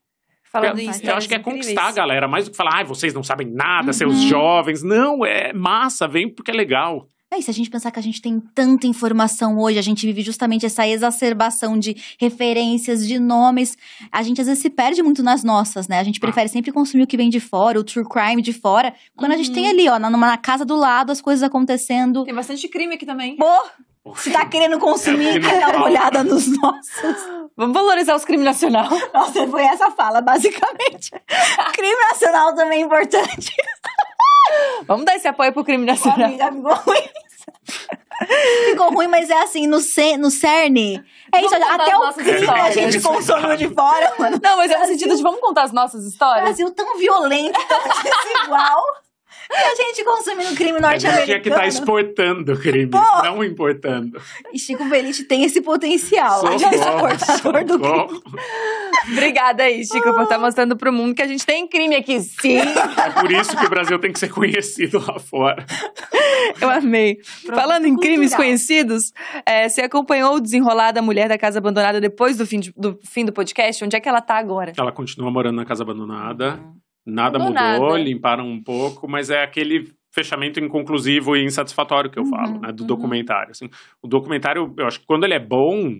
C: Falando eu, eu acho que é conquistar a galera, mais do que falar, ah, vocês não sabem nada, uhum. seus jovens. Não, é massa, vem porque é legal.
B: É, e se a gente pensar que a gente tem tanta informação hoje, a gente vive justamente essa exacerbação de referências, de nomes, a gente às vezes se perde muito nas nossas, né? A gente ah. prefere ah. sempre consumir o que vem de fora, o true crime de fora, quando uhum. a gente tem uhum. ali, ó, na, na casa do lado, as coisas acontecendo.
A: Tem bastante crime aqui também.
B: Pô! Se tá querendo consumir, dá uma olhada nos nossos.
A: Vamos valorizar os crimes nacional.
B: Nossa, foi essa fala, basicamente. *laughs* crime nacional também é importante.
A: Vamos dar esse apoio pro crime nacional.
B: Amiga, ficou ruim. ficou ruim, mas é assim, no, ce, no cerne. É isso, até o crime histórias. a gente consumiu de fora, mano.
A: Não, mas é no sentido de vamos contar as nossas histórias.
B: Brasil tão violento, tão desigual. A gente consumindo crime norte-americano. A gente tinha
C: que estar tá exportando crime, Pô, não importando.
B: E Chico Belite tem esse potencial. Socorro, ele é exportador do crime.
A: Obrigada aí, Chico, por estar tá mostrando pro mundo que a gente tem crime aqui, sim.
C: É por isso que o Brasil tem que ser conhecido lá fora.
A: Eu amei. Falando em crimes conhecidos, é, você acompanhou o desenrolar da mulher da casa abandonada depois do fim, de, do fim do podcast? Onde é que ela tá agora?
C: Ela continua morando na casa abandonada. Uhum. Nada mudou, nada. limparam um pouco, mas é aquele fechamento inconclusivo e insatisfatório que eu uhum, falo, né, do uhum. documentário. Assim. O documentário, eu acho que quando ele é bom,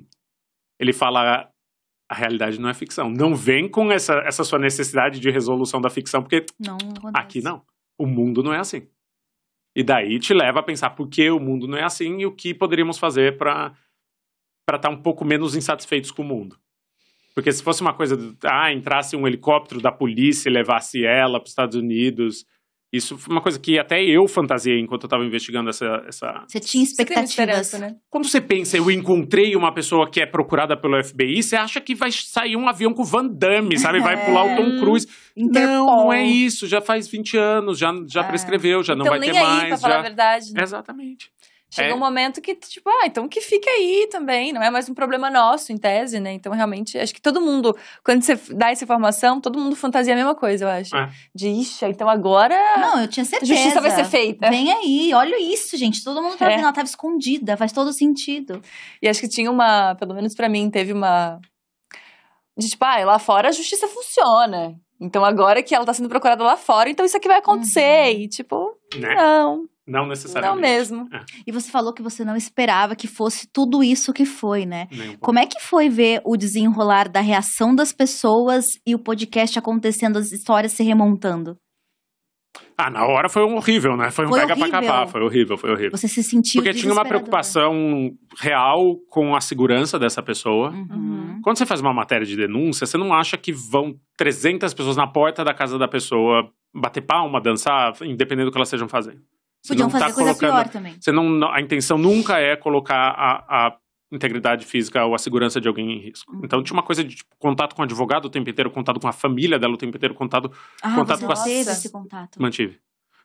C: ele fala a realidade não é ficção. Não vem com essa, essa sua necessidade de resolução da ficção, porque
B: não, não
C: aqui não. O mundo não é assim. E daí te leva a pensar por que o mundo não é assim e o que poderíamos fazer para estar tá um pouco menos insatisfeitos com o mundo. Porque se fosse uma coisa, ah, entrasse um helicóptero da polícia e levasse ela para os Estados Unidos, isso foi uma coisa que até eu fantasiei enquanto eu estava investigando essa, essa.
B: Você tinha expectativas.
A: né?
C: Quando você pensa, eu encontrei uma pessoa que é procurada pelo FBI, você acha que vai sair um avião com Van Damme, sabe? Vai pular o Tom é. *laughs* Cruise. Interpol. Não, não é isso. Já faz 20 anos, já, já é. prescreveu, já então, não vai ter
A: aí,
C: mais.
A: Pra
C: já...
A: falar a verdade.
C: Né? Exatamente.
A: Chega é. um momento que, tipo, ah, então que fique aí também, não é mais um problema nosso, em tese, né? Então, realmente, acho que todo mundo, quando você dá essa informação, todo mundo fantasia a mesma coisa, eu acho. É. De, ixi, então agora.
B: Não, eu tinha certeza.
A: A justiça vai ser feita.
B: Vem aí, olha isso, gente. Todo mundo tá é. vendo, ela tava escondida, faz todo sentido.
A: E acho que tinha uma, pelo menos para mim, teve uma. De tipo, ah, lá fora a justiça funciona. Então agora que ela tá sendo procurada lá fora, então isso aqui vai acontecer. Uhum. E, tipo, né? não.
C: Não necessariamente.
A: Não mesmo. É.
B: E você falou que você não esperava que fosse tudo isso que foi, né? Um Como é que foi ver o desenrolar da reação das pessoas e o podcast acontecendo, as histórias se remontando?
C: Ah, na hora foi horrível, né? Foi um foi pega horrível. pra capar, foi horrível, foi horrível.
B: Você se sentiu
C: Porque tinha uma preocupação real com a segurança dessa pessoa. Uhum. Quando você faz uma matéria de denúncia, você não acha que vão 300 pessoas na porta da casa da pessoa bater palma, dançar, independente do que elas estejam fazendo.
B: Podiam fazer tá coisa pior também.
C: Você não, a intenção nunca é colocar a, a integridade física ou a segurança de alguém em risco. Uhum. Então tinha uma coisa de tipo, contato com o advogado o tempo inteiro, contato com a família dela o tempo inteiro, contato,
B: ah,
C: contato
B: com a teve esse contato.
C: Mantive.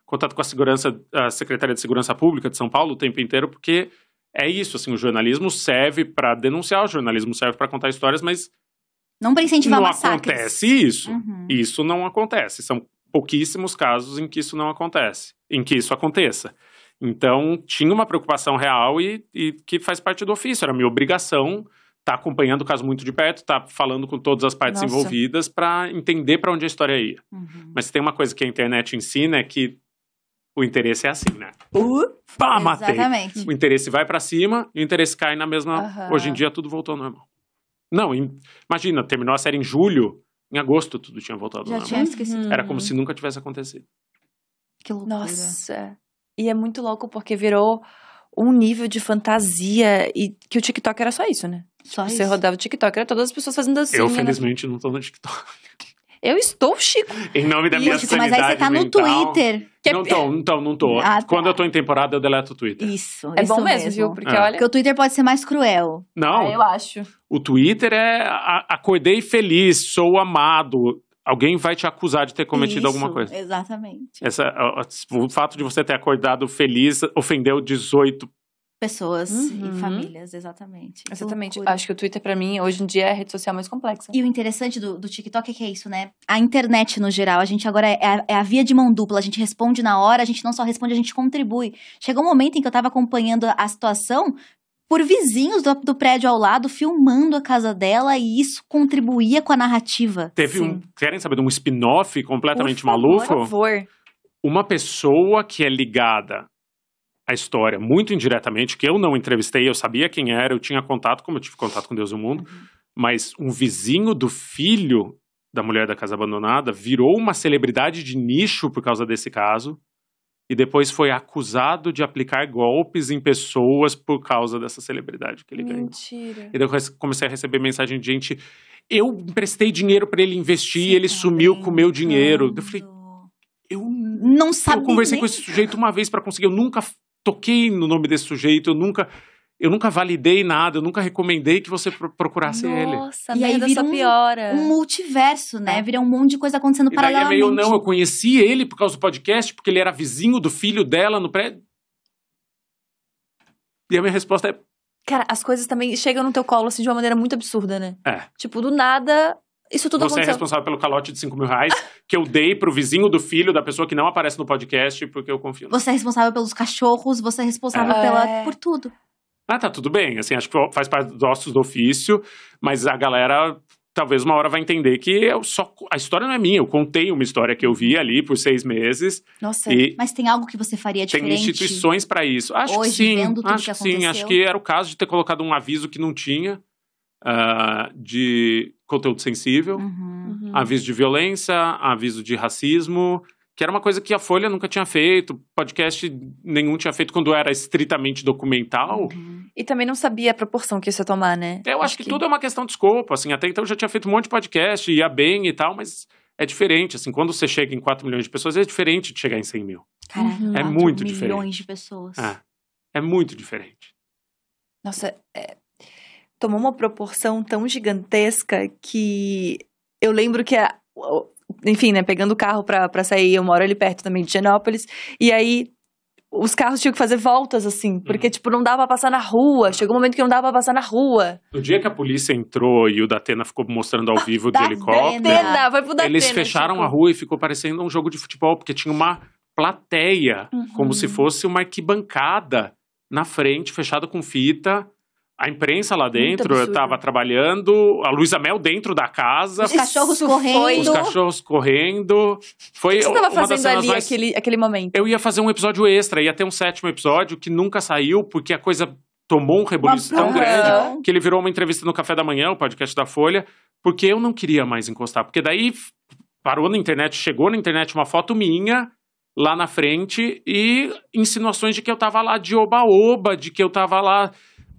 C: Contato com a segurança, a Secretaria de Segurança Pública de São Paulo o tempo inteiro, porque é isso, assim, o jornalismo serve para denunciar, o jornalismo serve para contar histórias, mas
B: não para incentivar
C: não
B: massacres.
C: acontece isso. Uhum. Isso não acontece. São pouquíssimos casos em que isso não acontece, em que isso aconteça. Então, tinha uma preocupação real e, e que faz parte do ofício, era minha obrigação estar tá acompanhando o caso muito de perto, estar tá falando com todas as partes Nossa. envolvidas para entender para onde a história ia. Uhum. Mas tem uma coisa que a internet ensina é que o interesse é assim, né?
B: Uh,
C: Pá, matei. Exatamente. O interesse vai para cima e o interesse cai na mesma. Uhum. Hoje em dia tudo voltou ao normal. Não, imagina, terminou a série em julho, em agosto tudo tinha voltado
B: Já tinha esquecido.
C: Era como se nunca tivesse acontecido.
B: Que loucura.
A: Nossa. E é muito louco porque virou um nível de fantasia e que o TikTok era só isso, né?
B: Só
A: tipo,
B: isso.
A: Você rodava o TikTok, era todas as pessoas fazendo assim.
C: Eu, felizmente, não tô no TikTok.
A: Eu estou, Chico.
C: Em nome da minha
B: Chico,
C: sanidade
B: Mas aí você tá no
C: mental.
B: Twitter.
A: Que
C: não tô, não tô, não tô. Ah, tá. Quando eu tô em temporada, eu deleto o Twitter.
B: Isso,
A: É
B: isso
A: bom mesmo, viu? Porque é. olha...
B: Porque o Twitter pode ser mais cruel.
C: Não.
A: Ah, eu acho.
C: O Twitter é a, acordei feliz, sou amado. Alguém vai te acusar de ter cometido
B: isso,
C: alguma coisa.
B: Exatamente.
C: Essa, o fato de você ter acordado feliz ofendeu 18
B: pessoas uhum. e famílias, exatamente.
A: Exatamente. Acho que o Twitter, para mim, hoje em dia é a rede social mais complexa.
B: E o interessante do, do TikTok é que é isso, né? A internet, no geral, a gente agora é, é, a, é, a, via de mão dupla. A gente responde na hora, a gente não só responde, a gente contribui. Chegou um momento em que eu tava acompanhando a situação, por vizinhos do, do, prédio ao lado filmando a casa dela e isso contribuía com a narrativa.
C: Teve Sim. um. Querem saber de um spin-off completamente por favor, maluco?
A: Por favor.
C: Uma pessoa que é ligada à história muito indiretamente, que eu não entrevistei, eu sabia quem era, eu tinha contato, como eu tive contato com Deus do Mundo, uhum. mas um vizinho do filho da mulher da casa abandonada virou uma celebridade de nicho por causa desse caso e depois foi acusado de aplicar golpes em pessoas por causa dessa celebridade que ele ganhou.
A: Mentira.
C: E daí eu comecei a receber mensagem de gente. Eu emprestei dinheiro para ele investir, Você ele tá sumiu com o meu dinheiro. Eu falei, eu
B: não sabia.
C: Eu conversei nem... com esse sujeito uma vez para conseguir. Eu nunca toquei no nome desse sujeito, eu nunca eu nunca validei nada, eu nunca recomendei que você procurasse
A: Nossa,
C: ele.
A: Nossa, e aí vira um, piora.
B: um multiverso, né? É. Vira um monte de coisa acontecendo e paralelamente.
C: Daí é meio, não, eu conheci ele por causa do podcast, porque ele era vizinho do filho dela no prédio. E a minha resposta é...
A: Cara, as coisas também chegam no teu colo, assim, de uma maneira muito absurda, né?
C: É.
A: Tipo, do nada, isso tudo
C: Você
A: aconteceu.
C: é responsável pelo calote de 5 mil reais *laughs* que eu dei pro vizinho do filho da pessoa que não aparece no podcast porque eu confio.
B: Você é responsável pelos cachorros, você é responsável é. pela, por tudo.
C: Ah, tá tudo bem. Assim, acho que faz parte dos ossos do ofício, mas a galera talvez uma hora vai entender que eu só a história não é minha. Eu contei uma história que eu vi ali por seis meses.
B: Nossa, e mas tem algo que você faria diferente?
C: Tem instituições para isso. Acho
B: Hoje,
C: que sim.
B: Vendo tudo
C: acho
B: que,
C: que sim. Acho que era o caso de ter colocado um aviso que não tinha uh, de conteúdo sensível,
B: uhum.
C: uhum. aviso de violência, aviso de racismo que era uma coisa que a Folha nunca tinha feito, podcast nenhum tinha feito quando era estritamente documental.
A: Uhum. E também não sabia a proporção que isso ia tomar, né?
C: Eu acho, acho que, que, tudo é uma questão de escopo, assim, até então eu já tinha feito um monte de podcast, ia bem e tal, mas é diferente, assim, quando você chega em 4 milhões de pessoas, é diferente de chegar em 100 mil.
B: Uhum.
C: É muito diferente.
B: milhões de pessoas.
C: É, é muito diferente.
A: Nossa, é... tomou uma proporção tão gigantesca que eu lembro que a enfim, né, pegando o carro pra, pra sair, eu moro ali perto também de Genópolis, e aí os carros tinham que fazer voltas, assim, porque, uhum. tipo, não dava pra passar na rua. Chegou um momento que não dava pra passar na rua.
C: No dia que a polícia entrou e o Datena ficou mostrando ao vivo de helicóptero,
A: Datena, foi pro Datena,
C: eles fecharam
A: tipo...
C: a rua e ficou parecendo um jogo de futebol, porque tinha uma plateia, uhum. como se fosse uma arquibancada na frente, fechada com fita, a imprensa lá dentro estava trabalhando, a Luísa Mel dentro da casa.
B: Os cachorros correndo.
C: Os cachorros correndo. Foi
A: o que você estava fazendo ali mais... aquele, aquele momento?
C: Eu ia fazer um episódio extra, ia ter um sétimo episódio que nunca saiu, porque a coisa tomou um rebuliço tão grande que ele virou uma entrevista no Café da Manhã, o podcast da Folha, porque eu não queria mais encostar. Porque daí parou na internet, chegou na internet uma foto minha lá na frente e insinuações de que eu tava lá de oba-oba, de que eu tava lá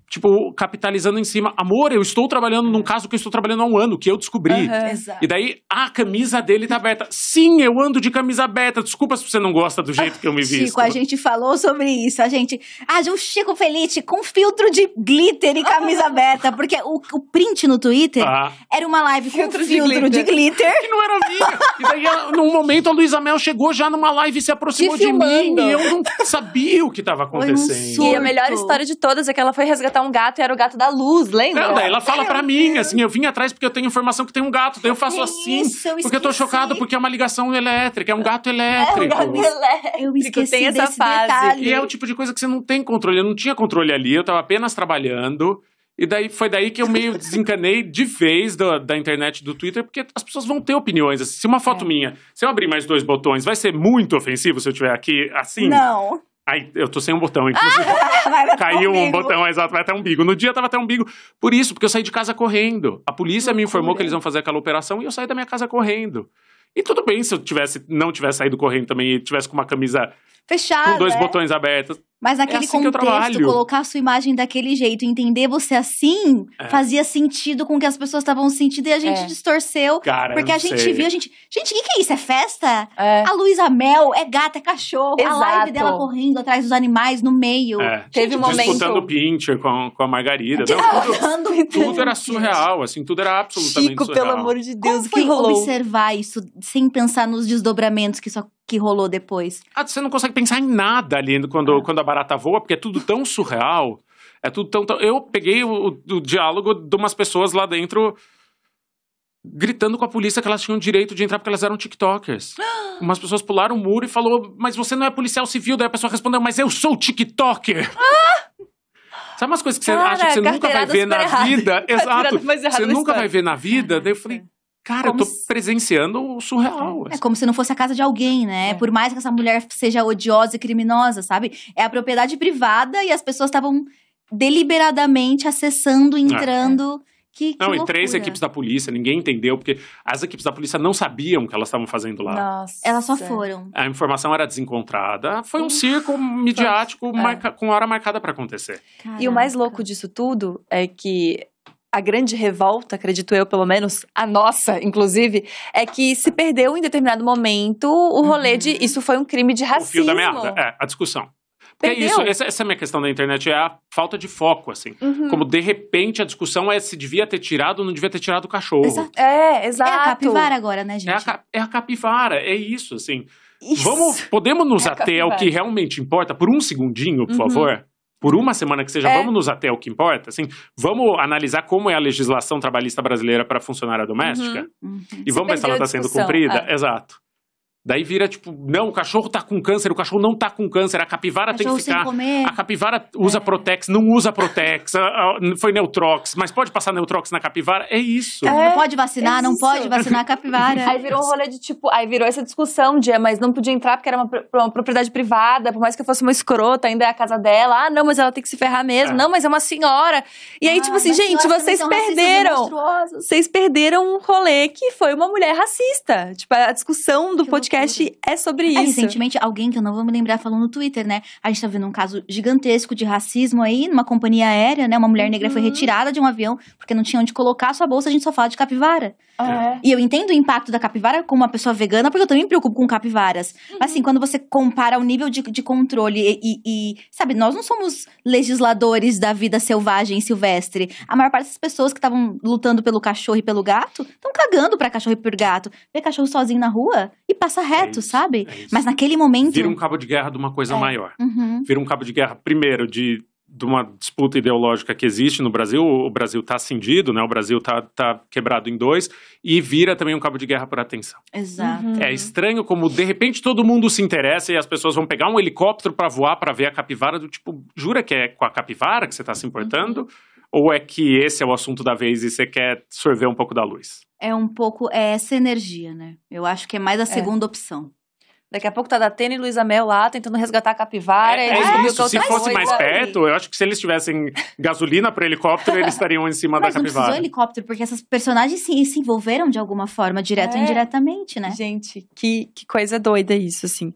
C: tipo, capitalizando em cima. Amor, eu estou trabalhando num caso que eu estou trabalhando há um ano, que eu descobri.
A: Uhum.
C: E daí, a camisa dele tá aberta. Sim, eu ando de camisa aberta. Desculpa se você não gosta do jeito que eu me visto.
B: Chico, a gente falou sobre isso. A gente. Ah, de um Chico Felite com filtro de glitter e camisa *laughs* aberta. Porque o, o print no Twitter ah. era uma live com filtro, filtro de, glitter. de glitter.
C: Que não era minha. E daí, num momento, a Luísa Mel chegou já numa live e se aproximou de mim. E eu não sabia o que estava acontecendo.
A: Um e a melhor história de todas é que ela foi resgatar resgatar um gato e era o gato da luz, lembra?
C: Não, daí ela fala para mim, assim, eu vim atrás porque eu tenho informação que tem um gato, daí eu faço assim, isso, eu porque eu tô chocado porque é uma ligação elétrica, é um gato elétrico. É um
A: gato elétrico. Eu esqueci tem essa fase. Detalhe.
C: E é o tipo de coisa que você não tem controle, eu não tinha controle ali, eu tava apenas trabalhando. E daí foi daí que eu meio *laughs* desencanei de vez da, da internet do Twitter, porque as pessoas vão ter opiniões. Assim, se uma foto é. minha, se eu abrir mais dois botões, vai ser muito ofensivo se eu estiver aqui assim?
B: Não.
C: Ai, eu tô sem um botão, inclusive. *laughs* Caiu um botão, exato, vai até umbigo. No dia tava até umbigo. Por isso, porque eu saí de casa correndo. A polícia me informou que eles vão fazer aquela operação e eu saí da minha casa correndo. E tudo bem se eu tivesse, não tivesse saído correndo também e tivesse com uma camisa
B: fechada.
C: Com dois é? botões abertos.
B: Mas naquele é assim contexto, colocar a sua imagem daquele jeito, entender você assim, é. fazia sentido com o que as pessoas estavam sentindo e a gente é. distorceu.
C: Cara,
B: porque a gente
C: sei.
B: viu, a gente. Gente, o que, que, é isso? É festa? É. A Luísa Mel é gata, é cachorro. Exato. A live dela correndo atrás dos animais no meio.
C: É. Teve um momento. Disputando o pincher com, com a Margarida. Não, tudo, tudo era surreal, assim, tudo era absolutamente
A: Chico,
C: surreal.
A: pelo amor de Deus,
B: Como que
A: rolou?
B: observar isso sem pensar nos desdobramentos que isso que rolou depois?
C: Ah, você não consegue pensar em nada ali quando, ah. quando a barata voa, porque é tudo tão surreal. É tudo tão. tão... Eu peguei o, o, diálogo de umas pessoas lá dentro gritando com a polícia que elas tinham direito de entrar porque elas eram TikTokers. *gasps* Umas pessoas pularam o muro e falou: Mas você não é policial civil? Daí a pessoa respondeu: Mas eu sou TikToker. *gasps* Ah! Sabe umas coisas que você Cara, acha que você nunca vai ver na errado. vida? *laughs* Exato. Você nunca vai ver na vida. Daí eu falei, Cara, como eu tô se... presenciando o surreal.
B: É como se não fosse a casa de alguém, né? É. Por mais que essa mulher seja odiosa e criminosa, sabe? É a propriedade privada e as pessoas estavam deliberadamente acessando, entrando. É. Que, que
C: não,
B: loucura.
C: e três equipes da polícia, ninguém entendeu, porque as equipes da polícia não sabiam o que elas estavam fazendo lá.
B: Nossa. Elas só foram.
C: A informação era desencontrada. Foi um circo midiático é. marca, com hora marcada para acontecer.
A: Caraca. E o mais louco disso tudo é que a grande revolta, acredito eu, pelo menos, a nossa, inclusive, é que se perdeu em determinado momento o rolê uhum. de isso foi um crime de racismo. O fio
C: da meada, é, a discussão. Porque é isso, essa, essa, é a minha questão da internet, é a falta de foco, assim. Uhum. Como, de repente, a discussão é se devia ter tirado ou não devia ter tirado o cachorro.
A: Exato. É, exato. É
B: a capivara agora, né, gente?
C: É a, é a capivara, é isso, assim. Isso. Vamos, podemos nos é ater ao que realmente importa por um segundinho, por uhum. favor? Por uma semana que seja, é. vamos nos até o que importa, assim, vamos analisar como é a legislação trabalhista brasileira para funcionária doméstica uhum. Uhum. e vamos ver se ela está sendo cumprida. É. Exato. Daí vira tipo, não, o cachorro tá com câncer, o cachorro não tá com câncer, a capivara tem que ficar. A capivara usa é. Protex, não usa Protex, foi Neutrox, mas pode passar Neutrox na capivara? É isso. É,
B: não pode vacinar, é não pode vacinar a capivara. *laughs*
A: Aí virou um rolê de tipo, aí virou essa discussão de, mas não podia entrar porque era uma, uma propriedade privada, por mais que eu fosse uma escrota, ainda é a casa dela. Ah, não, mas ela tem que se ferrar mesmo. É. Não, mas é uma senhora. E aí, ah, tipo assim, gente, vocês perderam. Vocês perderam um rolê que foi uma mulher racista. Tipo, a discussão do que podcast podcast é sobre é,
B: isso. recentemente, alguém que eu não vou me lembrar falou no Twitter, né? A gente tá vendo um caso gigantesco de racismo aí numa companhia aérea, né? Uma mulher negra foi uhum. retirada de um avião porque não tinha onde colocar a sua bolsa, a gente só fala de capivara.
A: É.
B: E eu entendo o impacto da capivara como uma pessoa vegana, porque eu também me preocupo com capivaras. Uhum. Mas assim, quando você compara o nível de, de controle e, e, e, sabe, nós não somos legisladores da vida selvagem e silvestre. A maior parte das pessoas que estavam lutando pelo cachorro e pelo gato estão cagando pra cachorro e por gato. Vê cachorro sozinho na rua e passa reto, é isso, sabe? É Mas naquele momento.
C: Vira um cabo de guerra de uma coisa é. maior. Uhum. Vira um cabo de guerra, primeiro, de de uma disputa ideológica que existe no Brasil, o Brasil está cindido, né? O Brasil está tá quebrado em dois e vira também um cabo de guerra por atenção.
B: Exato. Uhum.
C: É estranho como de repente todo mundo se interessa e as pessoas vão pegar um helicóptero para voar para ver a capivara do tipo, jura que é com a capivara que você está se importando? Uhum. Ou é que esse é o assunto da vez e você quer sorver um pouco da luz?
B: É um pouco é essa energia, né? Eu acho que é mais a é. segunda é. opção.
A: Daqui a pouco tá da Tena e Luísa Mel lá tentando resgatar a capivara.
C: É, é isso. Se fosse mais perto, eu acho que se eles tivessem gasolina para helicóptero, eles estariam em cima Mas da capivara. Mas
B: não precisou helicóptero, porque essas personagens se, se envolveram de alguma forma, direto é. ou indiretamente, né?
A: Gente, que, que coisa doida isso, assim.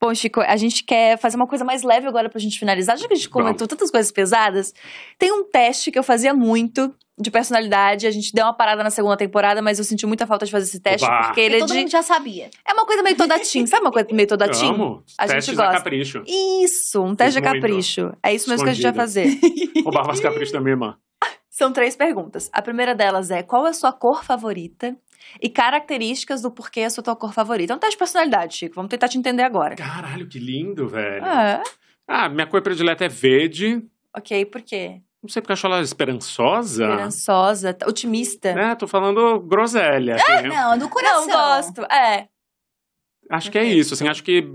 A: Bom, Chico, a gente quer fazer uma coisa mais leve agora pra gente finalizar. Já que a gente comentou tantas coisas pesadas, tem um teste que eu fazia muito de personalidade. A gente deu uma parada na segunda temporada, mas eu senti muita falta de fazer esse teste, Oba. porque ele é
B: todo
A: de...
B: mundo já sabia.
A: É uma coisa meio toda teen, sabe uma coisa meio toda teen?
C: Amo. A gente gosta. capricho.
A: Isso, um teste de capricho. É isso mesmo que a gente vai fazer. *laughs*
C: Roubava os caprichos da minha irmã.
A: São três perguntas. A primeira delas é: qual é a sua cor favorita? E características do porquê é a sua cor favorita. É um teste de personalidade, Chico. Vamos tentar te entender agora.
C: Caralho, que lindo, velho. É. Ah, minha cor predileta é verde.
A: Ok, por quê?
C: Não sei porque acho ela esperançosa.
A: Esperançosa, otimista.
C: É, tô falando groselha.
B: Ah, não, do coração.
A: Não, gosto, é.
C: Acho que é isso, assim, acho que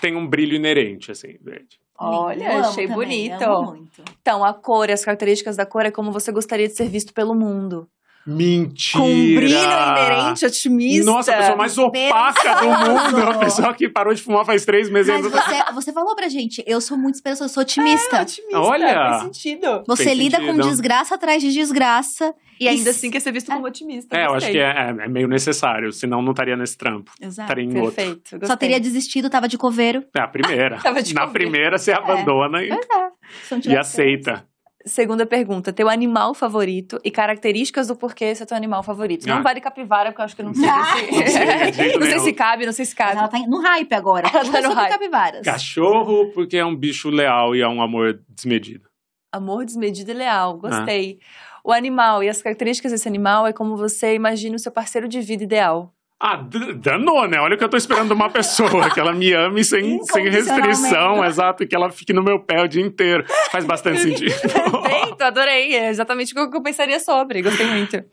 C: tem um brilho inerente, assim, verde.
A: Olha, achei também, bonito. Então, a cor, as características da cor é como você gostaria de ser visto pelo mundo.
C: Mentira!
A: Com um brilho inerente, otimista.
C: Nossa, a pessoa mais opaca do *laughs* mundo. A pessoa que parou de fumar faz três meses.
B: Mas você, você falou pra gente, eu sou muito esperançosa, eu sou otimista.
A: É, otimista.
C: Olha!
A: Faz sentido.
B: Você
A: Faz
B: lida sentido. com desgraça atrás de desgraça.
A: E ainda assim quer ser visto como otimista.
C: É, eu acho que é, é, é, meio necessário, senão não estaria nesse trampo.
B: Exato.
C: Estaria em
B: Perfeito. outro. Só teria desistido, tava de coveiro.
C: É, a primeira. *laughs* Na primeira você abandona é. e, e aceita.
A: Segunda pergunta, teu animal favorito e características do porquê esse é teu animal favorito. Ah. Não vale capivara, porque eu acho que não sei. Ah. *laughs* Se... não, sei se cabe, não sei se cabe. Mas
B: ela tá no hype agora. Ela tá no hype. capivaras.
C: Cachorro, porque é um bicho leal e é um amor desmedido.
A: Amor desmedido e leal, gostei. Ah. O animal e as características desse animal é como você imagina o seu parceiro de vida ideal.
C: Ah, danou, né? Olha o que eu tô esperando de uma pessoa, que ela me ame sem, sem restrição, exato, e que ela fique no meu pé o dia inteiro. Faz bastante sentido. *laughs*
A: Perfeito, adorei. É exatamente o que eu pensaria sobre, gostei muito.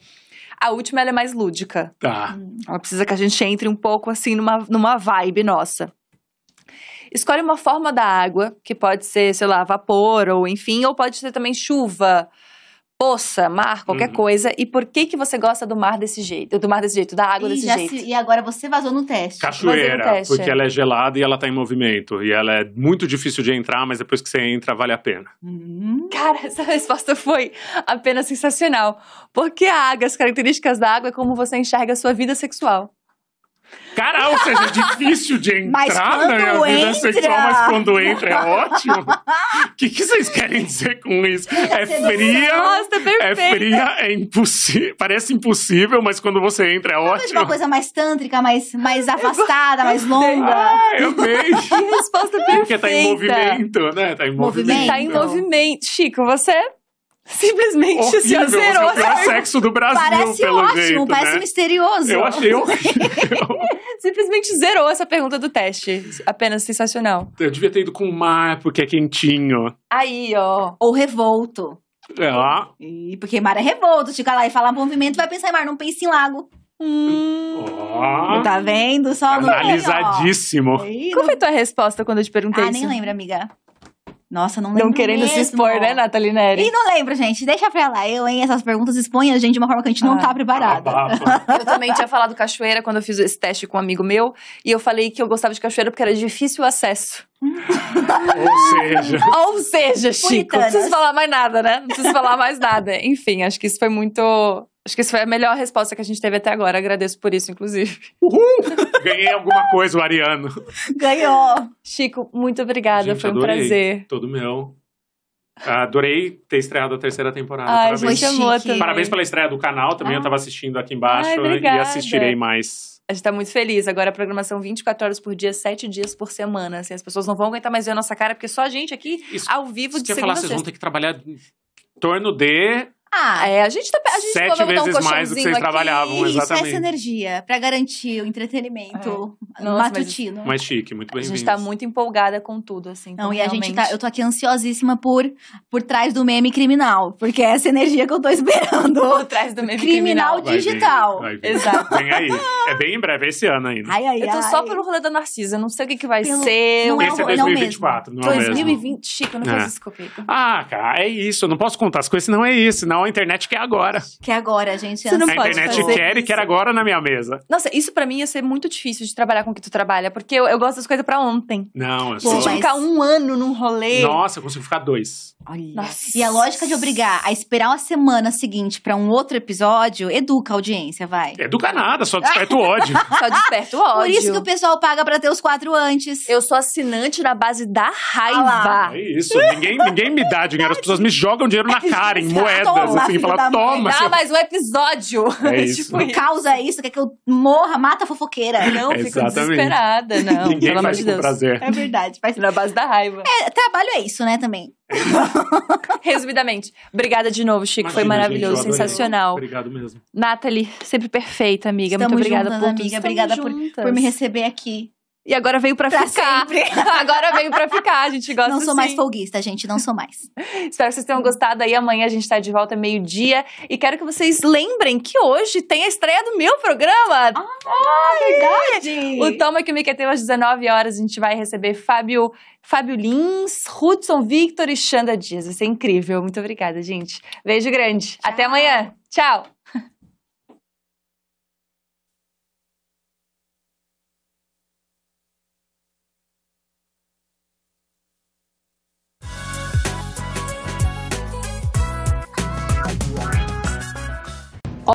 A: A última, ela é mais lúdica.
C: Tá.
A: Ela precisa que a gente entre um pouco, assim, numa, numa vibe nossa. escolhe uma forma da água, que pode ser, sei lá, vapor ou enfim, ou pode ser também chuva, poça, mar, qualquer uhum. coisa. E por que que você gosta do mar desse jeito? Do mar desse jeito, da água e desse jeito? Se,
B: e agora você vazou no teste.
C: Cachoeira, teste. porque ela é gelada e ela tá em movimento. E ela é muito difícil de entrar, mas depois que você entra, vale a pena.
A: Hum. Cara, essa resposta foi apenas sensacional. Porque a água, as características da água é como você enxerga a sua vida sexual.
C: Cara, ou seja, é difícil de entrar na minha vida entra... sexual, mas quando entra é ótimo. O *laughs* que, que vocês querem dizer com isso? É fria,
A: Nossa,
C: é fria, é impossível, parece impossível, mas quando você entra é ótimo.
B: Não, uma coisa mais tântrica, mais, mais afastada, mais longa. *laughs*
C: Ah, eu amei. *laughs*
A: Que resposta perfeita.
C: Porque tá em movimento, né? Tá em movimento. movimento.
A: Tá em movimento. Chico, você Simplesmente
C: horrível,
A: se zerou.
C: É o sexo do Brasil,
B: parece
C: pelo
B: ótimo,
C: jeito,
B: parece
C: né?
B: misterioso.
C: Eu achei *laughs* horrível.
A: Simplesmente zerou essa pergunta do teste. Apenas sensacional.
C: Eu devia ter ido com o mar, porque é quentinho.
A: Aí, ó.
B: Ou revolto.
C: É.
B: E porque mar é revolto. Fica lá e falar movimento, vai pensar em mar, não pense em lago.
A: Hum.
C: Oh.
B: Tá vendo? Só
C: Analisadíssimo.
A: Qual foi tua resposta quando eu te perguntei
B: ah,
A: isso?
B: Ah, nem lembro, amiga. Nossa, não lembro
A: Não querendo
B: mesmo.
A: se expor, né, Nathalie Neri?
B: E não lembro, gente. Deixa pra lá. Eu, hein? Essas perguntas expõem a gente de uma forma que a gente ah, não tá preparada. *laughs*
A: eu também tinha falado cachoeira quando eu fiz esse teste com um amigo meu. E eu falei que eu gostava de cachoeira porque era de difícil acesso.
C: Ou seja. *laughs*
A: Ou seja, Chico. Não preciso falar mais nada, né? Não preciso falar mais nada. Enfim, acho que isso foi muito Acho que isso foi a melhor resposta que a gente teve até agora. Agradeço por isso, inclusive.
C: Uhul! *laughs* Ganhei alguma coisa, o Ariano.
B: Ganhou!
A: Chico, muito obrigada. Gente, foi um adorei. prazer.
C: Todo meu. Adorei ter estreado a terceira temporada.
A: Ai, Parabéns. Também.
C: Parabéns pela estreia do canal. Também ah. eu tava assistindo aqui embaixo
A: Ai,
C: e assistirei mais.
A: A gente tá muito feliz. Agora a programação 24 horas por dia, 7 dias por semana. Assim, as pessoas não vão aguentar mais ver a nossa cara, porque só a gente aqui, isso, ao vivo, de segunda falar,
C: vocês vão ter que trabalhar em torno de
A: ah, é. A gente tá. A gente
C: Sete vezes um mais do que vocês
A: aqui.
C: trabalhavam, exatamente. Isso,
B: essa energia pra garantir o entretenimento é. Nossa, matutino.
C: Mais chique, muito bem-vindo.
A: A gente tá muito empolgada com tudo, assim.
B: Não, e realmente... a gente tá. Eu tô aqui ansiosíssima por, por trás do meme criminal. Porque é essa energia que eu tô esperando.
A: Por trás do meme criminal.
B: Criminal digital.
C: Vai vir, vai vir. Exato. Vem aí. É bem em breve, é esse ano ainda.
B: Ai, ai,
A: eu tô
B: ai.
A: só pelo rolê da Narcisa. Não sei o que, que vai
B: pelo...
A: ser.
B: Não
C: é esse é 2024, não,
A: não é 2020, Chico, não é. faz isso comigo.
C: Ah, cara, é isso. Eu não posso contar as coisas, senão é isso. Senão a internet quer agora agora.
B: Que agora, gente.
A: Você não
C: a
A: pode
C: internet
A: fazer
C: quer
A: isso.
C: e quer agora na minha mesa.
A: Nossa, isso pra mim ia ser muito difícil de trabalhar com o que tu trabalha, porque eu, eu gosto das coisas pra ontem.
C: Não, eu
A: Se mas... ficar um ano num rolê.
C: Nossa, eu consigo ficar dois.
A: Ai,
B: e a lógica de obrigar a esperar uma semana seguinte pra um outro episódio educa a audiência, vai.
C: Educa nada, só desperta o ódio. *laughs*
A: só desperta o ódio.
B: Por isso que o pessoal paga pra ter os quatro antes.
A: Eu sou assinante na base da raiva.
B: Ah
C: é isso. ninguém, ninguém me dá dinheiro. As pessoas me jogam dinheiro na *laughs* cara, em moedas.
B: Toma,
C: assim, fala, toma.
A: Dá mais um episódio.
C: É isso. *laughs*
B: tipo, isso. Causa isso, quer que eu morra, mata a fofoqueira.
A: Não,
C: é
A: fico desesperada. Não,
C: ninguém
A: pelo
C: faz
A: amor de Deus.
C: prazer.
B: É verdade. Faz
A: na base da raiva.
B: É, trabalho é isso, né, também. *laughs*
A: Resumidamente, obrigada de novo, Chico.
C: Imagina,
A: Foi maravilhoso,
C: gente,
A: sensacional.
C: Obrigado mesmo.
A: Nathalie, sempre perfeita, amiga.
B: Estamos
A: Muito obrigada
B: juntas,
A: por
B: amiga. Obrigada por, por, me receber aqui.
A: E agora veio pra,
B: pra
A: ficar.
B: Sempre. *laughs*
A: agora veio pra ficar, a gente gosta
B: Não sou
A: sim.
B: mais folguista, gente, não sou mais. *laughs*
A: Espero que vocês tenham gostado aí. Amanhã a gente tá de volta meio-dia. E quero que vocês lembrem que hoje tem a estreia do meu programa.
B: Ah, verdade!
A: O Toma que me tem às 19 horas. A gente vai receber Fábio, Fábio Lins, Hudson Victor e Xanda Dias. Vai ser incrível. Muito obrigada, gente. Beijo grande.
B: Tchau.
A: Até amanhã. Tchau.